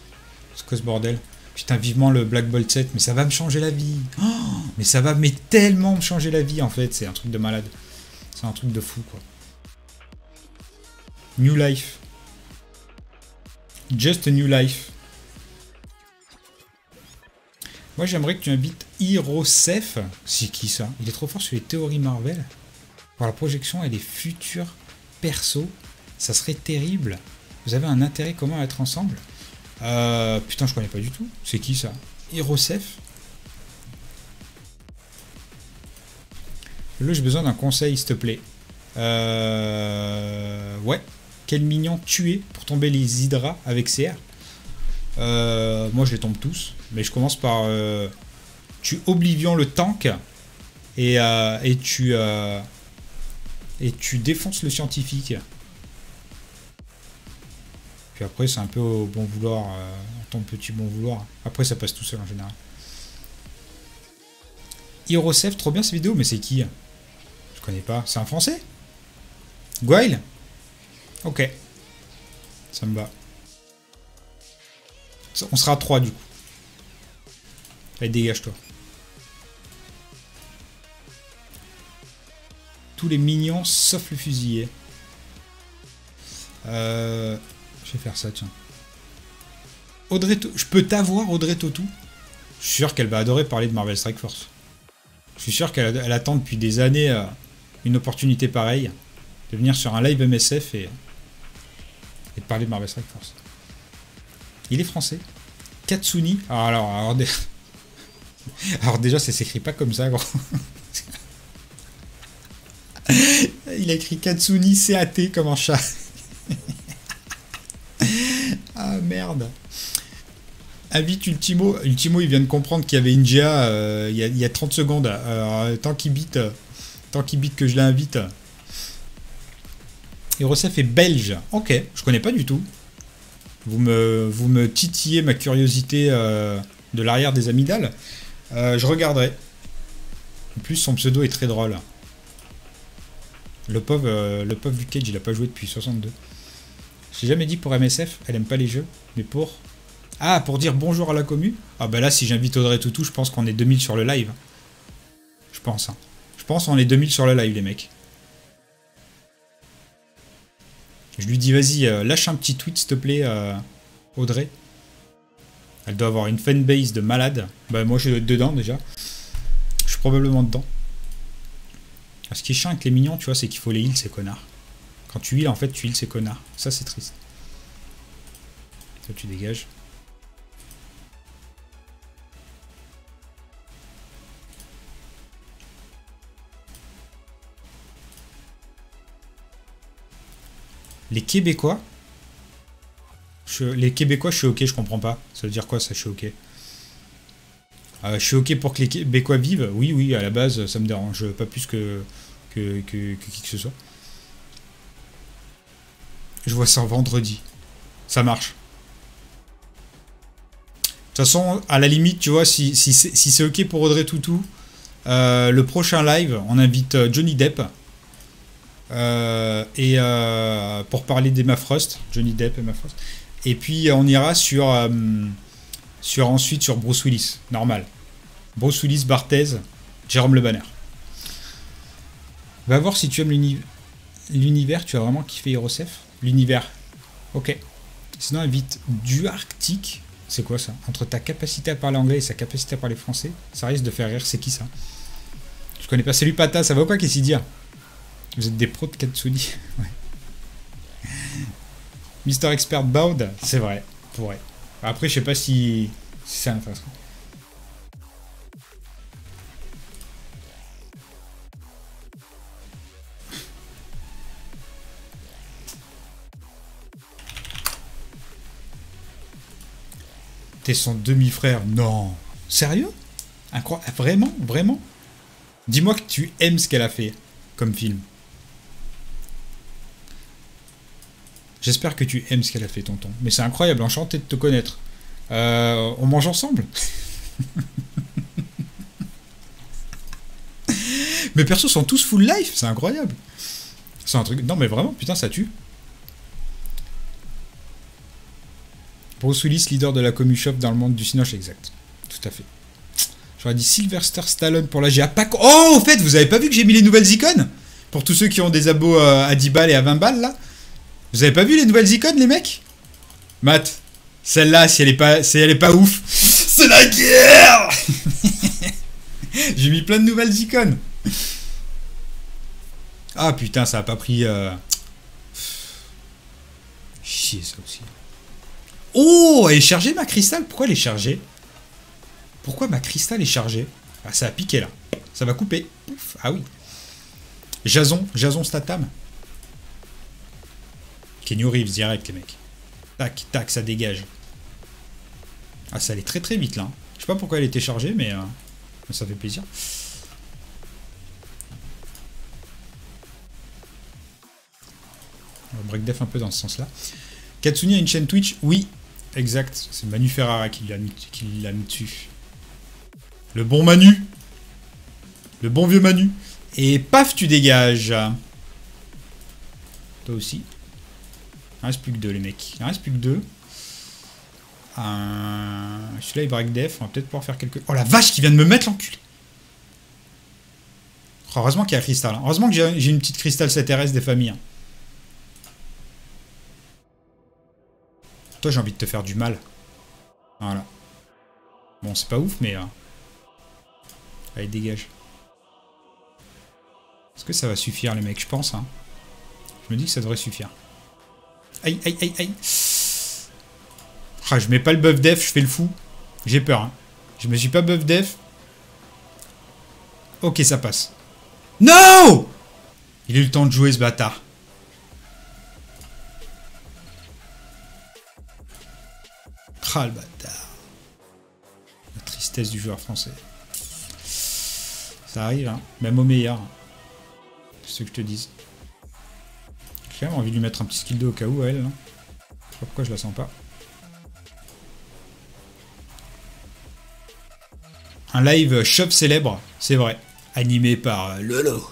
S2: C'est quoi ce bordel? Putain, vivement le Black Bolt 7, mais ça va me changer la vie. Oh, mais ça va mais tellement me changer la vie en fait. C'est un truc de malade. C'est un truc de fou quoi. New Life. Just a New Life. Moi j'aimerais que tu invites Hirosef. C'est qui ça? Il est trop fort sur les théories Marvel. Pour la projection et les futurs persos. Ça serait terrible. Vous avez un intérêt commun à être ensemble? Euh, Putain, je connais pas du tout. C'est qui ça? Hirosef? Là, j'ai besoin d'un conseil, s'il te plaît. Euh... Ouais. Quel mignon tuer pour tomber les hydras avec CR Euh, Moi, je les tombe tous. Mais je commence par... Tu Oblivion le tank. Et, et tu... Et tu défonces le scientifique. Puis après, c'est un peu au bon vouloir, euh, ton petit bon vouloir. Après, ça passe tout seul en général. Hirosef, trop bien cette vidéo, mais c'est qui? Je connais pas. C'est un français? Guile Ok. Ça me va. On sera à 3 du coup. Allez, dégage-toi. Tous les mignons sauf le fusillé. Euh, je vais faire ça, tiens. Audrey, je peux t'avoir Audrey Totou Je suis sûr qu'elle va adorer parler de Marvel Strike Force. Je suis sûr qu'elle elle attend depuis des années euh, une opportunité pareille de venir sur un live MSF et, et de parler de Marvel Strike Force. Il est français. Katsuni. Alors, alors, alors déjà, ça s'écrit pas comme ça, gros. Il a écrit Katsuni CAT comme un chat. ah merde. invite Ultimo. Ultimo, il vient de comprendre qu'il y avait GA euh, il, y a, il y a 30 secondes. Euh, tant qu'il bite, euh, tant qu'il bite que je l'invite. Eurocef est belge. Ok, je connais pas du tout. Vous me, vous titillez ma curiosité de l'arrière des amygdales. Je regarderai. En plus, son pseudo est très drôle. Le pauvre, le pauvre Cage, il a pas joué depuis 62. J'ai jamais dit pour MSF, elle aime pas les jeux, mais pour. Ah, pour dire bonjour à la commu Ah, bah là, si j'invite Audrey Toutou, je pense qu'on est 2000 sur le live. Je pense, hein. Je pense qu'on est 2000 sur le live, les mecs. Je lui dis, vas-y, euh, lâche un petit tweet, s'il te plaît, euh, Audrey. Elle doit avoir une fanbase de malade. Bah, moi, je dois être dedans déjà. Je suis probablement dedans. Ce qui est chiant avec les mignons, tu vois, c'est qu'il faut les heal, ces connards. Quand tu heal, en fait, tu heal ces connards. Ça, c'est triste. Toi, tu dégages. Les Québécois Les Québécois, je suis ok, je comprends pas. Ça veut dire quoi ça, je suis ok? Euh, Je suis ok pour que les Québécois vivent? Oui, oui, à la base, ça me dérange pas plus que, que qui que ce soit. Je vois ça vendredi. Ça marche. De toute façon, à la limite, tu vois, si, c'est ok pour Audrey Toutou, euh, le prochain live, on invite euh, Johnny Depp. Euh, et pour parler d'Emma Frost, Johnny Depp, Emma Frost. Et puis on ira sur, ensuite sur Bruce Willis, normal. Bruce Willis, Barthez, Jérôme Le Banner. Va voir si tu aimes l'uni- l'univers, tu as vraiment kiffé Hirosef L'univers. Ok. Sinon, invite du Arctique. C'est quoi ça? Entre ta capacité à parler anglais et sa capacité à parler français, ça risque de faire rire. C'est qui ça? Je connais pas. Salut Pata, ça va ou quoi Qu'est-ce qu'il dit Vous êtes des pros de Katsuni? Ouais. Mister Expert Baud, c'est vrai. Pourrait. Après, je sais pas si, si c'est intéressant. T'es son demi-frère Non. Sérieux? Incroyable. Vraiment Vraiment? Dis-moi que tu aimes ce qu'elle a fait comme film. J'espère que tu aimes ce qu'elle a fait, tonton. Mais c'est incroyable, enchanté de te connaître. Euh, on mange ensemble? Mes persos sont tous full life, c'est incroyable. C'est un truc. Non, mais vraiment, putain, ça tue. Bruce Willis, leader de la commu shop dans le monde du cinoche, exact. Tout à fait. J'aurais dit Sylvester Stallone pour la GA. Pas Oh, au fait, vous avez pas vu que j'ai mis les nouvelles icônes? Pour tous ceux qui ont des abos euh, à 10 balles et à 20 balles, là Vous avez pas vu les nouvelles icônes, les mecs? Matt, celle-là, si elle est pas, si elle est pas ouf, c'est la guerre J'ai mis plein de nouvelles icônes. Ah putain, ça a pas pris. Euh... Chier ça aussi. Oh, elle est chargée ma cristal Pourquoi elle est chargée? Pourquoi ma cristal est chargée? Ah, ça a piqué là. Ça va couper. Pouf. Ah oui. Jason, Jason Statham. Kenny Reeves direct, les mecs. Tac, tac, ça dégage. Ah, ça allait très très vite là. Je sais pas pourquoi elle était chargée, mais euh, ça fait plaisir. On va break def un peu dans ce sens-là. Katsuni a une chaîne Twitch? Oui, exact. C'est Manu Ferrara qui l'a qui l'a. Le bon Manu. Le bon vieux Manu. Et paf, tu dégages. Toi aussi. Il reste plus que deux, les mecs. Il reste plus que deux. Euh, Celui-là, il break def. On va peut-être pouvoir faire quelques. Oh la vache qui vient de me mettre l'enculé. Oh, heureusement qu'il y a cristal. hein. Heureusement que j'ai une petite cristal CTRS des familles. J'ai envie de te faire du mal. Voilà. Bon, c'est pas ouf, mais... euh, Allez, dégage. Est-ce que ça va suffire, les mecs? Je pense, hein. Je me dis que ça devrait suffire. Aïe, aïe, aïe, aïe. Ah, je mets pas le buff def, je fais le fou. J'ai peur, hein. Je me suis pas buff def. Ok, ça passe. No Il a eu le temps de jouer, ce bâtard. Ah, le bâtard. tristesse du joueur français. Ça arrive, hein. Même au meilleur. C'est ce que je te dis. J'ai envie de lui mettre un petit skill 2 au cas où, elle. Hein. Je sais pas pourquoi je la sens pas. Un live shop célèbre, c'est vrai. Animé par euh, Lolo.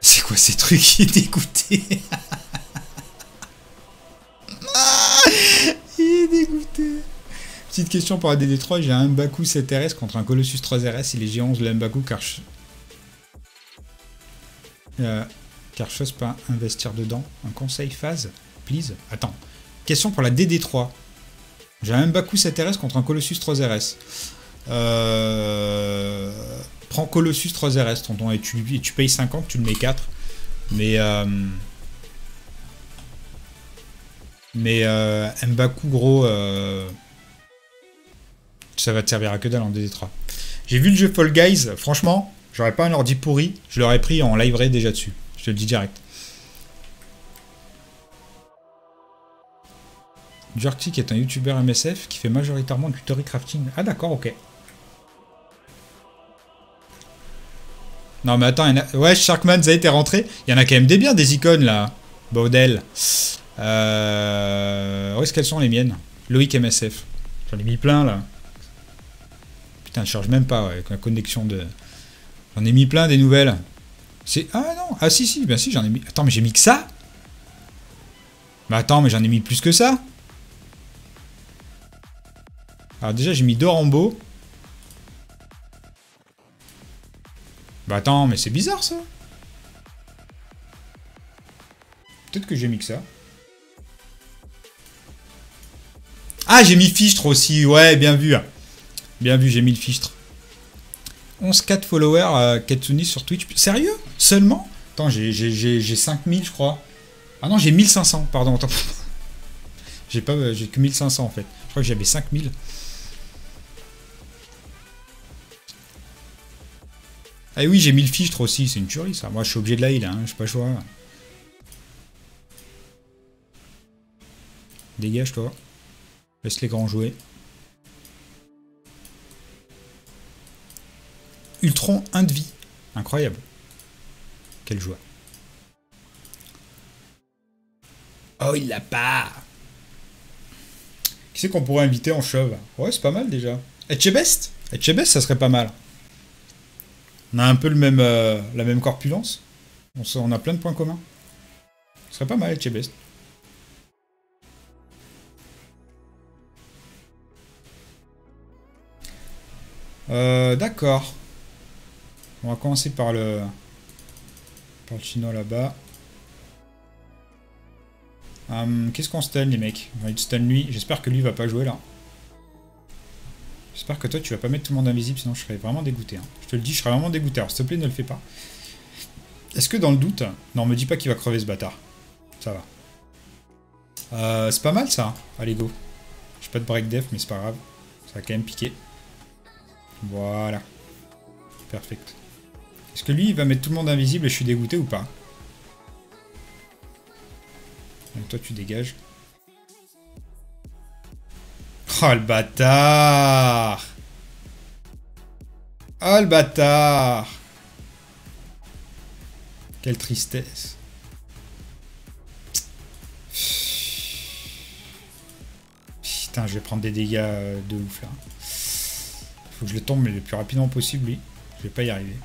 S2: C'est quoi ces trucs Il est dégoûté. Petite question pour ADD 3, j'ai un Mbaku 7RS contre un Colossus 3RS, il est G11 le Mbaku car. Euh, car chose pas investir dedans. Un conseil phase, please. Attends. Question pour la DD3. J'ai un Mbaku 7RS contre un Colossus 3RS. Euh... Prends Colossus 3RS, tonton, et tu, tu payes 50, tu le mets 4. Mais... Euh... Mais euh, Mbaku, gros... Euh ça va te servir à que dalle en DD3. J'ai vu le jeu Fall Guys, franchement, j'aurais pas un ordi pourri, je l'aurais pris en live déjà dessus. Je te le dis direct. Jerky est un youtubeur MSF qui fait majoritairement du story crafting. Ah d'accord, ok. Non mais attends, ouais Sharkman, ça a été rentré. Il y en a quand même des biens, des icônes là. Baudel. Euh... Où est-ce qu'elles sont les miennes? Loïc MSF. J'en ai mis plein là. Putain, je charge même pas avec la connexion de. J'en ai mis plein des nouvelles. C'est. Ah non Ah si, si, ben si, j'en ai mis. Attends, mais j'ai mis que ça? Bah attends, mais j'en ai mis plus que ça Alors déjà, j'ai mis deux Rambo. Bah attends, mais c'est bizarre ça Peut-être que j'ai mis que ça. Ah, j'ai mis Fichtre aussi, ouais, bien vu. Bien vu, j'ai mis le fichtre. 11 4 followers euh, Katsuni sur Twitch. Sérieux? Seulement? Attends, j'ai 5000 je crois. Ah non, j'ai 1500, pardon. J'ai pas euh, j'ai que 1500 en fait. Je crois que j'avais 5000. Ah oui, j'ai mis le fichtre aussi, c'est une tuerie ça. Moi je suis obligé de la heal, hein, je sais pas choix. Dégage toi. Laisse les grands jouer. Ultron 1 de vie. Incroyable. Quelle joie. Oh, il l'a pas Qui c'est qu'on pourrait inviter en chauve? Ouais, c'est pas mal déjà. Etchebest? Etchebest, ça serait pas mal. On a un peu le même, euh, la même corpulence. On, on, a plein de points communs. Ce serait pas mal, Etchebest. Euh, D'accord. On va commencer par le, par le chinois là-bas. Hum, qu'est-ce qu'on stun les mecs? On va stun lui. J'espère que lui va pas jouer là. J'espère que toi tu vas pas mettre tout le monde invisible sinon je serais vraiment dégoûté. Hein. Je te le dis, je serais vraiment dégoûté. Alors s'il te plaît ne le fais pas. Est-ce que dans le doute... Non, me dis pas qu'il va crever ce bâtard. Ça va. Euh, c'est pas mal ça. Allez go. J'ai pas de break def mais c'est pas grave. Ça va quand même piquer. Voilà. Perfect. Est-ce que lui, il va mettre tout le monde invisible et je suis dégoûté ou pas Donc toi, tu dégages. Oh, le bâtard Oh, le bâtard Quelle tristesse. Putain, je vais prendre des dégâts de ouf, là. Faut que je le tombe le plus rapidement possible, lui. Je vais pas y arriver.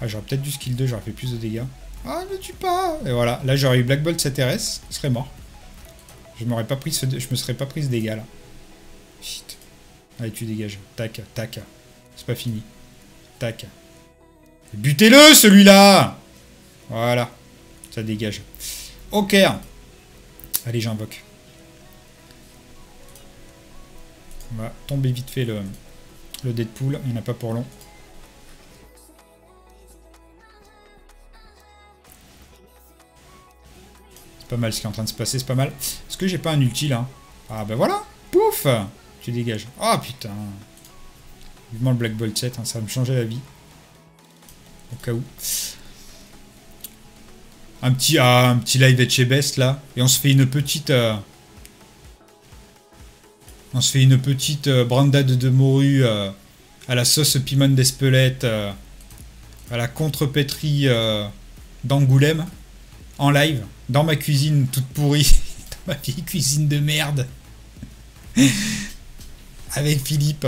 S2: Ah, j'aurais peut-être du skill 2, j'aurais fait plus de dégâts. Ah, ne tue pas Et voilà, là j'aurais eu Black Bolt 7RS, je mort. Je m'aurais pas pris ce... Je me serais pas pris ce dégât là. Shit. Allez, tu dégages. Tac, tac. C'est pas fini. Tac. Butez-le celui-là Voilà. Ça dégage. Ok. Allez, j'invoque. On va tomber vite fait le, le Deadpool. Il n'y en a pas pour long. pas mal ce qui est en train de se passer, c'est pas mal. Est-ce que j'ai pas un ulti là Ah bah voilà Pouf Tu dégages. Ah oh, putain Vivement le Black Bolt 7, hein, ça va me changer la vie. Au cas où. Un petit, ah, un petit live chez Best là. Et on se fait une petite... Euh, On se fait une petite euh, brandade de morue euh, à la sauce piment d'Espelette, euh, à la contrepétrie d'Angoulême, en live, dans ma cuisine toute pourrie, dans ma vieille cuisine de merde, avec Philippe.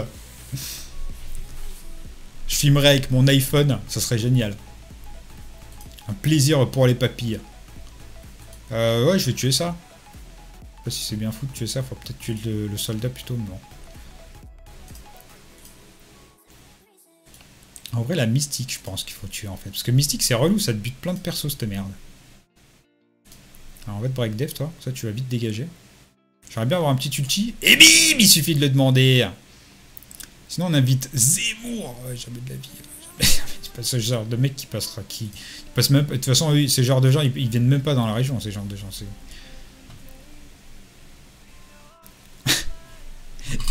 S2: Je filmerai avec mon iPhone, ça serait génial. Un plaisir pour les papilles. Ouais, je vais tuer ça. Sais pas si c'est bien fou de tuer ça, faut peut-être tuer le, soldat plutôt, mais bon. En vrai, la mystique, je pense qu'il faut tuer en fait. Parce que mystique, c'est relou, ça te bute plein de persos, cette merde. Alors, on va te break dev, toi. Ça, tu vas vite dégager. J'aimerais bien avoir un petit ulti. Et bim Il suffit de le demander. Sinon, on invite Zemmour. Ouais, jamais de la vie. C'est pas ce genre de mec qui passera. Qui, qui passe même, de toute façon, eux, ces genres de gens, ils, ils viennent même pas dans la région, ces genres de gens. c'est-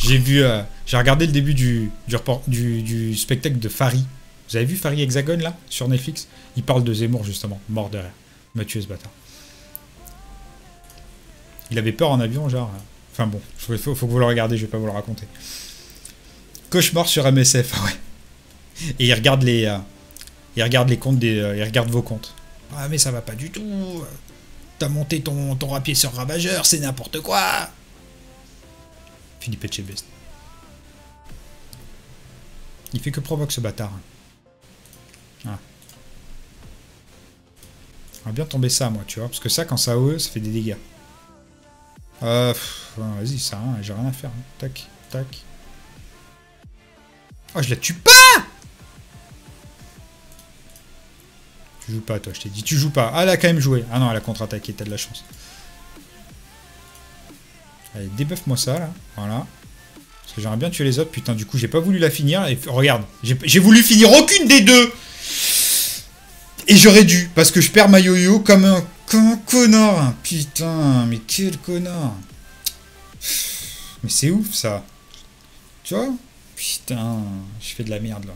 S2: J'ai vu, euh, j'ai regardé le début du, spectacle de Farid. Vous avez vu Farid Hexagone là sur Netflix? Il parle de Zemmour justement, mort de rire. M'a ce bâtard. Il avait peur en avion, genre. euh. Enfin bon, faut, que vous le regardez, je vais pas vous le raconter. Cauchemar sur MSF, ouais. Et il regarde les, euh, il regarde les comptes des, euh, il regarde vos comptes. Ah mais ça va pas du tout. T'as monté ton, ton rapier sur Ravageur, c'est n'importe quoi. Philippe. Il fait que provoque ce bâtard. Ah. J'aimerais bien tomber ça, moi, tu vois. Parce que ça, quand ça AOE, ça fait des dégâts. Ouais, vas-y, ça, hein, j'ai rien à faire. hein. Tac, tac. Oh, je la tue pas Tu joues pas, toi, je t'ai dit. Tu joues pas. Ah, elle a quand même joué. Ah non, elle a contre-attaqué, t'as de la chance. Allez, débuff-moi ça, là. Voilà. Parce que j'aimerais bien tuer les autres. Putain, du coup, j'ai pas voulu la finir. Et regarde, j'ai voulu finir aucune des deux. Et j'aurais dû. Parce que je perds ma yo-yo comme un, comme un connard. Putain, mais quel connard. Mais c'est ouf, ça. Tu vois? Putain, je fais de la merde, là.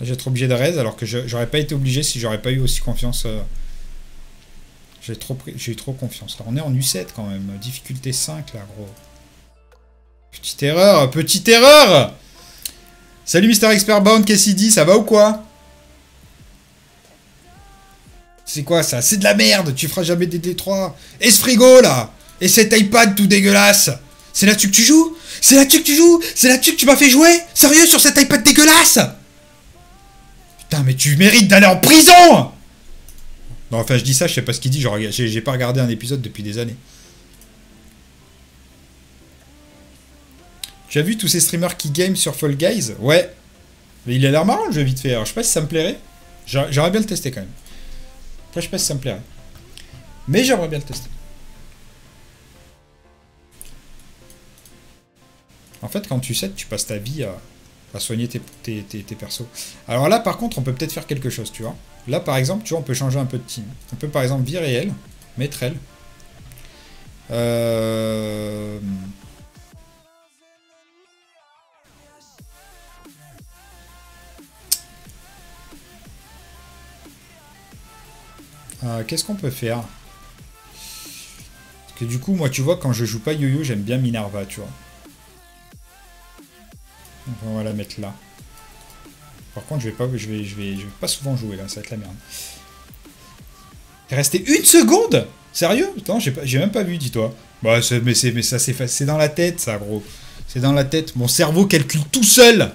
S2: J'ai être obligé de raise, alors que j'aurais pas été obligé si j'aurais pas eu aussi confiance. euh, J'ai trop, j'ai eu trop confiance. Là, on est en U7 quand même. Difficulté 5, là, gros. Petite erreur, petite erreur. Salut Mister Expert Bound, qu'est-ce qu'il dit Ça va ou quoi? C'est quoi ça? C'est de la merde, tu feras jamais des D3. Et ce frigo là? Et cet iPad tout dégueulasse? C'est là-dessus que tu joues? C'est là-dessus que tu joues? C'est là-dessus que tu m'as fait jouer? Sérieux sur cet iPad dégueulasse? Putain, mais tu mérites d'aller en prison Non, enfin, je dis ça, je sais pas ce qu'il dit, j'ai pas regardé un épisode depuis des années. Tu as vu tous ces streamers qui game sur Fall Guys Ouais. Mais il a l'air marrant le jeu vite fait. Alors je sais pas si ça me plairait. J'a- J'aimerais bien le tester quand même. Je sais pas si ça me plairait. Mais j'aimerais bien le tester. En fait quand tu sais, tu passes ta vie à, à soigner tes, tes, tes- tes persos. Alors là par contre on peut peut-être faire quelque chose, tu vois. Là par exemple, tu vois, on peut changer un peu de team. On peut par exemple virer elle, mettre elle. Euh... Euh, Qu'est-ce qu'on peut faire? Parce que du coup, moi, tu vois, quand je joue pas yo-yo, j'aime bien Minerva, tu vois. On va la mettre là. Par contre, je vais pas, je vais, je vais, je vais pas souvent jouer là, ça va être la merde. Resté une seconde? Sérieux? Attends, j'ai même pas vu, dis-toi. Bah, mais mais ça, c'est, dans la tête, ça, gros. C'est dans la tête. Mon cerveau calcule tout seul.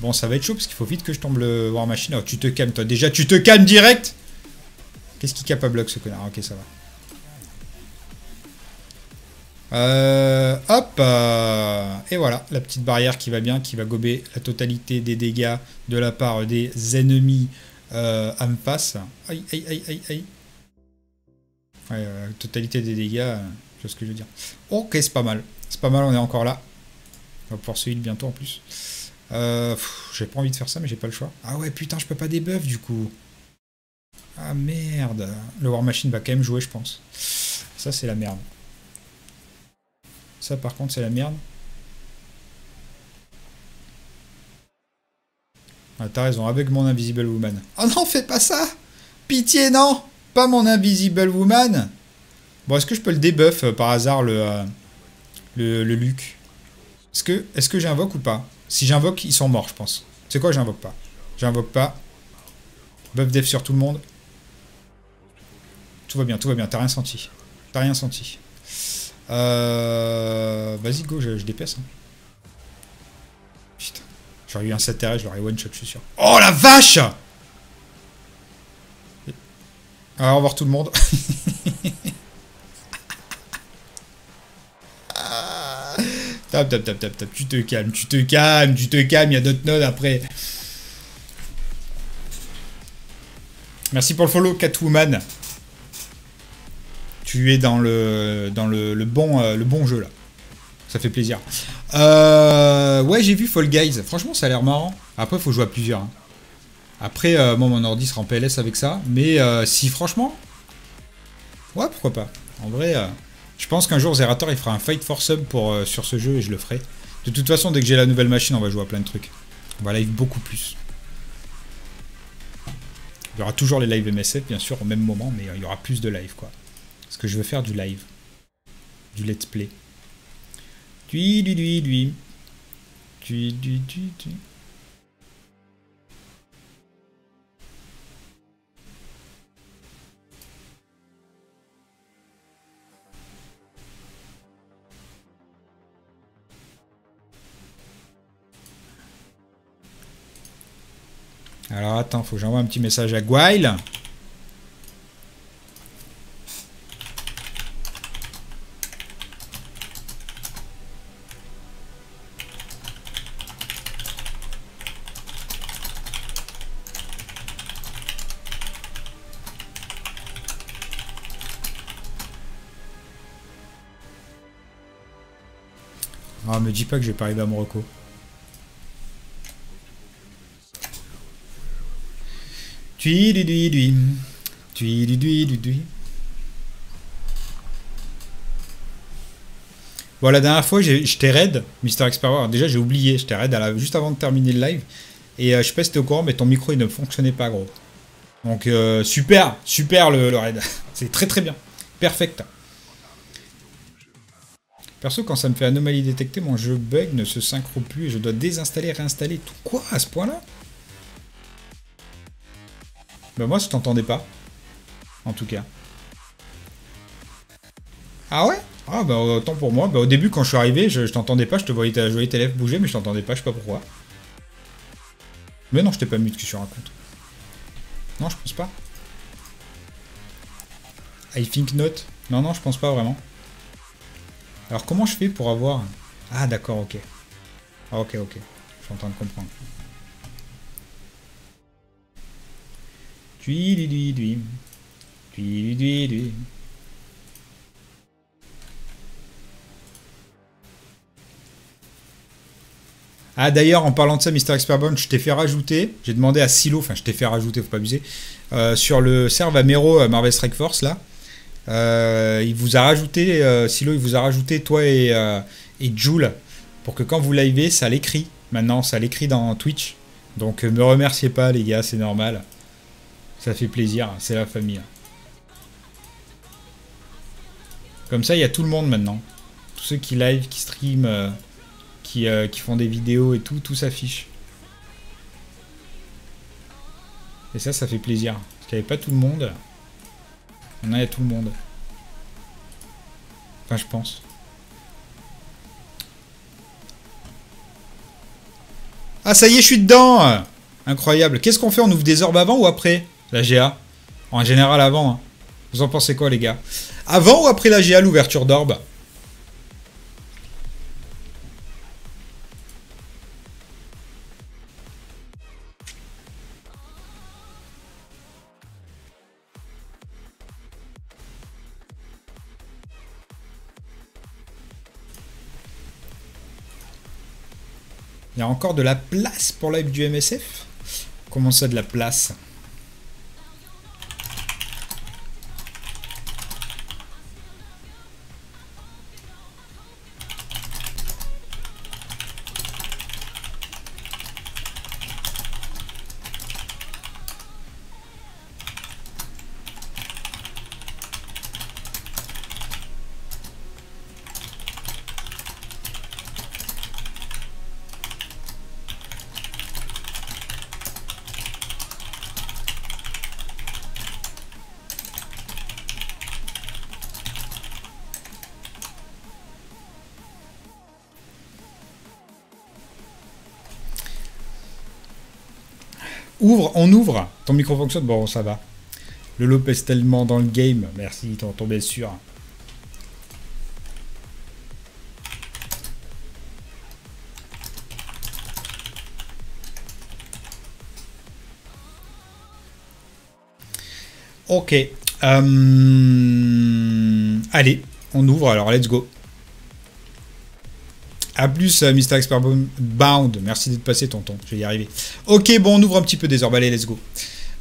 S2: Bon, ça va être chaud parce qu'il faut vite que je tombe le War Machine. Oh, tu te calmes, toi. Déjà, tu te calmes direct Qu'est-ce qui capable bloc ce connard? Ok, ça va. Euh, hop euh, Et voilà, la petite barrière qui va bien, qui va gober la totalité des dégâts de la part des ennemis euh, à me. Aïe, aïe, aïe, aïe, aïe. Ouais, euh, totalité des dégâts, euh, tu vois ce que je veux dire. Ok, c'est pas mal. C'est pas mal, on est encore là. On va pouvoir se heal bientôt en plus. Euh, j'ai pas envie de faire ça, mais j'ai pas le choix. Ah ouais, putain, je peux pas débuff du coup. Ah merde. Le War Machine va quand même jouer, je pense. Ça, c'est la merde. Ça, par contre, c'est la merde. Ah, t'as raison, avec mon Invisible Woman. Oh non, fais pas ça Pitié, non Pas mon Invisible Woman Bon, est-ce que je peux le debuff euh, par hasard, le, euh, le, le Luc Est-ce que, est que j'invoque ou pas? Si j'invoque, ils sont morts, je pense. C'est quoi, j'invoque pas? J'invoque pas. Buff def sur tout le monde. Tout va bien, tout va bien, t'as rien senti. T'as rien senti. Euh... Vas-y, go, je, je hein. Putain. J'aurais eu un 7 je l'aurais one shot, je suis sûr. Oh la vache Alors, au revoir tout le monde. Tap, tap, tap, tap, tap. Tu te calmes, tu te calmes, tu te calmes. Il y a d'autres nodes après. Merci pour le follow, Catwoman. Tu es dans le, dans le, bon, euh, le bon jeu là. Ça fait plaisir. Euh, ouais, j'ai vu Fall Guys. Franchement, ça a l'air marrant. Après, faut jouer à plusieurs. hein. Après, euh, moi, mon ordi sera en PLS avec ça. Mais euh, si, franchement. Ouais, pourquoi pas. En vrai, je pense qu'un jour, Zerator, il fera un Fight for Sub pour, sur ce jeu et je le ferai. De toute façon, dès que j'ai la nouvelle machine, on va jouer à plein de trucs. On va live beaucoup plus. Il y aura toujours les lives MSF, bien sûr, au même moment, mais euh, il y aura plus de live, quoi. Parce que je veux faire du live. Du let's play. Du, du, du. Alors attends, faut que j'envoie un petit message à Guile. Ah, me dis pas que je vais pas arriver à. Tui du du du. Tui du du. Bon, la dernière fois, j'étais raid, Mister Expert. Déjà, j'ai oublié, j'étais raid juste avant de terminer le live. Et euh, je sais pas si t'es au courant, mais ton micro il ne fonctionnait pas, gros. Donc, euh, super, super le, le raid. C'est très très bien. Perfect. Perso, quand ça me fait anomalie détectée, mon jeu bug ne se synchro plus et je dois désinstaller, réinstaller tout. Quoi à ce point-là? Bah, moi, je t'entendais pas. En tout cas. Ah ouais? Ah bah autant pour moi. Bah, au début, quand je suis arrivé, je, je t'entendais pas, je te voyais, je voyais tes lèvres bouger, mais je t'entendais pas, je sais pas pourquoi. Mais non, je t'ai pas mute, que tu racontes. Non, je pense pas. I think not. Non, non, je pense pas vraiment. Alors comment je fais pour avoir... Ah d'accord, ok. Ah, ok, ok. Je suis en train de comprendre. Ah d'ailleurs, en parlant de ça, Mister Experbone, je t'ai fait rajouter, j'ai demandé à Silo, enfin je t'ai fait rajouter, faut pas abuser, euh, sur le serve Amero euh, Marvel Strike Force là, euh, il vous a rajouté, Silo, il vous a rajouté toi et, et Joule pour que quand vous livez, ça l'écrit. Maintenant, ça l'écrit dans Twitch. Donc, me remerciez pas, les gars, c'est normal. Ça fait plaisir, c'est la famille. Comme ça, il y a tout le monde maintenant. Tous ceux qui live, qui stream, euh, qui, euh, qui font des vidéos et tout, tout s'affiche. Et ça, ça fait plaisir. Parce qu'il n'y avait pas tout le monde. Y a tout le monde. Enfin, je pense. Ah, ça y est, je suis dedans Incroyable. Qu'est-ce qu'on fait? On ouvre des orbes avant ou après? La GA En général, avant. hein. Vous en pensez quoi, les gars? Avant ou après la GA, l'ouverture d'orbes Il y a encore de la place pour live du MSF Comment ça, de la place? Ouvre, on ouvre. Ton micro fonctionne Bon, ça va. Le Lopez tellement dans le game. Merci, t'en tombé sûr. Ok. Euh, Allez, on ouvre alors, let's go. A plus, euh, Mr. Expert Bound. Merci d'être passé, tonton. Je vais y arriver. Ok, bon, on ouvre un petit peu des orbes. Allez, let's go.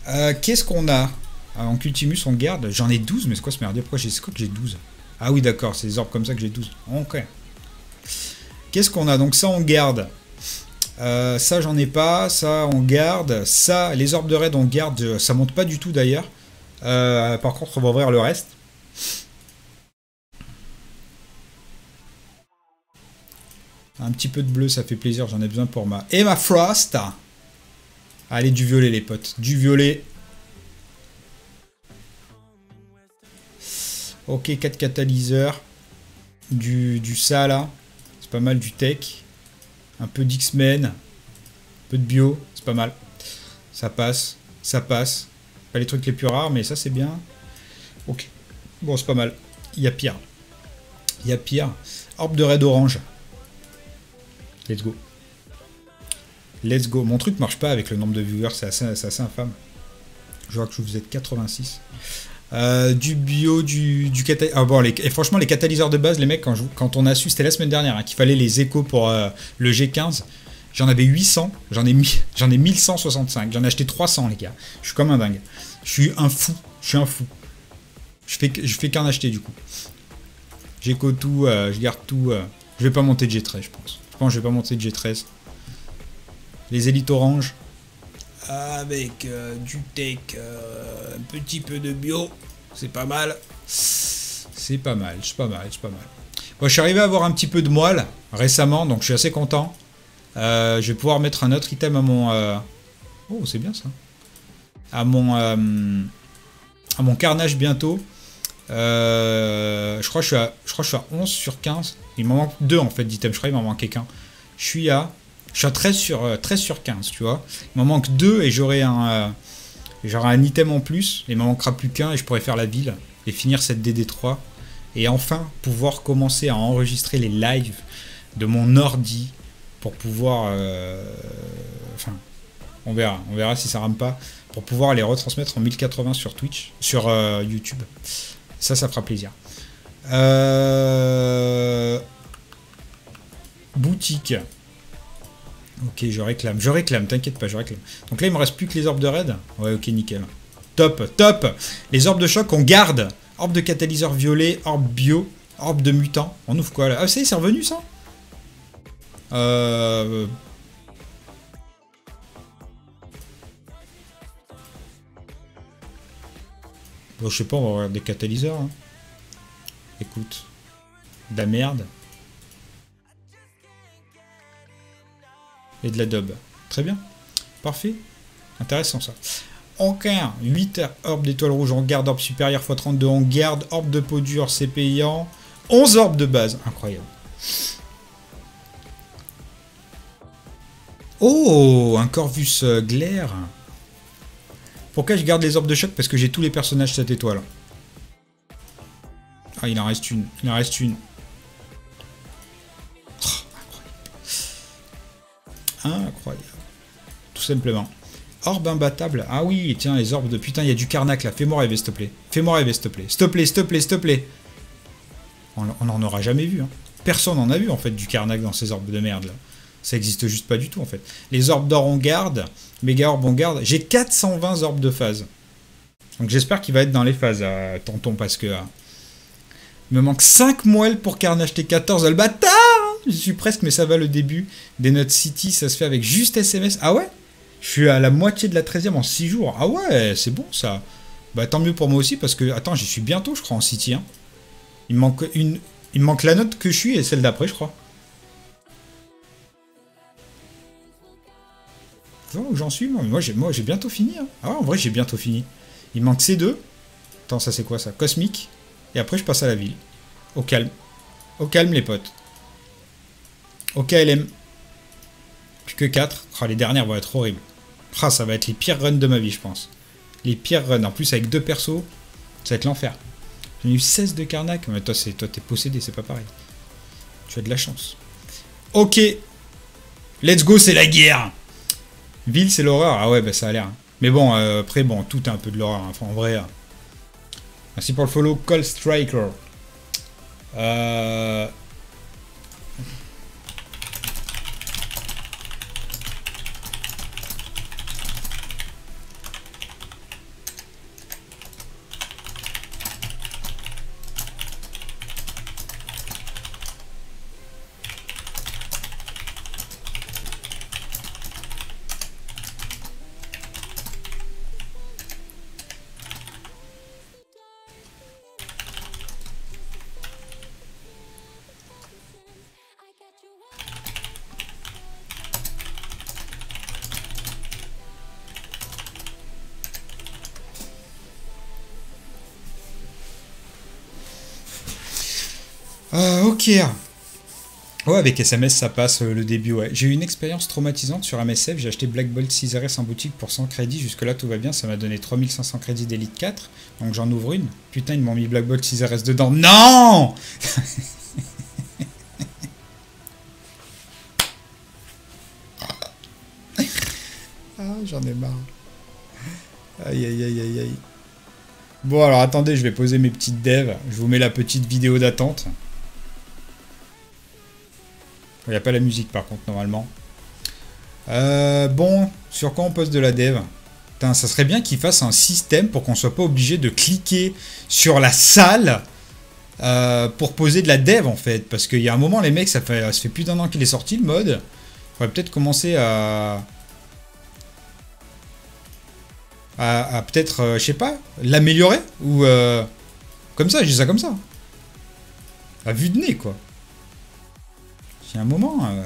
S2: Euh, Qu'est-ce qu'on a? Ah, En Cultimus, on garde. J'en ai 12, mais c'est quoi ce merdier? Pourquoi j'ai que j'ai 12 Ah oui, d'accord, c'est des orbes comme ça que j'ai 12. Ok. Qu'est-ce qu'on a? Donc ça, on garde. Euh, ça, j'en ai pas. Ça, on garde. Ça, les orbes de raid, on garde. Ça monte pas du tout d'ailleurs. Par contre, on va ouvrir le reste. Un petit peu de bleu, ça fait plaisir, j'en ai besoin pour ma... Et ma Frost Allez, du violet, les potes. Du violet. Ok, 4 catalyseurs. Du, du ça, là. C'est pas mal, du tech. Un peu d'X-Men. Un peu de bio. C'est pas mal. Ça passe. Ça passe. Pas les trucs les plus rares, mais ça, c'est bien. Ok. Bon, c'est pas mal. Il y a pire. Il y a pire. Orbe de raid orange. Let's go. Let's go. Mon truc marche pas avec le nombre de viewers, c'est assez, assez, infâme. Je vois que vous êtes 86. Euh, du bio, du, du ah bon, les, et franchement, les catalyseurs de base, les mecs, quand, on a su, c'était la semaine dernière, hein, qu'il fallait les échos pour euh, le G15, j'en avais 800, j'en ai, j'en ai 1165, j'en ai acheté 300, les gars. Je suis comme un dingue. Je suis un fou, je suis un fou. Je fais, je fais acheter, du coup. J'écho tout, euh, je garde tout. je vais pas monter de G13, je pense. Je pense que je vais pas monter de G13. Les élites orange. Avec euh, du tech, euh, un petit peu de bio. C'est pas mal. C'est pas mal, c'est pas mal, c'est pas mal. Bon, je suis arrivé à avoir un petit peu de moelle récemment, donc je suis assez content. Euh, je vais pouvoir mettre un autre item à mon... Oh, c'est bien ça. À mon... à mon carnage bientôt. Je, crois que je, suis à, je crois que je suis à 11 sur 15. Il m'en manque 2 en fait d'items. Je crois qu'il m'en manquait qu'un. Je suis à je suis à 13 sur, 13 euh, sur 15, tu vois. Il m'en manque 2 et j'aurai un, euh, j'aurai un item en plus. Il m'en manquera plus qu'un et je pourrai faire la ville et finir cette DD3. Et enfin pouvoir commencer à enregistrer les lives de mon ordi pour pouvoir... Euh, enfin, on verra. On verra si ça rame pas. Pour pouvoir les retransmettre en 1080 sur Twitch, sur YouTube. Ça, ça fera plaisir. Boutique. Ok, je réclame. Je réclame, t'inquiète pas, je réclame. Donc là, il me reste plus que les orbes de raid. Ouais, ok, nickel. Top, top Les orbes de choc, on garde. Orbe de catalyseur violet, orbe bio, orbe de mutant. On ouvre quoi là? Ah, c'est revenu ça? Euh... Bon, je sais pas, on va avoir des catalyseurs. Hein. Écoute. De la merde. et de la dub. Très bien. Parfait. Intéressant ça. Encore 8 orbes d'étoiles rouges en garde, orbe supérieur x32 en garde, orbe de peau dure, c'est payant. 11 orbes de base. Incroyable. Oh, un Corvus euh, Glaire. Pourquoi je garde les orbes de choc? Parce que j'ai tous les personnages cette étoile. Ah, il en reste une. Il en reste une. Incroyable. Tout simplement. Orbe imbattable. Ah oui, tiens, les orbes de putain, il y a du carnac là. Fais-moi rêver, s'il te plaît. Fais-moi rêver, s'il te plaît. S'il te plaît, s'il te plaît, s'il te plaît. On n'en aura jamais vu. Hein. Personne n'en a vu en fait du carnac dans ces orbes de merde là. Ça existe juste pas du tout en fait. Les orbes d'or on garde. Méga orbes on garde. J'ai 420 orbes de phase. Donc j'espère qu'il va être dans les phases, euh, tonton, parce que. Euh, il me manque 5 moelles pour carnage T14. Le bâtard je suis presque, mais ça va le début. Des Notes City, ça se fait avec juste SMS. Ah ouais? Je suis à la moitié de la 13e en 6 jours. Ah ouais, c'est bon ça. Bah tant mieux pour moi aussi, parce que, attends, j'y suis bientôt, je crois, en City. Hein. Il, me manque une... Il manque la note que je suis et celle d'après, je crois. Où j'en suis, moi. Moi, j'ai bientôt fini. Hein. Ah en vrai, j'ai bientôt fini. Il manque ces deux. Attends, ça c'est quoi ça? Cosmique. Et après, je passe à la ville. Au calme. Au calme, les potes. Au KLM. Plus que 4. les dernières vont être horribles. Ah, ça va être les pires runs de ma vie, je pense. Les pires runs. En plus, avec deux persos, ça va être l'enfer. J'en ai eu 16 de Karnak, mais toi, t'es possédé, c'est pas pareil. Tu as de la chance. Ok. Let's go, c'est la guerre. Ville, c'est l'horreur. Ah ouais, bah ça a l'air. hein. Mais bon, euh, après, bon, tout est un peu de l'horreur. hein. Enfin, en vrai. euh. Merci pour le follow, Call Striker. Euh... Ok. Ouais, avec SMS, ça passe euh, le début, ouais. J'ai eu une expérience traumatisante sur MSF. J'ai acheté Black Bolt 6RS en boutique pour 100 crédits. Jusque-là, tout va bien. Ça m'a donné 3500 crédits d'Elite 4. Donc j'en ouvre une. Putain, ils m'ont mis Black Bolt 6RS dedans. Non Ah, j'en ai marre. Aïe, aïe, aïe, aïe, aïe. Bon, alors attendez, je vais poser mes petites devs. Je vous mets la petite vidéo d'attente. Il n'y a pas la musique par contre, normalement. Euh, bon, sur quoi on pose de la dev Putain, ça serait bien qu'ils fassent un système pour qu'on soit pas obligé de cliquer sur la salle euh, pour poser de la dev en fait. Parce qu'il y a un moment, les mecs, ça fait, ça fait plus d'un an qu'il est sorti le mode. Faudrait peut-être commencer à. à, peut-être, euh, je sais pas, l'améliorer Ou. comme ça, dis ça comme ça. À vue de nez quoi. Il un moment. Euh,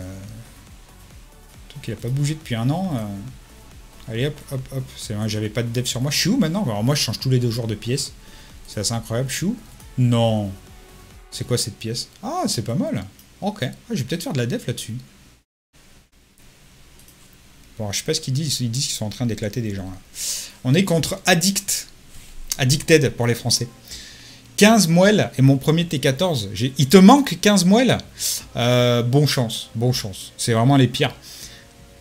S2: qui a pas bougé depuis un an. euh, Allez hop, hop, hop. C'est vrai, j'avais pas de dev sur moi. Je suis où maintenant? Alors moi je change tous les deux jours de pièce. C'est assez incroyable. Je suis où? Non. C'est quoi cette pièce? Ah, c'est pas mal. Ok. Ah, je vais peut-être faire de la dev là-dessus. Bon, je sais pas ce qu'ils disent. Ils disent qu'ils sont en train d'éclater des gens là. On est contre Addict. Addicted pour les Français. 15 moelles et mon premier T14. J'ai- Il te manque 15 moelles? Euh, Bon chance, bon chance. C'est vraiment les pires.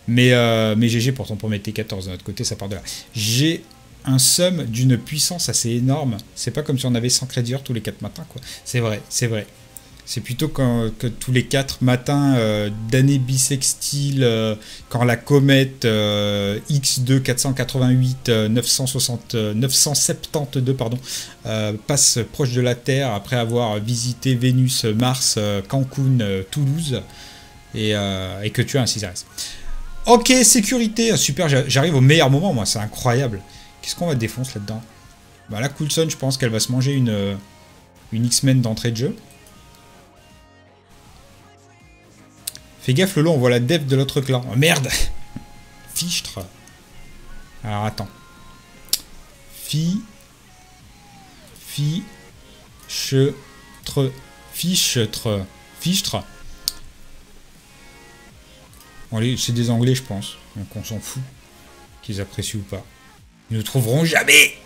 S2: Mais, euh, mais GG pour ton premier T14 de notre côté, ça part de là. J'ai un sum d'une puissance assez énorme. C'est pas comme si on avait 100 crédits tous les 4 matins, quoi. C'est vrai, c'est vrai. C'est plutôt que tous les 4 matins euh, d'année bissextile, euh, quand la comète euh, X2 488 euh, 960, euh, 972 pardon, euh, passe proche de la Terre après avoir visité Vénus, Mars, euh, Cancun, Toulouse, et, que tu as un 6RS. Ok, sécurité, super, j'a- j'arrive au meilleur moment, moi, c'est incroyable. Qu'est-ce qu'on va défoncer là-dedans? Bah la Coulson, je pense qu'elle va se manger une, une X-Men d'entrée de jeu. Fais gaffe, Lolo, on voit la dev de l'autre clan. Oh, merde Fichtre. Alors attends. Fi. Fi. Chetre. Fichtre. Fichtre. Allez, c'est des anglais, je pense. Donc on s'en fout. Qu'ils apprécient ou pas. Ils ne trouveront jamais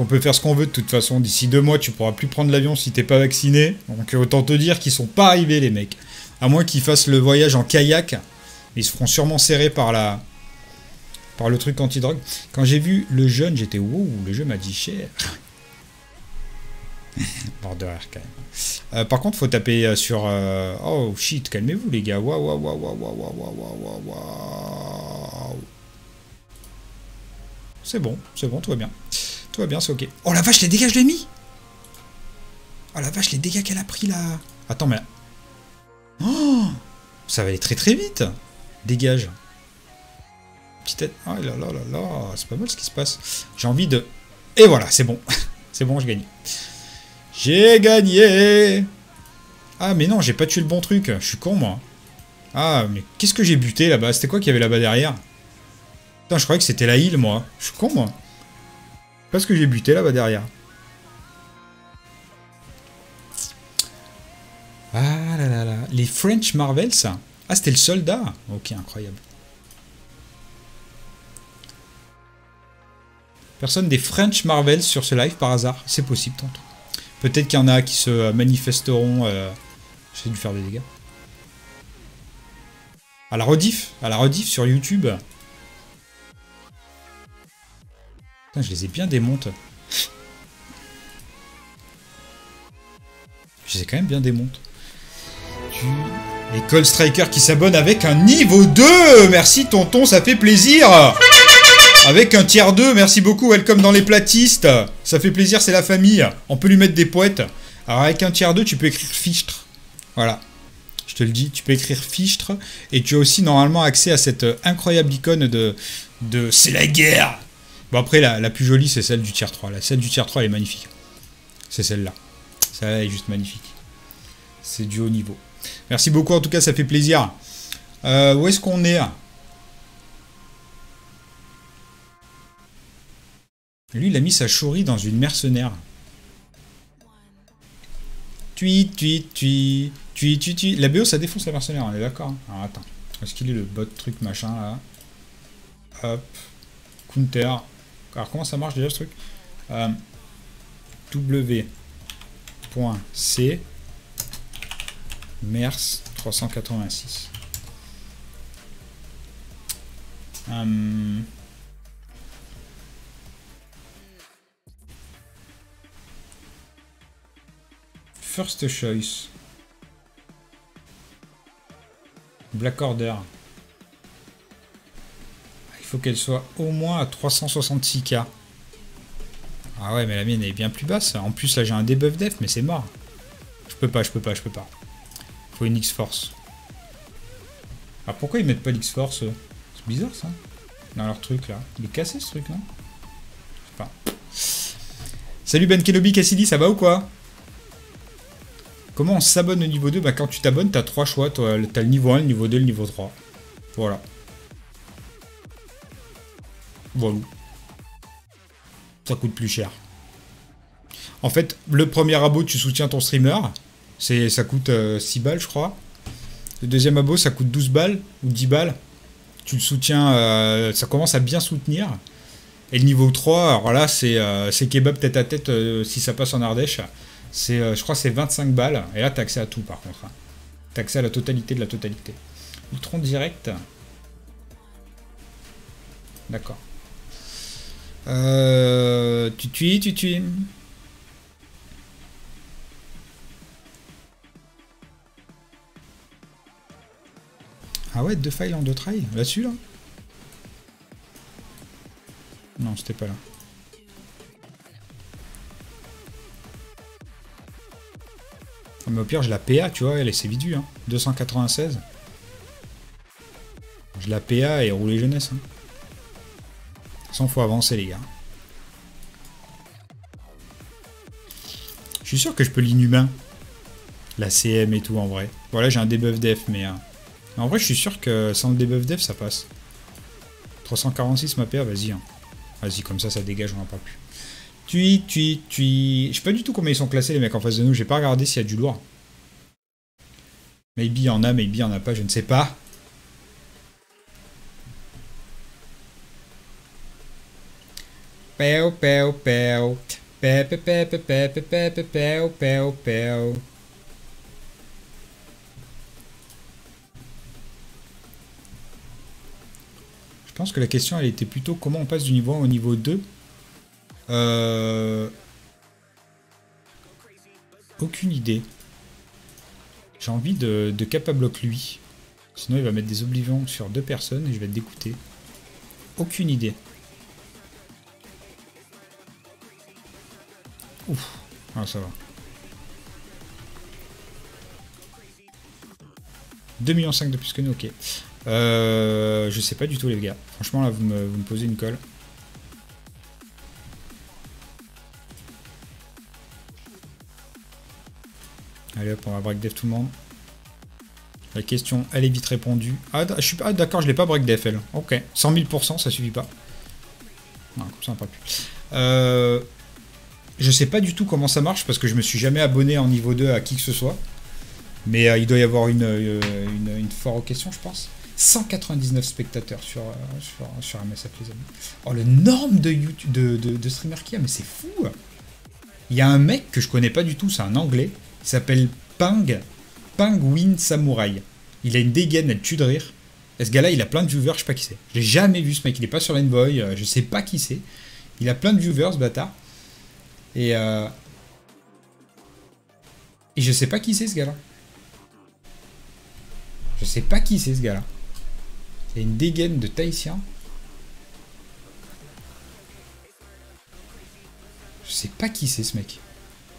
S2: On peut faire ce qu'on veut de toute façon. D'ici deux mois, tu pourras plus prendre l'avion si t'es pas vacciné. Donc autant te dire qu'ils sont pas arrivés, les mecs. À moins qu'ils fassent le voyage en kayak. Ils se feront sûrement serrer par la. par le truc anti-drogue. Quand j'ai vu le jeune, j'étais wow, le jeu m'a dit cher. Border quand même. Euh, par contre, faut taper euh, sur. euh, Oh shit, calmez-vous les gars. Waouh, waouh, waouh, waouh, waouh, waouh, waouh, waouh, waouh. C'est bon, c'est bon, tout va bien. Bien, c'est ok. Oh la vache, les dégâts, je l'ai mis Oh la vache, les dégâts qu'elle a pris là Attends, mais... Oh Ça va aller très très vite Dégage. Petite tête... Oh là là là là, c'est pas mal ce qui se passe. J'ai envie de... Et voilà, c'est bon. c'est bon, j'ai gagné. J'ai gagné Ah mais non, j'ai pas tué le bon truc. Je suis con, moi. Ah, mais qu'est-ce que j'ai buté là-bas? C'était quoi qu'il y avait là-bas derrière? Putain, je croyais que c'était la île, moi. Je suis con, moi. Parce que j'ai buté là-bas derrière. Ah là là là. Les French Marvels Ah, c'était le soldat Ok, incroyable. Personne des French Marvels sur ce live par hasard C'est possible, tantôt. Peut-être qu'il y en a qui se manifesteront. Euh... J'ai dû faire des dégâts. À la rediff À la rediff sur YouTube. Je les ai bien démonte. Je les ai quand même bien démonte. Tu... Les Cold Strikers qui s'abonnent avec un niveau 2 Merci tonton, ça fait plaisir Avec un tiers 2, merci beaucoup, welcome dans les platistes Ça fait plaisir, c'est la famille. On peut lui mettre des poètes. Alors avec un tiers 2, tu peux écrire fichtre. Voilà. Je te le dis, tu peux écrire fichtre. Et tu as aussi normalement accès à cette incroyable icône de C'est la guerre Bon après, la, la plus jolie, c'est celle du tiers 3. La celle du tiers 3, elle est magnifique. C'est celle-là. Celle-là est juste magnifique. C'est du haut niveau. Merci beaucoup, en tout cas, ça fait plaisir. Euh, où est-ce qu'on est, Lui, il a mis sa chourie dans une mercenaire. Tui, tui, tui, tui, tui, tui. La BO, ça défonce la mercenaire, on est d'accord hein? Alors, attends. Est-ce qu'il est le bot truc machin, là? Hop. Counter. Alors, comment ça marche déjà, ce truc? Euh, W.C Mers 386. Um, first choice. Black Order. Faut qu'elle soit au moins à 366k. Ah ouais, mais la mienne est bien plus basse. En plus, là, j'ai un debuff def, mais c'est mort. Je peux pas, je peux pas, je peux pas une X-Force. Alors pourquoi ils mettent pas l'X-Force C'est bizarre ça. Dans leur truc là. Il est cassé ce truc, non pas. Salut Ben Kenobi Cassidy, ça va ou quoi? Comment on s'abonne au niveau 2 Bah quand tu t'abonnes, t'as trois choix. T'as le niveau 1, le niveau 2, le niveau 3. Voilà. Voilà. Ça coûte plus cher. En fait, le premier abo, tu soutiens ton streamer. C'est, ça coûte 6 euh, balles, je crois. Le deuxième abo, ça coûte 12 balles ou 10 balles. Tu le soutiens, euh, ça commence à bien soutenir. Et le niveau 3, alors là, c'est, euh, kebab tête à tête si ça passe en Ardèche. C'est, je crois c'est 25 balles. Et là, tu as accès à tout par contre. Hein. Tu as accès à la totalité de la totalité. Ultron direct. D'accord. Euh, tu tues, tu tues. Ah ouais, deux files en deux trails Là-dessus, là, Non, c'était pas là. Mais au pire, je la PA, tu vois, elle est c'est vidu, hein. 296. Je la PA et rouler jeunesse. Hein. Façon, faut avancer, les gars. Je suis sûr que je peux l'inhumain. La CM et tout, en vrai. Voilà, j'ai un debuff def, mais... Hein. En vrai, je suis sûr que sans le debuff def, ça passe. 346 ma paire, vas-y. Hein. Vas-y, comme ça, ça dégage, on n'en parle plus. Tui, tui, tui. Je sais pas du tout comment ils sont classés, les mecs en face de nous. J'ai pas regardé s'il y a du lourd. Maybe il y en a, maybe il y en a pas, je ne sais pas. Pel, pel, pel. Pepe, pepe, pepe, pepe, pel, pel, pel. Je pense que la question, elle était plutôt comment on passe du niveau 1 au niveau 2. Euh... Aucune idée. J'ai envie de, de capabloc lui. Sinon, il va mettre des oblivions sur deux personnes et je vais être dégoûté. Aucune idée. Ouf. Ah, ça va. 2,5 millions de plus que nous, ok. Euh, je sais pas du tout les gars. Franchement là vous me, posez une colle. Allez hop, on va break def tout le monde. La question, elle est vite répondue. Ah, je suis pas d'accord, je l'ai pas break def elle. Ok, 100 000%, ça suffit pas. Non, comme ça on pas plus. Euh, je sais pas du tout comment ça marche parce que je me suis jamais abonné en niveau 2 à qui que ce soit. Mais euh, il doit y avoir une, euh, une, une foire aux questions, je pense. 199 spectateurs sur, euh, sur, sur MSF, les amis. Oh, le norme de, YouTube, de, de, de streamer qu'il y a, mais c'est fou. Il y a un mec que je connais pas du tout, c'est un anglais. Il s'appelle Pang. Penguin Samurai. Il a une dégaine, elle tue de rire. Et ce gars-là, il a plein de viewers, je sais pas qui c'est. J'ai jamais vu ce mec, il est pas sur Envoy, euh, je sais pas qui c'est. Il a plein de viewers, ce bâtard. Et, euh... Et je sais pas qui c'est ce gars-là. Je sais pas qui c'est ce gars-là. A une dégaine de Tahitien. Je sais pas qui c'est ce mec.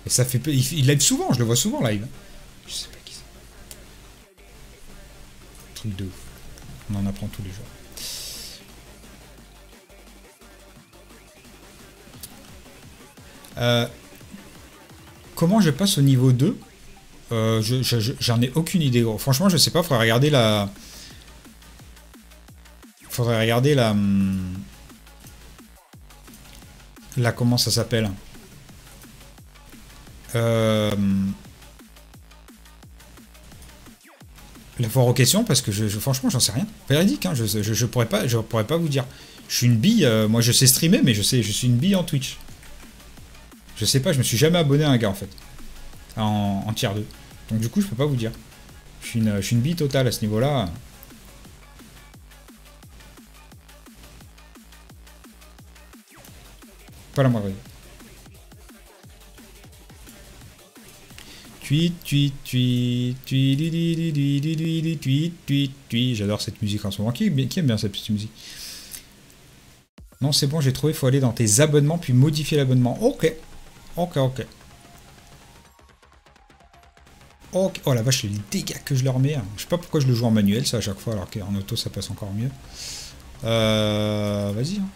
S2: Et ça fait il, il live souvent, je le vois souvent live. Je sais pas qui c'est. Truc de ouf. On en apprend tous les jours. Euh, comment je passe au niveau 2 Euh, je- je- J'en ai aucune idée. gros. Franchement, je sais pas. Faudrait regarder la. Faudrait regarder la. hum, La comment ça s'appelle Euh, La foire aux questions parce que je, franchement j'en sais rien. Véridique, hein, je, pourrais pas, je pourrais pas vous dire. Je suis une bille. moi je sais streamer, mais je sais, je suis une bille en Twitch. Je sais pas, je me suis jamais abonné à un gars en fait. En, tier 2. Donc du coup, je peux pas vous dire. Je suis une, je suis une bille totale à ce niveau-là. Pas la moindre idée. J'adore cette musique en ce moment. Qui, aime bien cette petite musique? Non, c'est bon, j'ai trouvé. Il faut aller dans tes abonnements puis modifier l'abonnement. Ok. Ok, ok. Ok. Oh la vache, les dégâts que je leur mets. hein. Je sais pas pourquoi je le joue en manuel, ça à chaque fois, alors qu'en auto ça passe encore mieux. Euh, Vas-y. hein.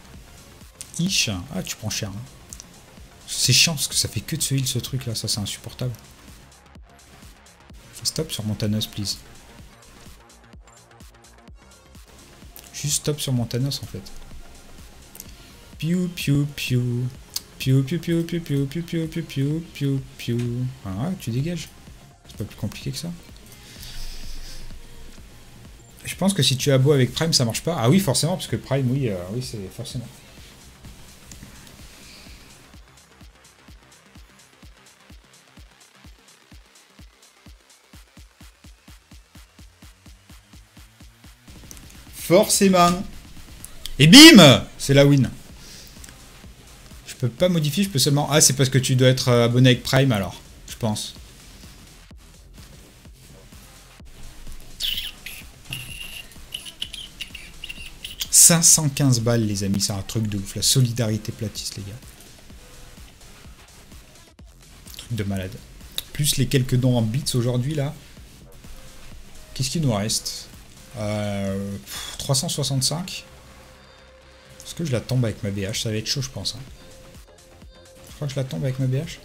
S2: Ish. Ah, tu prends cher. hein. C'est chiant parce que ça fait que de se heal ce truc là, ça c'est insupportable. Stop sur mon Thanos, please. Juste stop sur mon Thanos en fait. Piu piu piu. Piu piu piu piu piu piu piu piu piu piu piu. Ah, tu dégages. C'est pas plus compliqué que ça. Je pense que si tu as beau avec Prime, ça marche pas. Ah oui, forcément, parce que Prime, oui, euh, oui, c'est forcément. Forcément. Et bim C'est la win. Je peux pas modifier, je peux seulement... Ah, c'est parce que tu dois être euh, abonné avec Prime alors, je pense. « 515 balles, les amis, c'est un truc de ouf. La solidarité platiste, les gars. Truc de malade. Plus les quelques dons en bits aujourd'hui, là. Qu'est-ce qu'il nous reste? Euh, pff, 365. Est-ce que je la tombe avec ma BH Ça va être chaud, je pense. hein. Je crois que je la tombe avec ma BH.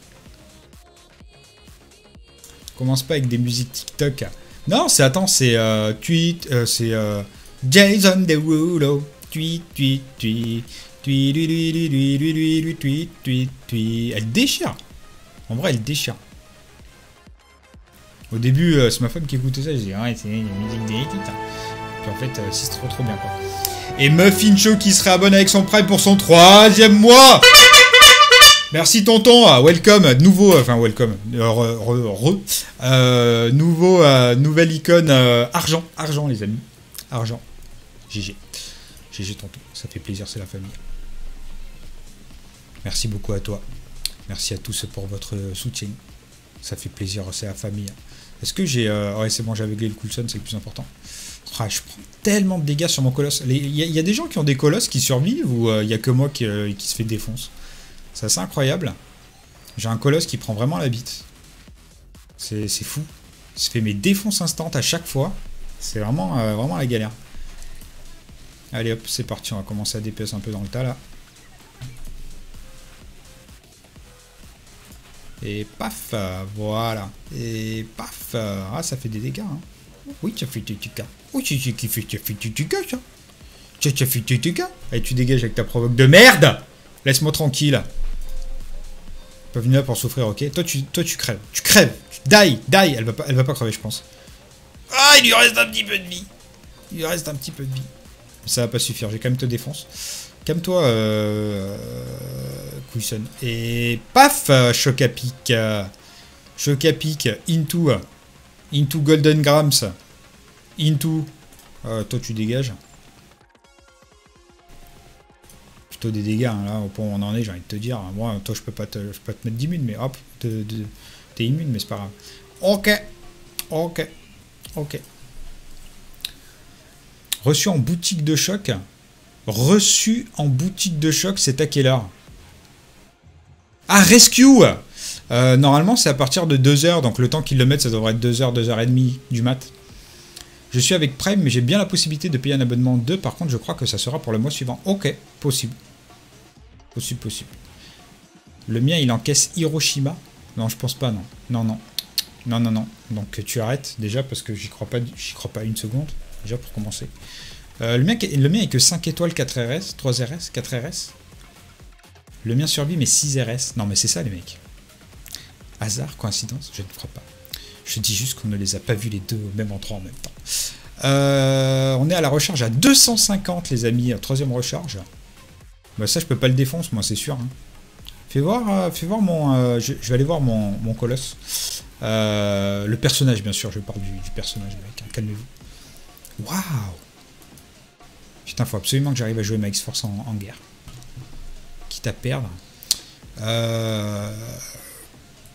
S2: Commence pas avec des musiques TikTok. Non, c'est attends, c'est euh, tweet, euh, c'est euh, Jason Derulo. Tweet, tweet, tweet, tweet, lui, tweet, tweet, tweet. Elle déchire. En vrai, elle déchire. Au début, euh, c'est ma femme qui écoutait ça. Je dis, ouais, c'est une musique des. Puis en fait, euh, c'est trop trop bien quoi. Et Muffin Show qui se réabonne avec son prime pour son troisième mois. Merci tonton, ah, welcome, nouveau, enfin welcome, re, re- re. Euh, nouveau, euh, nouvelle icône euh, argent, argent les amis, argent, GG, GG tonton, ça fait plaisir, c'est la famille. Merci beaucoup à toi, merci à tous pour votre soutien, ça fait plaisir, c'est la famille. Est-ce que j'ai, ouais c'est bon, aveuglé le coulson, c'est le plus important. Ah, je prends tellement de dégâts sur mon colosse. Il y, a- des gens qui ont des colosses qui survivent ou il y a que moi qui, qui se fait défonce? C'est assez incroyable. J'ai un colosse qui prend vraiment la bite. C'est c'est fou. Il se fait mes défonces instantes à chaque fois. C'est vraiment, euh, vraiment la galère. Allez hop, c'est parti. On va commencer à DPS un peu dans le tas là. Et paf, voilà. Et paf, ah ça fait des dégâts. Hein. Oui, as fait des dégâts. Oui, tu as fait des dégâts, ça. Fait. Et tu dégages avec ta provoque de merde. Laisse-moi tranquille. Pas venu là pour souffrir, ok. Toi, tu, toi, tu crèves. Tu crèves. Tu die, die. Elle va pas, elle va pas crever, je pense. Ah, il lui reste un petit peu de vie. Il lui reste un petit peu de vie. Ça va pas suffire. J'ai quand même te défonce. Calme-toi, euh. Et paf, choc à pic. Choc. Into. Into Golden Grams. Into. Euh, toi, tu dégages. Plutôt des dégâts, hein, là, au point où on en est, j'ai envie de te dire. Moi, toi, je peux pas te, je peux pas te mettre d'immune, mais hop, te- te- t'es immune, mais c'est pas grave. Ok. Ok. Ok. Reçu en boutique de choc. Reçu en boutique de choc, c'est à quelle heure Ah, Rescue Euh, Normalement, c'est à partir de 2h, donc le temps qu'ils le mettent, ça devrait être 2h, 2h30 du mat. Je suis avec Prime, mais j'ai bien la possibilité de payer un abonnement 2. Par contre, je crois que ça sera pour le mois suivant. Ok, possible. Possible, possible. Le mien, il encaisse Hiroshima. Non, je pense pas, non. Non, non. Non, non, non. Donc tu arrêtes déjà parce que j'y crois pas, j'y crois pas une seconde. Déjà pour commencer. Euh, le, mien, le mien est que 5 étoiles, 4 RS, 3 RS, 4 RS. Le mien survit, mais 6 RS. Non, mais c'est ça, les mecs. Hasard, coïncidence, je ne crois pas. Je dis juste qu'on ne les a pas vus les deux au même endroit en même temps. Euh, on est à la recharge à 250, les amis. Troisième recharge. Bah, ça, je peux pas le défoncer, moi, c'est sûr. hein. Fais voir, euh, fais voir mon. euh, je, vais aller voir mon, mon colosse. Euh, le personnage, bien sûr, je parle du, personnage, mec. hein, Calmez-vous. Waouh! Putain, faut absolument que j'arrive à jouer ma X-Force en, guerre. Quitte à perdre.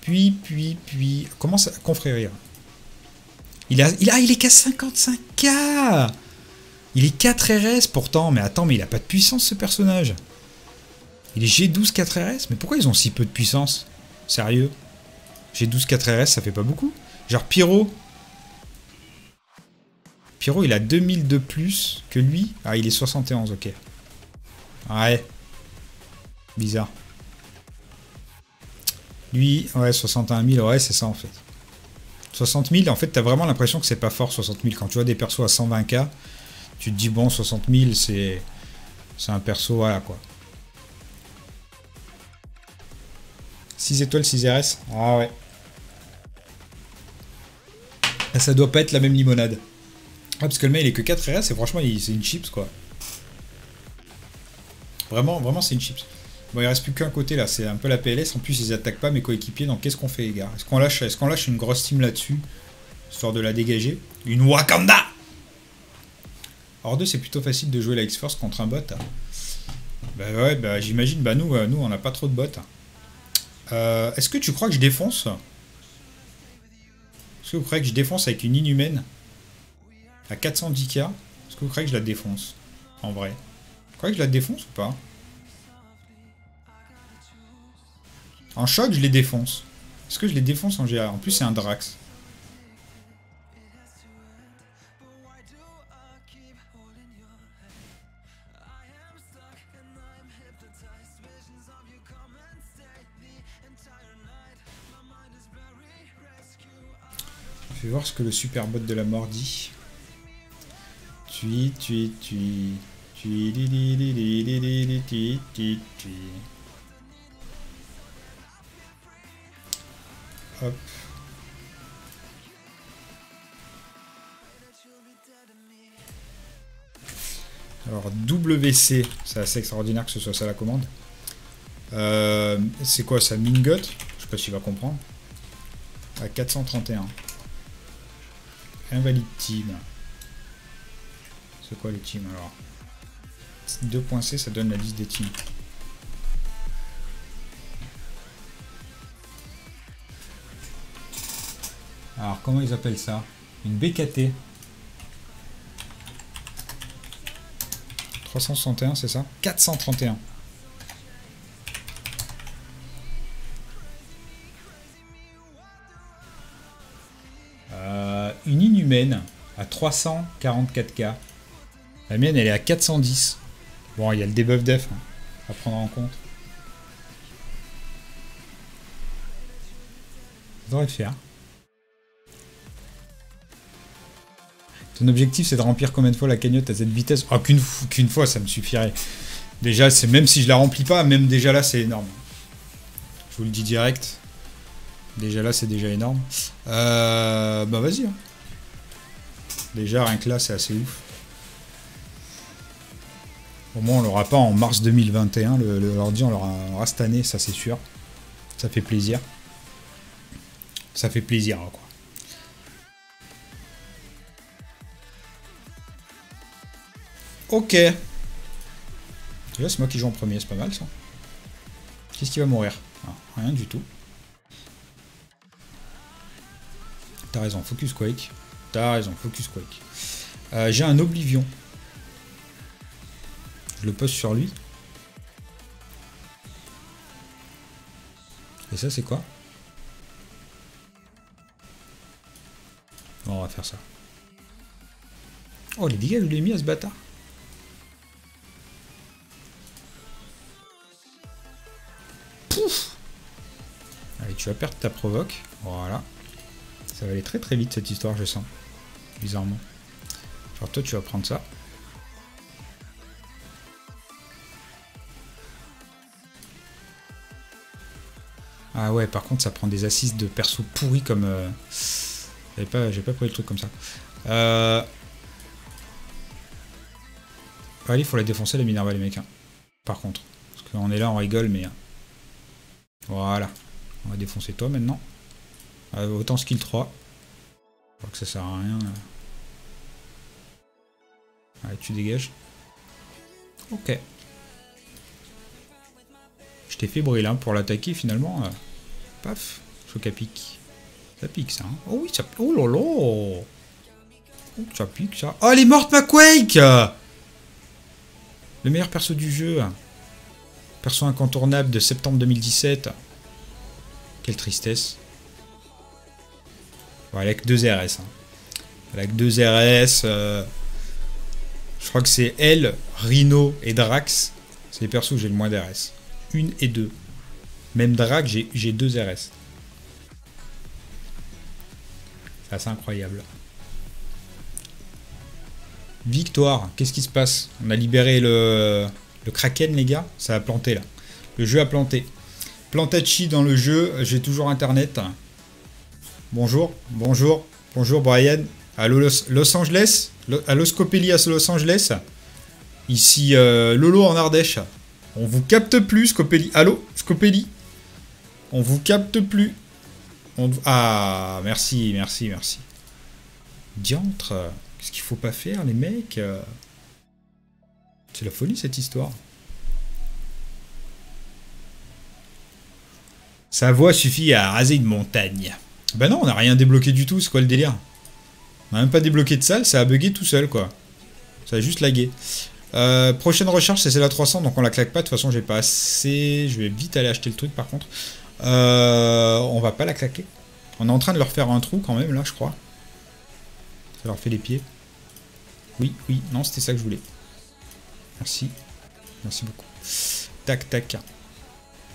S2: Puis, puis, puis. Comment ça. Confrérie. Il, a, il, a, il est qu'à 55k Il est 4 RS pourtant, mais attends, mais il a pas de puissance ce personnage. Il est G12 4 RS Mais pourquoi ils ont si peu de puissance? Sérieux? G12 4 RS, ça fait pas beaucoup Genre Pyro. Pyro, il a 2000 de plus que lui. Ah, il est 71, ok. Ouais. Bizarre. Lui, ouais, 61 000, ouais, c'est ça en fait. 60 000, en fait, t'as vraiment l'impression que c'est pas fort 60 000. Quand tu vois des persos à 120k, tu te dis, bon, 60 000, c'est. Un perso, voilà quoi. 6 étoiles, 6 RS. Ah ouais. Ah, ça doit pas être la même limonade. Ah, parce que le mec il est que 4 RS et franchement, c'est une chips quoi. Vraiment, vraiment, c'est une chips. Bon, il reste plus qu'un côté là, c'est un peu la PLS. En plus, ils attaquent pas mes coéquipiers, donc qu'est-ce qu'on fait, les gars? Est-ce qu'on lâche, est qu'on lâche une grosse team là-dessus Histoire de la dégager? Une Wakanda Hors 2, c'est plutôt facile de jouer la X-Force contre un bot. Bah ouais, bah j'imagine, bah nous, euh, nous on n'a pas trop de bots. Euh, Est-ce que tu crois que je défonce? Est-ce que vous croyez que je défonce avec une inhumaine? À 410k Est-ce que vous croyez que je la défonce En vrai? Vous croyez que je la défonce ou pas? En choc, je les défonce. Est-ce que je les défonce en GA En plus, c'est un Drax. Vais voir ce que le super bot de la mort dit. Tui, tui, tui. Tui, li, li, li, tui, tui, tui. Hop. Alors WC, c'est assez extraordinaire que ce soit ça la commande. Euh, c'est quoi ça Mingot Je sais pas s'il va comprendre. À 431. Invalide team. C'est quoi les teams alors 2.c ça donne la liste des teams. Alors comment ils appellent ça? Une BKT. 361 c'est ça? 431. Une inhumaine à 344k. La mienne, elle est à 410. Bon, il y a le debuff def hein, à prendre en compte. Ça devrait le faire. Ton objectif, c'est de remplir combien de fois la cagnotte à cette vitesse? Qu'une f- qu'une fois, ça me suffirait. Déjà, c'est même si je la remplis pas, même déjà là, c'est énorme. Je vous le dis direct. Déjà là, c'est déjà énorme. Euh, bah vas-y. hein. Déjà, rien que là, c'est assez ouf. Au moins, on l'aura pas en mars 2021. Le, on l'aura cette année, ça c'est sûr. Ça fait plaisir. Ça fait plaisir, quoi. Ok. Déjà, c'est moi qui joue en premier, c'est pas mal ça. Qu'est-ce qui va mourir? Ah, Rien du tout. T'as raison, Focus Quake. T'as raison, Focus Quake. Euh, J'ai un Oblivion. Je le pose sur lui. Et ça, c'est quoi on va faire ça. Oh, les dégâts, je l'ai mis à ce bâtard. Pouf Allez, tu vas perdre ta provoque. Voilà. Ça va aller très très vite cette histoire, je sens. Bizarrement. Genre toi, tu vas prendre ça. Ah ouais, par contre, ça prend des assises de perso pourris comme... Euh... J'avais pas, j'ai pas pris le truc comme ça. Euh... Allez, il faut la défoncer la Minerva les mecs. hein. Par contre. Parce qu'on est là, on rigole, mais... euh, Voilà. On va défoncer toi maintenant. Euh, autant skill 3. Crois que ça sert à rien. Allez, tu dégages. Ok. Je t'ai fait brûler pour l'attaquer finalement. euh, Paf. Choc à pique. Ça pique ça. hein. Oh oui, ça... Oh là là Oh, ça pique ça. Oh, elle est morte ma Quake Le meilleur perso du jeu. Perso incontournable de septembre 2017. Quelle tristesse. Bon, elle a que 2 RS. hein. Elle a que 2 RS. euh, Je crois que c'est elle, Rhino et Drax. C'est les persos où j'ai le moins d'RS. Une et deux. Même Drax, j'ai- 2 RS. C'est assez incroyable. Victoire, qu'est-ce qui se passe? On a libéré le, le Kraken, les gars. Ça a planté là. Le jeu a planté. Plantachi dans le jeu, j'ai toujours internet. Bonjour, bonjour, bonjour Brian. Allô Los, Los Angeles? Lo- Allô Scopelli à Los Angeles? Ici euh, Lolo en Ardèche. On vous capte plus Scopelli. Allô Scopelli On vous capte plus. Ah, merci, merci, merci. Diantre, qu'est-ce qu'il faut pas faire les mecs? C'est la folie cette histoire. Sa voix suffit à raser une montagne. Bah non, on n'a rien débloqué du tout, c'est quoi le délire On n'a même pas débloqué de salle, ça a bugué tout seul quoi. Ça a juste lagué. Euh, prochaine recherche, c'est la 300, donc on la claque pas. De toute façon, j'ai pas assez. Je vais vite aller acheter le truc par contre. Euh, on va pas la claquer. On est en train de leur faire un trou quand même là, je crois. Ça leur fait les pieds. Oui, oui, non, c'était ça que je voulais. Merci. Merci beaucoup. Tac, tac.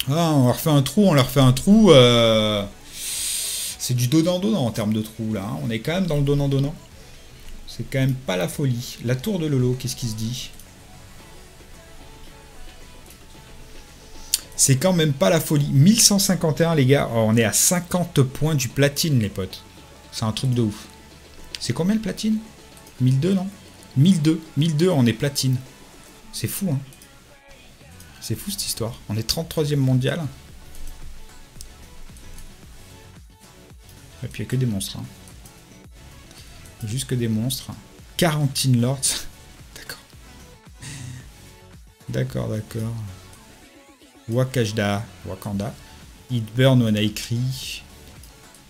S2: Ah, on leur fait un trou, on leur fait un trou. euh, C'est du donnant-donnant en termes de trou là. hein. On est quand même dans le donnant-donnant. C'est quand même pas la folie. La tour de Lolo, qu'est-ce qui se dit? C'est quand même pas la folie. 1151 les gars, Oh, on est à 50 points du platine les potes. C'est un truc de ouf. C'est combien le platine? 1002 non? 1002. 1002 on est platine. C'est fou hein. C'est fou cette histoire. On est 33e mondial. Et puis il n'y a que des monstres. hein. Juste que des monstres. Quarantine Lords. d'accord. D'accord, d'accord. Wakajda. Wakanda. Hitburn, on a écrit.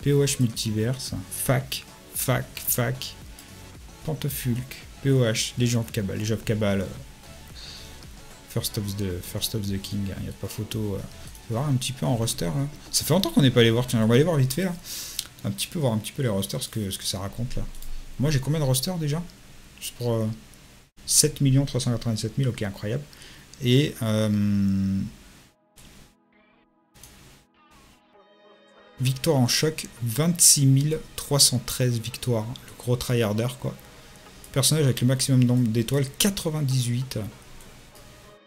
S2: POH Multiverse. Fac. Fac. Fac. Pantofulk. POH. Légion of Cabal. Légion of Cabal. euh, First of the, First of the King. Il n'y a pas photo. euh. On va voir un petit peu en roster. là. Ça fait longtemps qu'on n'est pas allé voir. Tiens, on va aller voir vite fait là. Un petit peu voir un petit peu les rosters, ce que, ce que ça raconte là. Moi j'ai combien de rosters déjà? Juste pour euh, 7 397 000, ok incroyable. Et euh, victoire en choc, 26 313 victoires. Le gros tryharder quoi. Personnage avec le maximum nombre d'étoiles, 98.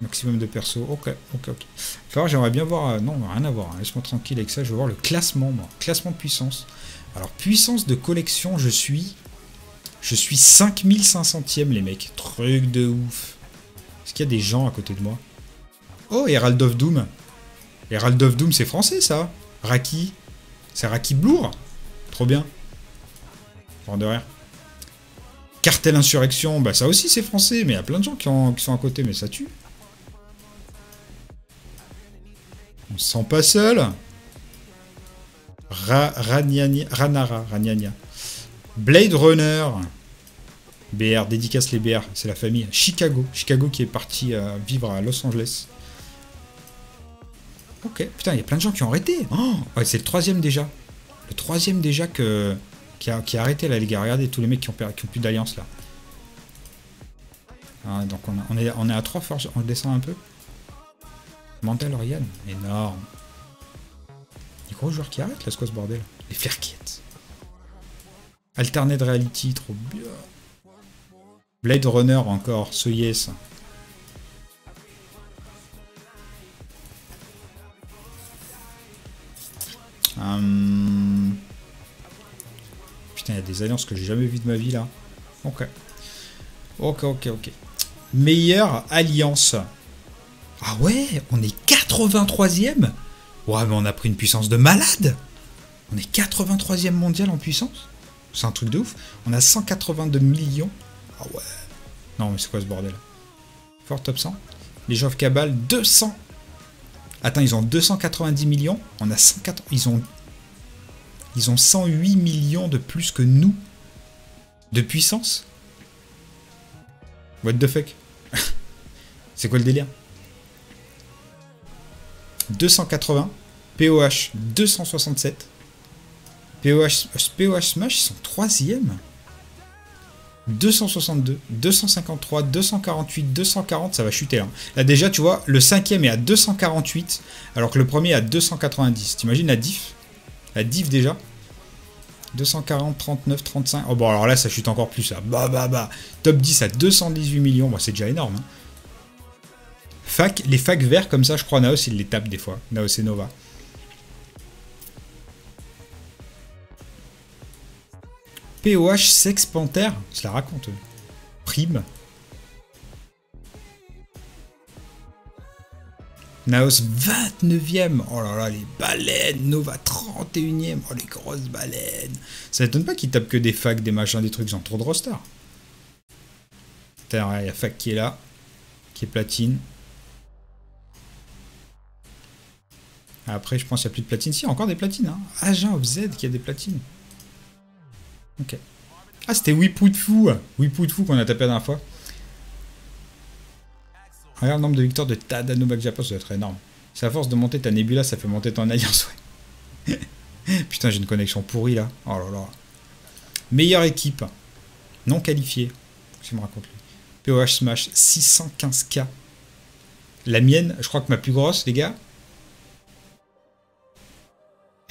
S2: Maximum de perso. Ok, ok, ok. Alors j'aimerais bien voir. euh, non, rien à voir. hein. Laisse-moi tranquille avec ça. Je veux voir le classement, moi. Classement de puissance. Alors, puissance de collection, je suis. Je suis 5500ème, les mecs. Truc de ouf. Est-ce qu'il y a des gens à côté de moi? Oh, Herald of Doom. Herald of Doom, c'est français, ça. Raki. C'est Raki Blour. Trop bien. Hors de. Cartel Insurrection, bah ça aussi c'est français, mais il y a plein de gens qui, qui sont à côté, mais ça tue. On se sent pas seul. Ra Ranara, Raniania. Blade Runner. BR, dédicace les BR, c'est la famille. Chicago, Chicago qui est parti euh, vivre à Los Angeles. Ok, putain, il y a plein de gens qui ont arrêté. Oh, c'est le troisième déjà. Le troisième déjà que, qui, a, arrêté là, les gars. Regardez tous les mecs qui ont, plus d'alliance là. Ah, donc on, est, à 3 forces. On descend un peu. Mandalorian, énorme. Gros joueurs qui arrêtent là, c'est quoi ce bordel Les Flerkiettes. Alternate Reality, trop bien. Blade Runner encore, ce yes. Hum. Putain, il y a des alliances que j'ai jamais vues de ma vie là. Ok. Ok, ok, ok. Meilleure alliance. Ah ouais, on est 83ème Ouais, mais on a pris une puissance de malade On est 83ème mondial en puissance C'est un truc de ouf. On a 182 millions. Ah ouais. Non, mais c'est quoi ce bordel? Fort top 100. Les Jove Cabal, 200. Attends, ils ont 290 millions. On a 104. Ils ont. Ils ont 108 millions de plus que nous. De puissance? What the fuck? C'est quoi le délire? 280. POH 267. POH, POH Smash, ils sont troisième. 262, 253, 248, 240, ça va chuter là. Là déjà, tu vois, le cinquième est à 248, alors que le premier à 290. T'imagines la diff La diff déjà 240, 39, 35. Oh bon, alors là, ça chute encore plus. Là. Bah, bah, bah. Top 10 à 218 millions. Bon, c'est déjà énorme. hein. Fac, les facs verts comme ça, je crois, Naos, il les tape des fois. Naos et Nova. POH Sex Panther, je la raconte. eux. Prime. Naos 29ème. Oh là là, les baleines. Nova 31ème. Oh les grosses baleines. Ça étonne pas qu'ils tapent que des facs, des machins, des trucs. Ils ont trop de roster. Il y a fac qui est là. Qui est platine. Après, je pense qu'il n'y a plus de platine. Si, encore des platines. Hein. Agent of Z qui a des platines. Ok. Ah, c'était Whipwoodfoo. Whipwoodfoo qu'on a tapé la dernière fois. Regarde le nombre de victoires de Tadano Japan, ça doit être énorme. C'est à force de monter ta Nebula, ça fait monter ton alliance, ouais. Putain, j'ai une connexion pourrie là. Oh là là. Meilleure équipe. Non qualifiée. Qu'il me raconte lui? POH Smash, 615k. La mienne, je crois que ma plus grosse, les gars,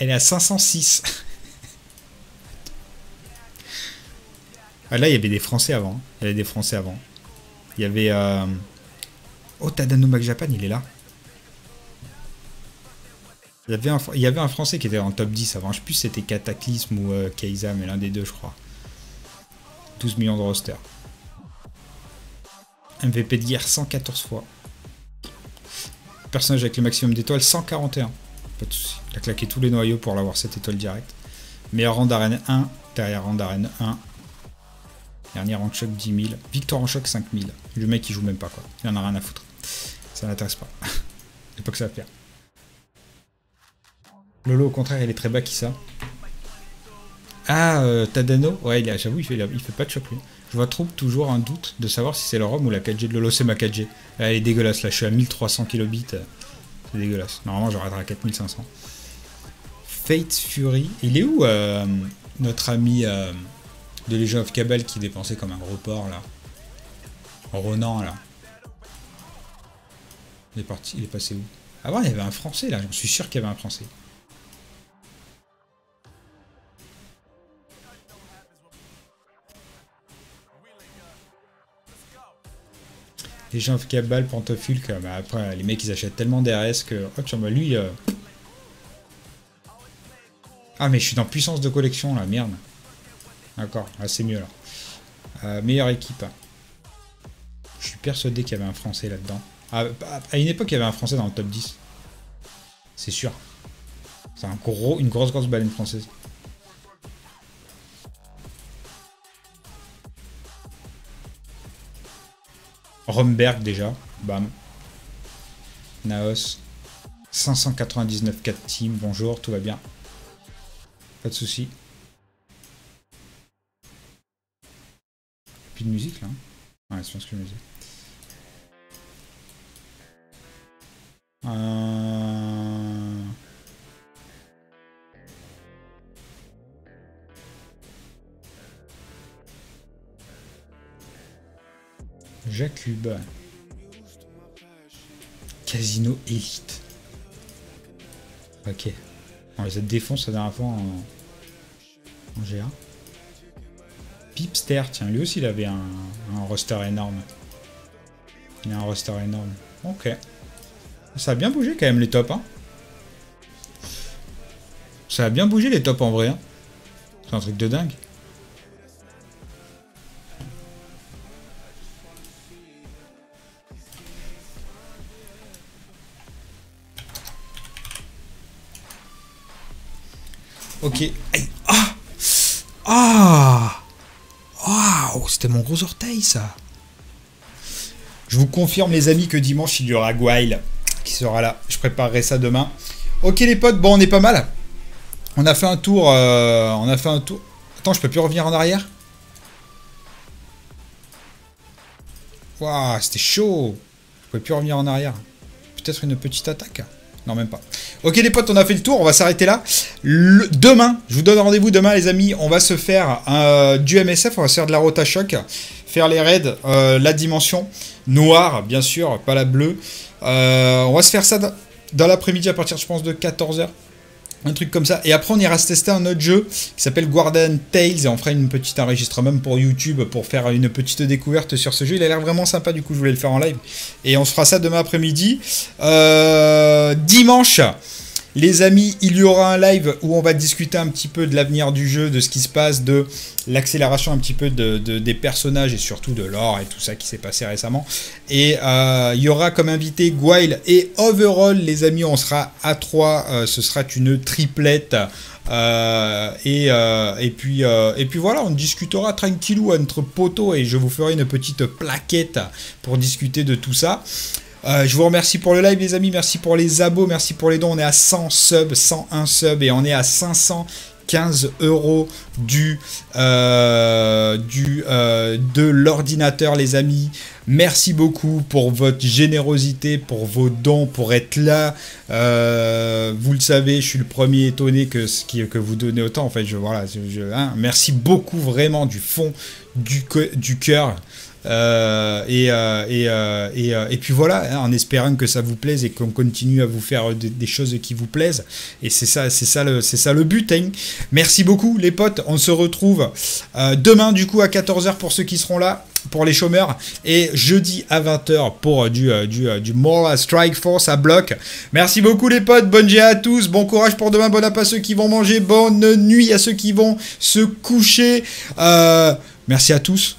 S2: elle est à 506. Ah, là, il y avait des Français avant. hein. Il y avait des Français avant. Il y avait. Euh... Oh, Tadano Mac Japan, il est là. Il y, avait un, Français qui était en top 10 avant. Je sais plus si c'était Cataclysme ou euh, mais l'un des deux, je crois. 12 millions de roster. MVP de guerre 114 fois. Personnage avec le maximum d'étoiles 141. Pas de soucis. Il a claqué tous les noyaux pour l'avoir cette étoile directe. Meilleur rang d'arène 1, derrière rang d'arène 1. Dernier rang de choc 10 000. Victoire en choc 5 000. Le mec il joue même pas quoi. Il en a rien à foutre. Ça n'intéresse pas. C'est pas que ça va faire. Lolo au contraire il est très bas qui ça. Ah euh, Tadano Ouais j'avoue il fait, il fait pas de choc lui. Je vois trop toujours un doute de savoir si c'est le ROM ou la 4G de Lolo c'est ma 4G. Ah, Elle est dégueulasse là je suis à 1300 kilobits. C'est dégueulasse. Normalement j'aurais à 4500. Fate Fury. Il est où euh, notre ami euh, de Legion of Cabal qui dépensait comme un gros porc là? Ronan là. Il est parti, il est passé où? Avant il y avait un français là, j'en suis sûr qu'il y avait un français. Les gens Cabal, Pantofulk, bah après, les mecs, ils achètent tellement d'RS que... Oh, tiens, bah lui... euh, Ah, mais je suis dans puissance de collection, là, merde. D'accord, ah, c'est mieux, là. Euh, meilleure équipe. Je suis persuadé qu'il y avait un Français là-dedans. Ah, à une époque, il y avait un Français dans le top 10. C'est sûr. C'est un gros, une grosse, grosse baleine française. Romberg déjà. Bam. Naos. 599 4 teams. Bonjour, tout va bien. Pas de soucis. Plus de musique là. hein Ouais, c'est parce que musique. Euh... Jacube. Casino Elite. Ok. On les a défoncé la dernière fois en, en GA. Pipster, tiens, lui aussi il avait un, un roster énorme. Il a un roster énorme. Ok. Ça a bien bougé quand même les tops, hein. Ça a bien bougé les tops en vrai. Hein. C'est un truc de dingue. Ok. Aïe. Ah Ah Waouh C'était mon gros orteil, ça. Je vous confirme, les amis, que dimanche, il y aura Guile qui sera là. Je préparerai ça demain. Ok, les potes, bon, on est pas mal. On a fait un tour. euh, on a fait un tour. Attends, je peux plus revenir en arrière? Waouh, c'était chaud. Je peux plus revenir en arrière. Peut-être une petite attaque? Non, même pas. Ok, les potes, on a fait le tour. On va s'arrêter là. Demain, je vous donne rendez-vous demain, les amis. On va se faire euh, du MSF. On va se faire de la rota choc. Faire les raids, euh, la dimension noire, bien sûr, pas la bleue. Euh, on va se faire ça dans l'après-midi à partir, je pense, de 14h. Un truc comme ça. Et après, on ira se tester un autre jeu qui s'appelle Guardian Tales. Et on fera une petite enregistrement pour YouTube pour faire une petite découverte sur ce jeu. Il a l'air vraiment sympa, du coup, je voulais le faire en live. Et on se fera ça demain après-midi. Euh, dimanche. Les amis, il y aura un live où on va discuter un petit peu de l'avenir du jeu, de ce qui se passe, de l'accélération un petit peu de, de- des personnages et surtout de l'or et tout ça qui s'est passé récemment. Et euh, il y aura comme invité Guile et Overall, les amis, on sera à 3, ce sera une triplette. Euh, et, euh, et, puis, euh, et puis voilà, on discutera tranquillou entre poteaux et je vous ferai une petite plaquette pour discuter de tout ça. Euh, je vous remercie pour le live les amis, merci pour les abos, merci pour les dons. On est à 100 subs, 101 subs et on est à 515 euros du, euh, du, euh, de l'ordinateur les amis. Merci beaucoup pour votre générosité, pour vos dons, pour être là. Vous le savez, je suis le premier étonné que, que vous donnez autant. En fait, je, voilà, je- hein. merci beaucoup vraiment du fond du cœur. Euh, et, euh, et, euh, et, puis voilà, hein, en espérant que ça vous plaise et qu'on continue à vous faire des, choses qui vous plaisent. Et c'est ça, c'est ça le, c'est ça le but. hein. Merci beaucoup les potes. On se retrouve demain du coup à 14h pour ceux qui seront là pour les chômeurs et jeudi à 20h pour du, du, du Strike Force à bloc. Merci beaucoup les potes, bonne GA à tous, bon courage pour demain, bon app à ceux qui vont manger, bonne nuit à ceux qui vont se coucher. Merci à tous.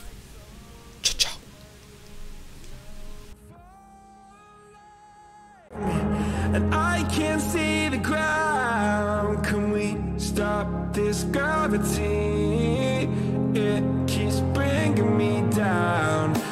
S1: Gravity? It keeps bringing me down.